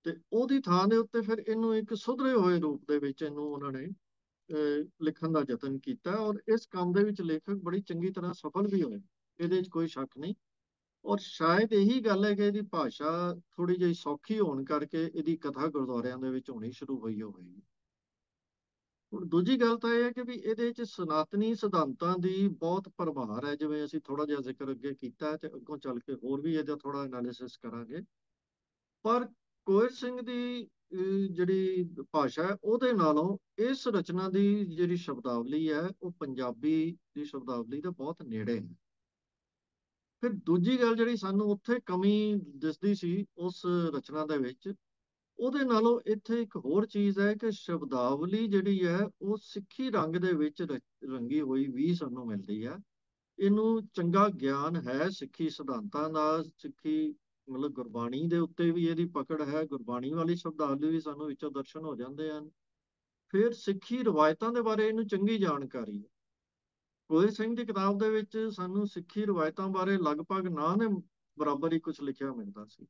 ਤੇ ਉਹਦੀ ਥਾਂ ਦੇ ਉੱਤੇ ਫਿਰ ਇਹਨੂੰ ਇੱਕ ਸੁਧਰੇ ਹੋਏ ਰੂਪ ਦੇ ਵਿੱਚ ਇਹਨੂੰ ਉਹਨਾਂ ਨੇ ਲਿਖਣ ਦਾ ਯਤਨ ਕੀਤਾ ਔਰ ਇਸ ਕੰਮ ਦੇ ਵਿੱਚ ਲੇਖਕ ਬੜੀ ਚੰਗੀ ਤਰ੍ਹਾਂ ਸਫਲ ਵੀ ਹੋਏ। ਇਹਦੇ 'ਚ ਕੋਈ ਸ਼ੱਕ ਨਹੀਂ। ਔਰ ਸ਼ਾਇਦ ਇਹੀ ਗੱਲ ਹੈ ਕਿ ਇਹਦੀ ਭਾਸ਼ਾ ਥੋੜੀ ਜਿਹੀ ਸੌਖੀ ਹੋਣ ਕਰਕੇ ਇਹਦੀ ਕਥਾ ਗੁਰਦੁਆਰਿਆਂ ਦੇ ਵਿੱਚ ਹੋਣੀ ਸ਼ੁਰੂ ਹੋਈ ਹੋਵੇਗੀ। ਹੁਣ ਦੂਜੀ ਗੱਲ ਤਾਂ ਇਹ ਹੈ ਕਿ ਵੀ ਇਹਦੇ 'ਚ ਸਨਾਤਨੀ ਸਿਧਾਂਤਾਂ ਦੀ ਬਹੁਤ ਪ੍ਰਭਾਵ ਹੈ। ਜਿਵੇਂ ਅਸੀਂ ਥੋੜਾ ਜਿਹਾ ਜ਼ਿਕਰ ਅੱਗੇ ਕੀਤਾ ਹੈ ਤੇ ਅੱਗੋਂ ਚੱਲ ਕੇ ਹੋਰ ਵੀ ਇਹਦਾ ਥੋੜਾ ਐਨਾਲਿਸਿਸ ਕਰਾਂਗੇ। ਪਰ ਕੋਇਰ ਸਿੰਘ ਦੀ ਜਿਹੜੀ ਭਾਸ਼ਾ ਹੈ, ਉਹਦੇ ਨਾਲੋਂ ਇਸ ਰਚਨਾ ਦੀ ਜਿਹੜੀ ਸ਼ਬਦਾਵਲੀ ਹੈ, ਉਹ ਪੰਜਾਬੀ ਦੀ ਸ਼ਬਦਾਵਲੀ ਦੇ ਬਹੁਤ ਨੇੜੇ ਹੈ। ਫਿਰ ਦੂਜੀ ਗੱਲ ਜਿਹੜੀ ਸਾਨੂੰ ਉੱਥੇ ਕਮੀ ਦਿਸਦੀ ਸੀ ਉਸ ਰਚਨਾ ਦੇ ਵਿੱਚ, ਉਹਦੇ ਨਾਲੋਂ ਇੱਥੇ ਇੱਕ ਹੋਰ ਚੀਜ਼ ਹੈ ਕਿ ਸ਼ਬਦਾਵਲੀ ਜਿਹੜੀ ਹੈ, ਉਹ ਸਿੱਖੀ ਰੰਗ ਦੇ ਵਿੱਚ ਰ- ਰੰਗੀ ਹੋਈ ਵੀ ਸਾਨੂੰ ਮਿਲਦੀ ਹੈ। ਇਹਨੂੰ ਚੰਗਾ ਗਿਆਨ ਹੈ ਸਿੱਖੀ ਸਿਧਾਂਤਾਂ ਦਾ, ਸਿੱਖੀ ਮਤਲਬ ਗੁਰਬਾਣੀ ਦੇ ਉੱਤੇ ਵੀ ਇਹਦੀ ਪਕੜ ਹੈ, ਗੁਰਬਾਣੀ ਵਾਲੀ ਸ਼ਬਦਾਵਲੀ ਵੀ ਸਾਨੂੰ ਵਿੱਚੋਂ ਦਰਸ਼ਨ ਹੋ ਜਾਂਦੇ ਹਨ। ਫਿਰ ਸਿੱਖੀ ਰਵਾਇਤਾਂ ਦੇ ਬਾਰੇ ਇਹਨੂੰ ਚੰਗੀ ਜਾਣਕਾਰੀ ਹੈ। ਕੋਇਰ ਸਿੰਘ ਦੀ ਕਿਤਾਬ ਦੇ ਵਿੱਚ ਸਾਨੂੰ ਸਿੱਖੀ ਰਵਾਇਤਾਂ ਬਾਰੇ ਲਗਭਗ ਨਾ ਦੇ ਬਰਾਬਰ ਹੀ ਕੁਝ ਲਿਖਿਆ ਮਿਲਦਾ ਸੀ।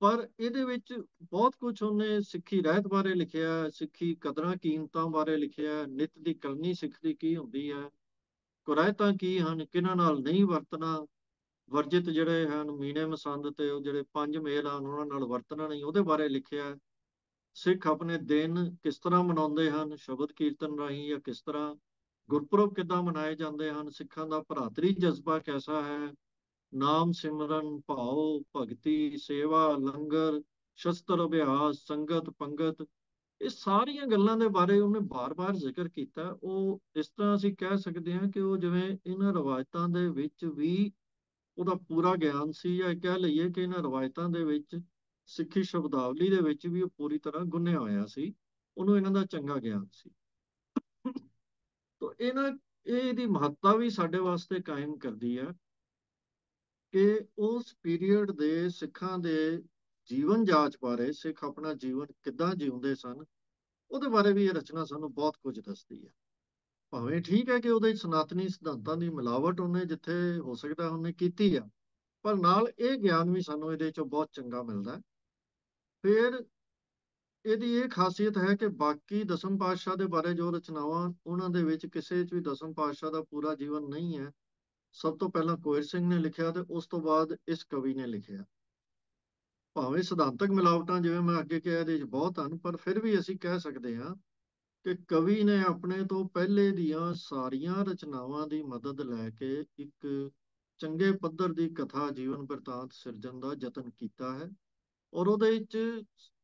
ਪਰ ਇਹਦੇ ਵਿੱਚ ਬਹੁਤ ਕੁਝ ਉਹਨੇ ਸਿੱਖੀ ਰਹਿਤ ਬਾਰੇ ਲਿਖਿਆ, ਸਿੱਖੀ ਕਦਰਾਂ ਕੀਮਤਾਂ ਬਾਰੇ ਲਿਖਿਆ, ਨਿਤ ਦੀ ਕਰਨੀ ਸਿੱਖ ਦੀ ਕੀ ਹੁੰਦੀ ਹੈ, ਕੁਰਾਇਤਾਂ ਕੀ ਹਨ, ਕਿਹਨਾਂ ਨਾਲ ਨਹੀਂ ਵਰਤਣਾ ਵਰਜਿਤ ਜਿਹੜੇ ਹਨ ਮੀਣੇ ਮਸੰਦ ਤੇ ਉਹ ਜਿਹੜੇ ਪੰਜ ਮੇਲ ਹਨ, ਉਹਨਾਂ ਨਾਲ ਵਰਤਣਾ ਨਹੀਂ, ਉਹਦੇ ਬਾਰੇ ਲਿਖਿਆ ਸਿੱਖ ਆਪਣੇ ਦਿਨ ਕਿਸ ਤਰ੍ਹਾਂ ਮਨਾਉਂਦੇ ਹਨ? ਸ਼ਬਦ ਕੀਰਤਨ ਰਾਹੀਂ ਜਾਂ ਕਿਸ ਤਰ੍ਹਾਂ? ਗੁਰਪੁਰਬ ਕਿੱਦਾਂ ਮਨਾਏ ਜਾਂਦੇ ਹਨ? ਸਿੱਖਾਂ ਦਾ ਭਰਾਤਰੀ ਜਜ਼ਬਾ ਕੈਸਾ ਹੈ? ਨਾਮ ਸਿਮਰਨ ਭਾਉ, ਭਗਤੀ, ਸੇਵਾ, ਲੰਗਰ, ਸ਼ਸਤਰ ਅਭਿਆਸ, ਸੰਗਤ, ਪੰਗਤ। ਇਹ ਸਾਰੀਆਂ ਗੱਲਾਂ ਦੇ ਬਾਰੇ ਉਹਨੇ ਬਾਰ-ਬਾਰ ਜ਼ਿਕਰ ਕੀਤਾ। ਉਹ ਇਸ ਤਰ੍ਹਾਂ ਅਸੀਂ ਕਹਿ ਸਕਦੇ ਹਾਂ ਕਿ ਉਹ ਜਿਵੇਂ ਇਹਨਾਂ ਰਵਾਇਤਾਂ ਦੇ ਵਿੱਚ ਵੀ ਉਹਦਾ ਪੂਰਾ ਗਿਆਨ ਸੀ ਜਾਂ ਕਹਿ ਲਈਏ ਕਿ ਇਹਨਾਂ ਰਵਾਇਤਾਂ ਦੇ ਵਿੱਚ, ਸਿੱਖੀ ਸ਼ਬਦਾਵਲੀ ਦੇ ਵਿੱਚ ਵੀ ਉਹ ਪੂਰੀ ਤਰ੍ਹਾਂ ਗੁੰਨਿਆ ਹੋਇਆ ਸੀ, ਉਹਨੂੰ ਇਹਨਾਂ ਦਾ ਚੰਗਾ ਗਿਆਨ ਸੀ। ਤੋ ਇਹਨਾਂ, ਇਹ ਇਹਦੀ ਮਹੱਤਤਾ ਵੀ ਸਾਡੇ ਵਾਸਤੇ ਕਾਇਮ ਕਰਦੀ ਹੈ ਕਿ ਉਸ ਪੀਰੀਅਡ ਦੇ ਸਿੱਖਾਂ ਦੇ ਜੀਵਨ ਜਾਂਚ ਬਾਰੇ, ਸਿੱਖ ਆਪਣਾ ਜੀਵਨ ਕਿੱਦਾਂ ਜਿਉਂਦੇ ਸਨ, ਉਹਦੇ ਬਾਰੇ ਵੀ ਇਹ ਰਚਨਾ ਸਾਨੂੰ ਬਹੁਤ ਕੁਝ ਦੱਸਦੀ ਹੈ। ਭਾਵੇਂ ਠੀਕ ਹੈ ਕਿ ਉਹਦੇ ਸਨਾਤਨੀ ਸਿਧਾਂਤਾਂ ਦੀ ਮਿਲਾਵਟ ਉਹਨੇ ਜਿੱਥੇ ਹੋ ਸਕਦਾ ਉਹਨੇ ਕੀਤੀ ਆ, ਪਰ ਨਾਲ ਇਹ ਗਿਆਨ ਵੀ ਸਾਨੂੰ ਇਹਦੇ ਚੋਂ ਬਹੁਤ ਚੰਗਾ ਮਿਲਦਾ ਹੈ। ਫਿਰ ਇਹਦੀ ਇਹ ਖਾਸੀਅਤ ਹੈ ਕਿ ਬਾਕੀ ਦਸਮ ਪਾਤਸ਼ਾਹ ਦੇ ਬਾਰੇ ਜੋ ਰਚਨਾਵਾਂ ਉਹਨਾਂ ਦੇ ਵਿੱਚ ਕਿਸੇ 'ਚ ਵੀ ਦਸਮ ਪਾਤਸ਼ਾਹ ਦਾ ਪੂਰਾ ਜੀਵਨ ਨਹੀਂ ਹੈ, ਸਭ ਤੋਂ ਪਹਿਲਾਂ ਕੋਇਰ ਸਿੰਘ ਨੇ ਲਿਖਿਆ ਤੇ ਉਸ ਤੋਂ ਬਾਅਦ ਇਸ ਕਵੀ ਨੇ ਲਿਖਿਆ। ਭਾਵੇਂ ਸਿਧਾਂਤਕ ਮਿਲਾਵਟਾਂ ਜਿਵੇਂ ਮੈਂ ਅੱਗੇ ਕਿਹਾ ਇਹਦੇ ਵਿੱਚ ਬਹੁਤ ਹਨ, ਪਰ ਫਿਰ ਵੀ ਅਸੀਂ ਕਹਿ ਸਕਦੇ ਹਾਂ ਕਿ ਕਵੀ ਨੇ ਆਪਣੇ ਤੋਂ ਪਹਿਲੇ ਦੀਆਂ ਸਾਰੀਆਂ ਰਚਨਾਵਾਂ ਦੀ ਮਦਦ ਲੈ ਕੇ ਇੱਕ ਚੰਗੇ ਪੱਧਰ ਦੀ ਕਥਾ ਜੀਵਨ ਬਿਰਤਾਂਤ ਸਿਰਜਣ ਦਾ ਯਤਨ ਕੀਤਾ ਹੈ। ਔਰ ਉਹਦੇ ਵਿੱਚ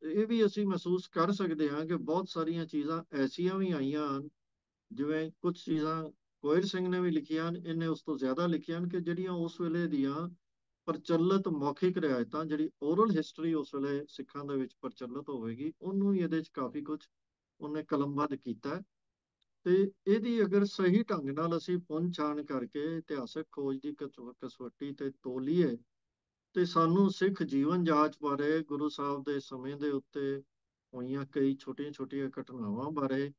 ਇਹ ਵੀ ਅਸੀਂ ਮਹਿਸੂਸ ਕਰ ਸਕਦੇ ਹਾਂ ਕਿ ਬਹੁਤ ਸਾਰੀਆਂ ਚੀਜ਼ਾਂ ਐਸੀਆਂ ਵੀ ਆਈਆਂ ਹਨ, ਜਿਵੇਂ ਕੁਝ ਚੀਜ਼ਾਂ ਕੋਇਰ ਸਿੰਘ ਨੇ ਵੀ ਲਿਖੀਆਂ ਹਨ, ਇਹਨੇ ਉਸ ਤੋਂ ਜ਼ਿਆਦਾ ਲਿਖੀਆਂ ਹਨ ਕਿ ਜਿਹੜੀਆਂ ਉਸ ਵੇਲੇ ਦੀਆਂ ਪ੍ਰਚਲਿਤ ਮੌਖਿਕ ਰਿਆਇਤਾਂ, ਜਿਹੜੀ ਓਰਲ ਹਿਸਟਰੀ ਉਸ ਵੇਲੇ ਸਿੱਖਾਂ ਦੇ ਵਿੱਚ ਪ੍ਰਚਲਿਤ ਹੋਵੇਗੀ, ਉਹਨੂੰ ਵੀ ਇਹਦੇ ਵਿੱਚ ਕਾਫੀ ਕੁਝ ਉਹਨੇ ਕਲਮਬੱਧ ਕੀਤਾ ਤੇ ਇਹਦੀ ਅਗਰ ਸਹੀ ਢੰਗ ਨਾਲ ਅਸੀਂ ਪਹੁੰਚਾਣ ਕਰਕੇ ਇਤਿਹਾਸਕ ਖੋਜ ਦੀ ਕਸਵੱਟੀ ਤੇ ਤੋਲੀਏ, ਤੇ ਸਾਨੂੰ ਸਿੱਖ ਜੀਵਨ ਜਾਚ ਬਾਰੇ ਗੁਰੂ ਸਾਹਿਬ ਦੇ ਸਮੇਂ ਦੇ ਉੱਤੇ ਹੋਈਆਂ ਕਈ ਛੋਟੀਆਂ-ਛੋਟੀਆਂ ਘਟਨਾਵਾਂ ਬਾਰੇ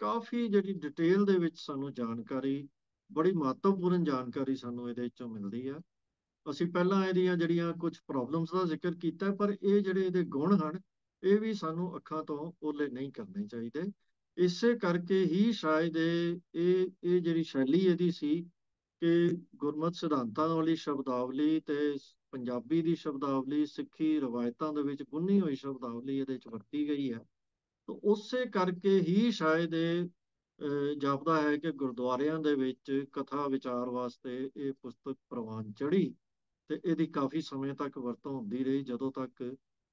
ਕਾਫੀ ਜਿਹੜੀ ਡਿਟੇਲ ਦੇ ਵਿੱਚ ਸਾਨੂੰ ਜਾਣਕਾਰੀ, ਬੜੀ ਮਹੱਤਵਪੂਰਨ ਜਾਣਕਾਰੀ ਸਾਨੂੰ ਇਹਦੇ ਵਿੱਚੋਂ ਮਿਲਦੀ ਆ। ਅਸੀਂ ਪਹਿਲਾਂ ਇਹਦੀਆਂ ਜਿਹੜੀਆਂ ਕੁਝ ਪ੍ਰੋਬਲਮਸ ਦਾ ਜ਼ਿਕਰ ਕੀਤਾ, ਪਰ ਇਹ ਜਿਹੜੇ ਇਹਦੇ ਗੁਣ ਹਨ ਇਹ ਵੀ ਸਾਨੂੰ ਅੱਖਾਂ ਤੋਂ ਓਲੇ ਨਹੀਂ ਕਰਨੇ ਚਾਹੀਦੇ। ਇਸੇ ਕਰਕੇ ਹੀ ਸ਼ਾਇਦ ਇਹ ਇਹ ਜਿਹੜੀ ਸ਼ੈਲੀ ਇਹਦੀ ਸੀ ਕਿ ਗੁਰਮਤ ਸਿਧਾਂਤਾਂ ਵਾਲੀ ਸ਼ਬਦਾਵਲੀ ਤੇ ਪੰਜਾਬੀ ਦੀ ਸ਼ਬਦਾਵਲੀ, ਸਿੱਖੀ ਰਵਾਇਤਾਂ ਦੇ ਵਿੱਚ ਗੁੰਨੀ ਹੋਈ ਸ਼ਬਦਾਵਲੀ ਇਹਦੇ ਵਿੱਚ ਵਰਤੀ ਗਈ ਹੈ। ਤਾਂ ਉਸੇ ਕਰਕੇ ਹੀ ਸ਼ਾਇਦ ਇਹ ਜਾਪਦਾ ਹੈ ਕਿ ਗੁਰਦੁਆਰਿਆਂ ਦੇ ਵਿੱਚ ਕਥਾ ਵਿਚਾਰ ਵਾਸਤੇ ਇਹ ਪੁਸਤਕ ਪ੍ਰਵਾਨ ਚੜੀ ਤੇ ਇਹਦੀ ਕਾਫੀ ਸਮੇਂ ਤੱਕ ਵਰਤੋਂ ਹੁੰਦੀ ਰਹੀ, ਜਦੋਂ ਤੱਕ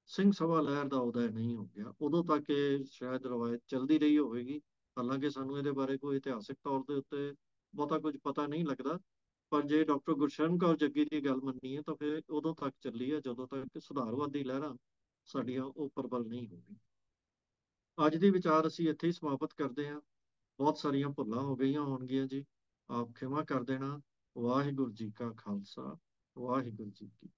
ਸਿੰਘ ਸਭਾ ਲਹਿਰ ਦਾ ਉਦੈ ਨਹੀਂ ਹੋ ਗਿਆ। ਉਦੋਂ ਤੱਕ ਇਹ ਸ਼ਾਇਦ ਰਵਾਇਤ ਚੱਲਦੀ ਰਹੀ ਹੋਵੇਗੀ। ਹਾਲਾਂਕਿ ਸਾਨੂੰ ਇਹਦੇ ਬਾਰੇ ਕੋਈ ਇਤਿਹਾਸਿਕ ਤੌਰ ਦੇ ਉੱਤੇ ਬਹੁਤਾ ਕੁਝ ਪਤਾ ਨਹੀਂ ਲੱਗਦਾ। ਪਰ ਜੇ ਡਾਕਟਰ ਗੁਰਸ਼ਰਨ ਕੌਰ ਜੱਗੀ ਦੀ ਗੱਲ ਮੰਨੀਏ ਤਾਂ ਫਿਰ ਉਦੋਂ ਤੱਕ ਚੱਲੀ ਹੈ ਜਦੋਂ ਤੱਕ ਸੁਧਾਰਵਾਦੀ ਲਹਿਰਾਂ ਸਾਡੀਆਂ ਉਹ ਪ੍ਰਬਲ ਨਹੀਂ ਹੋਣੀ ਅੱਜ ਦੀ ਵਿਚਾਰ ਅਸੀਂ ਇੱਥੇ ਹੀ ਸਮਾਪਤ ਕਰਦੇ ਹਾਂ। ਬਹੁਤ ਸਾਰੀਆਂ ਭੁੱਲਾਂ ਹੋ ਗਈਆਂ ਹੋਣਗੀਆਂ ਜੀ। ਆਪ ਖਿਮਾ ਕਰ ਦੇਣਾ। ਵਾਹਿਗੁਰੂ ਜੀ ਕਾ ਖਾਲਸਾ। ਵਾਹਿਗੁਰੂ ਜੀ ਕੀ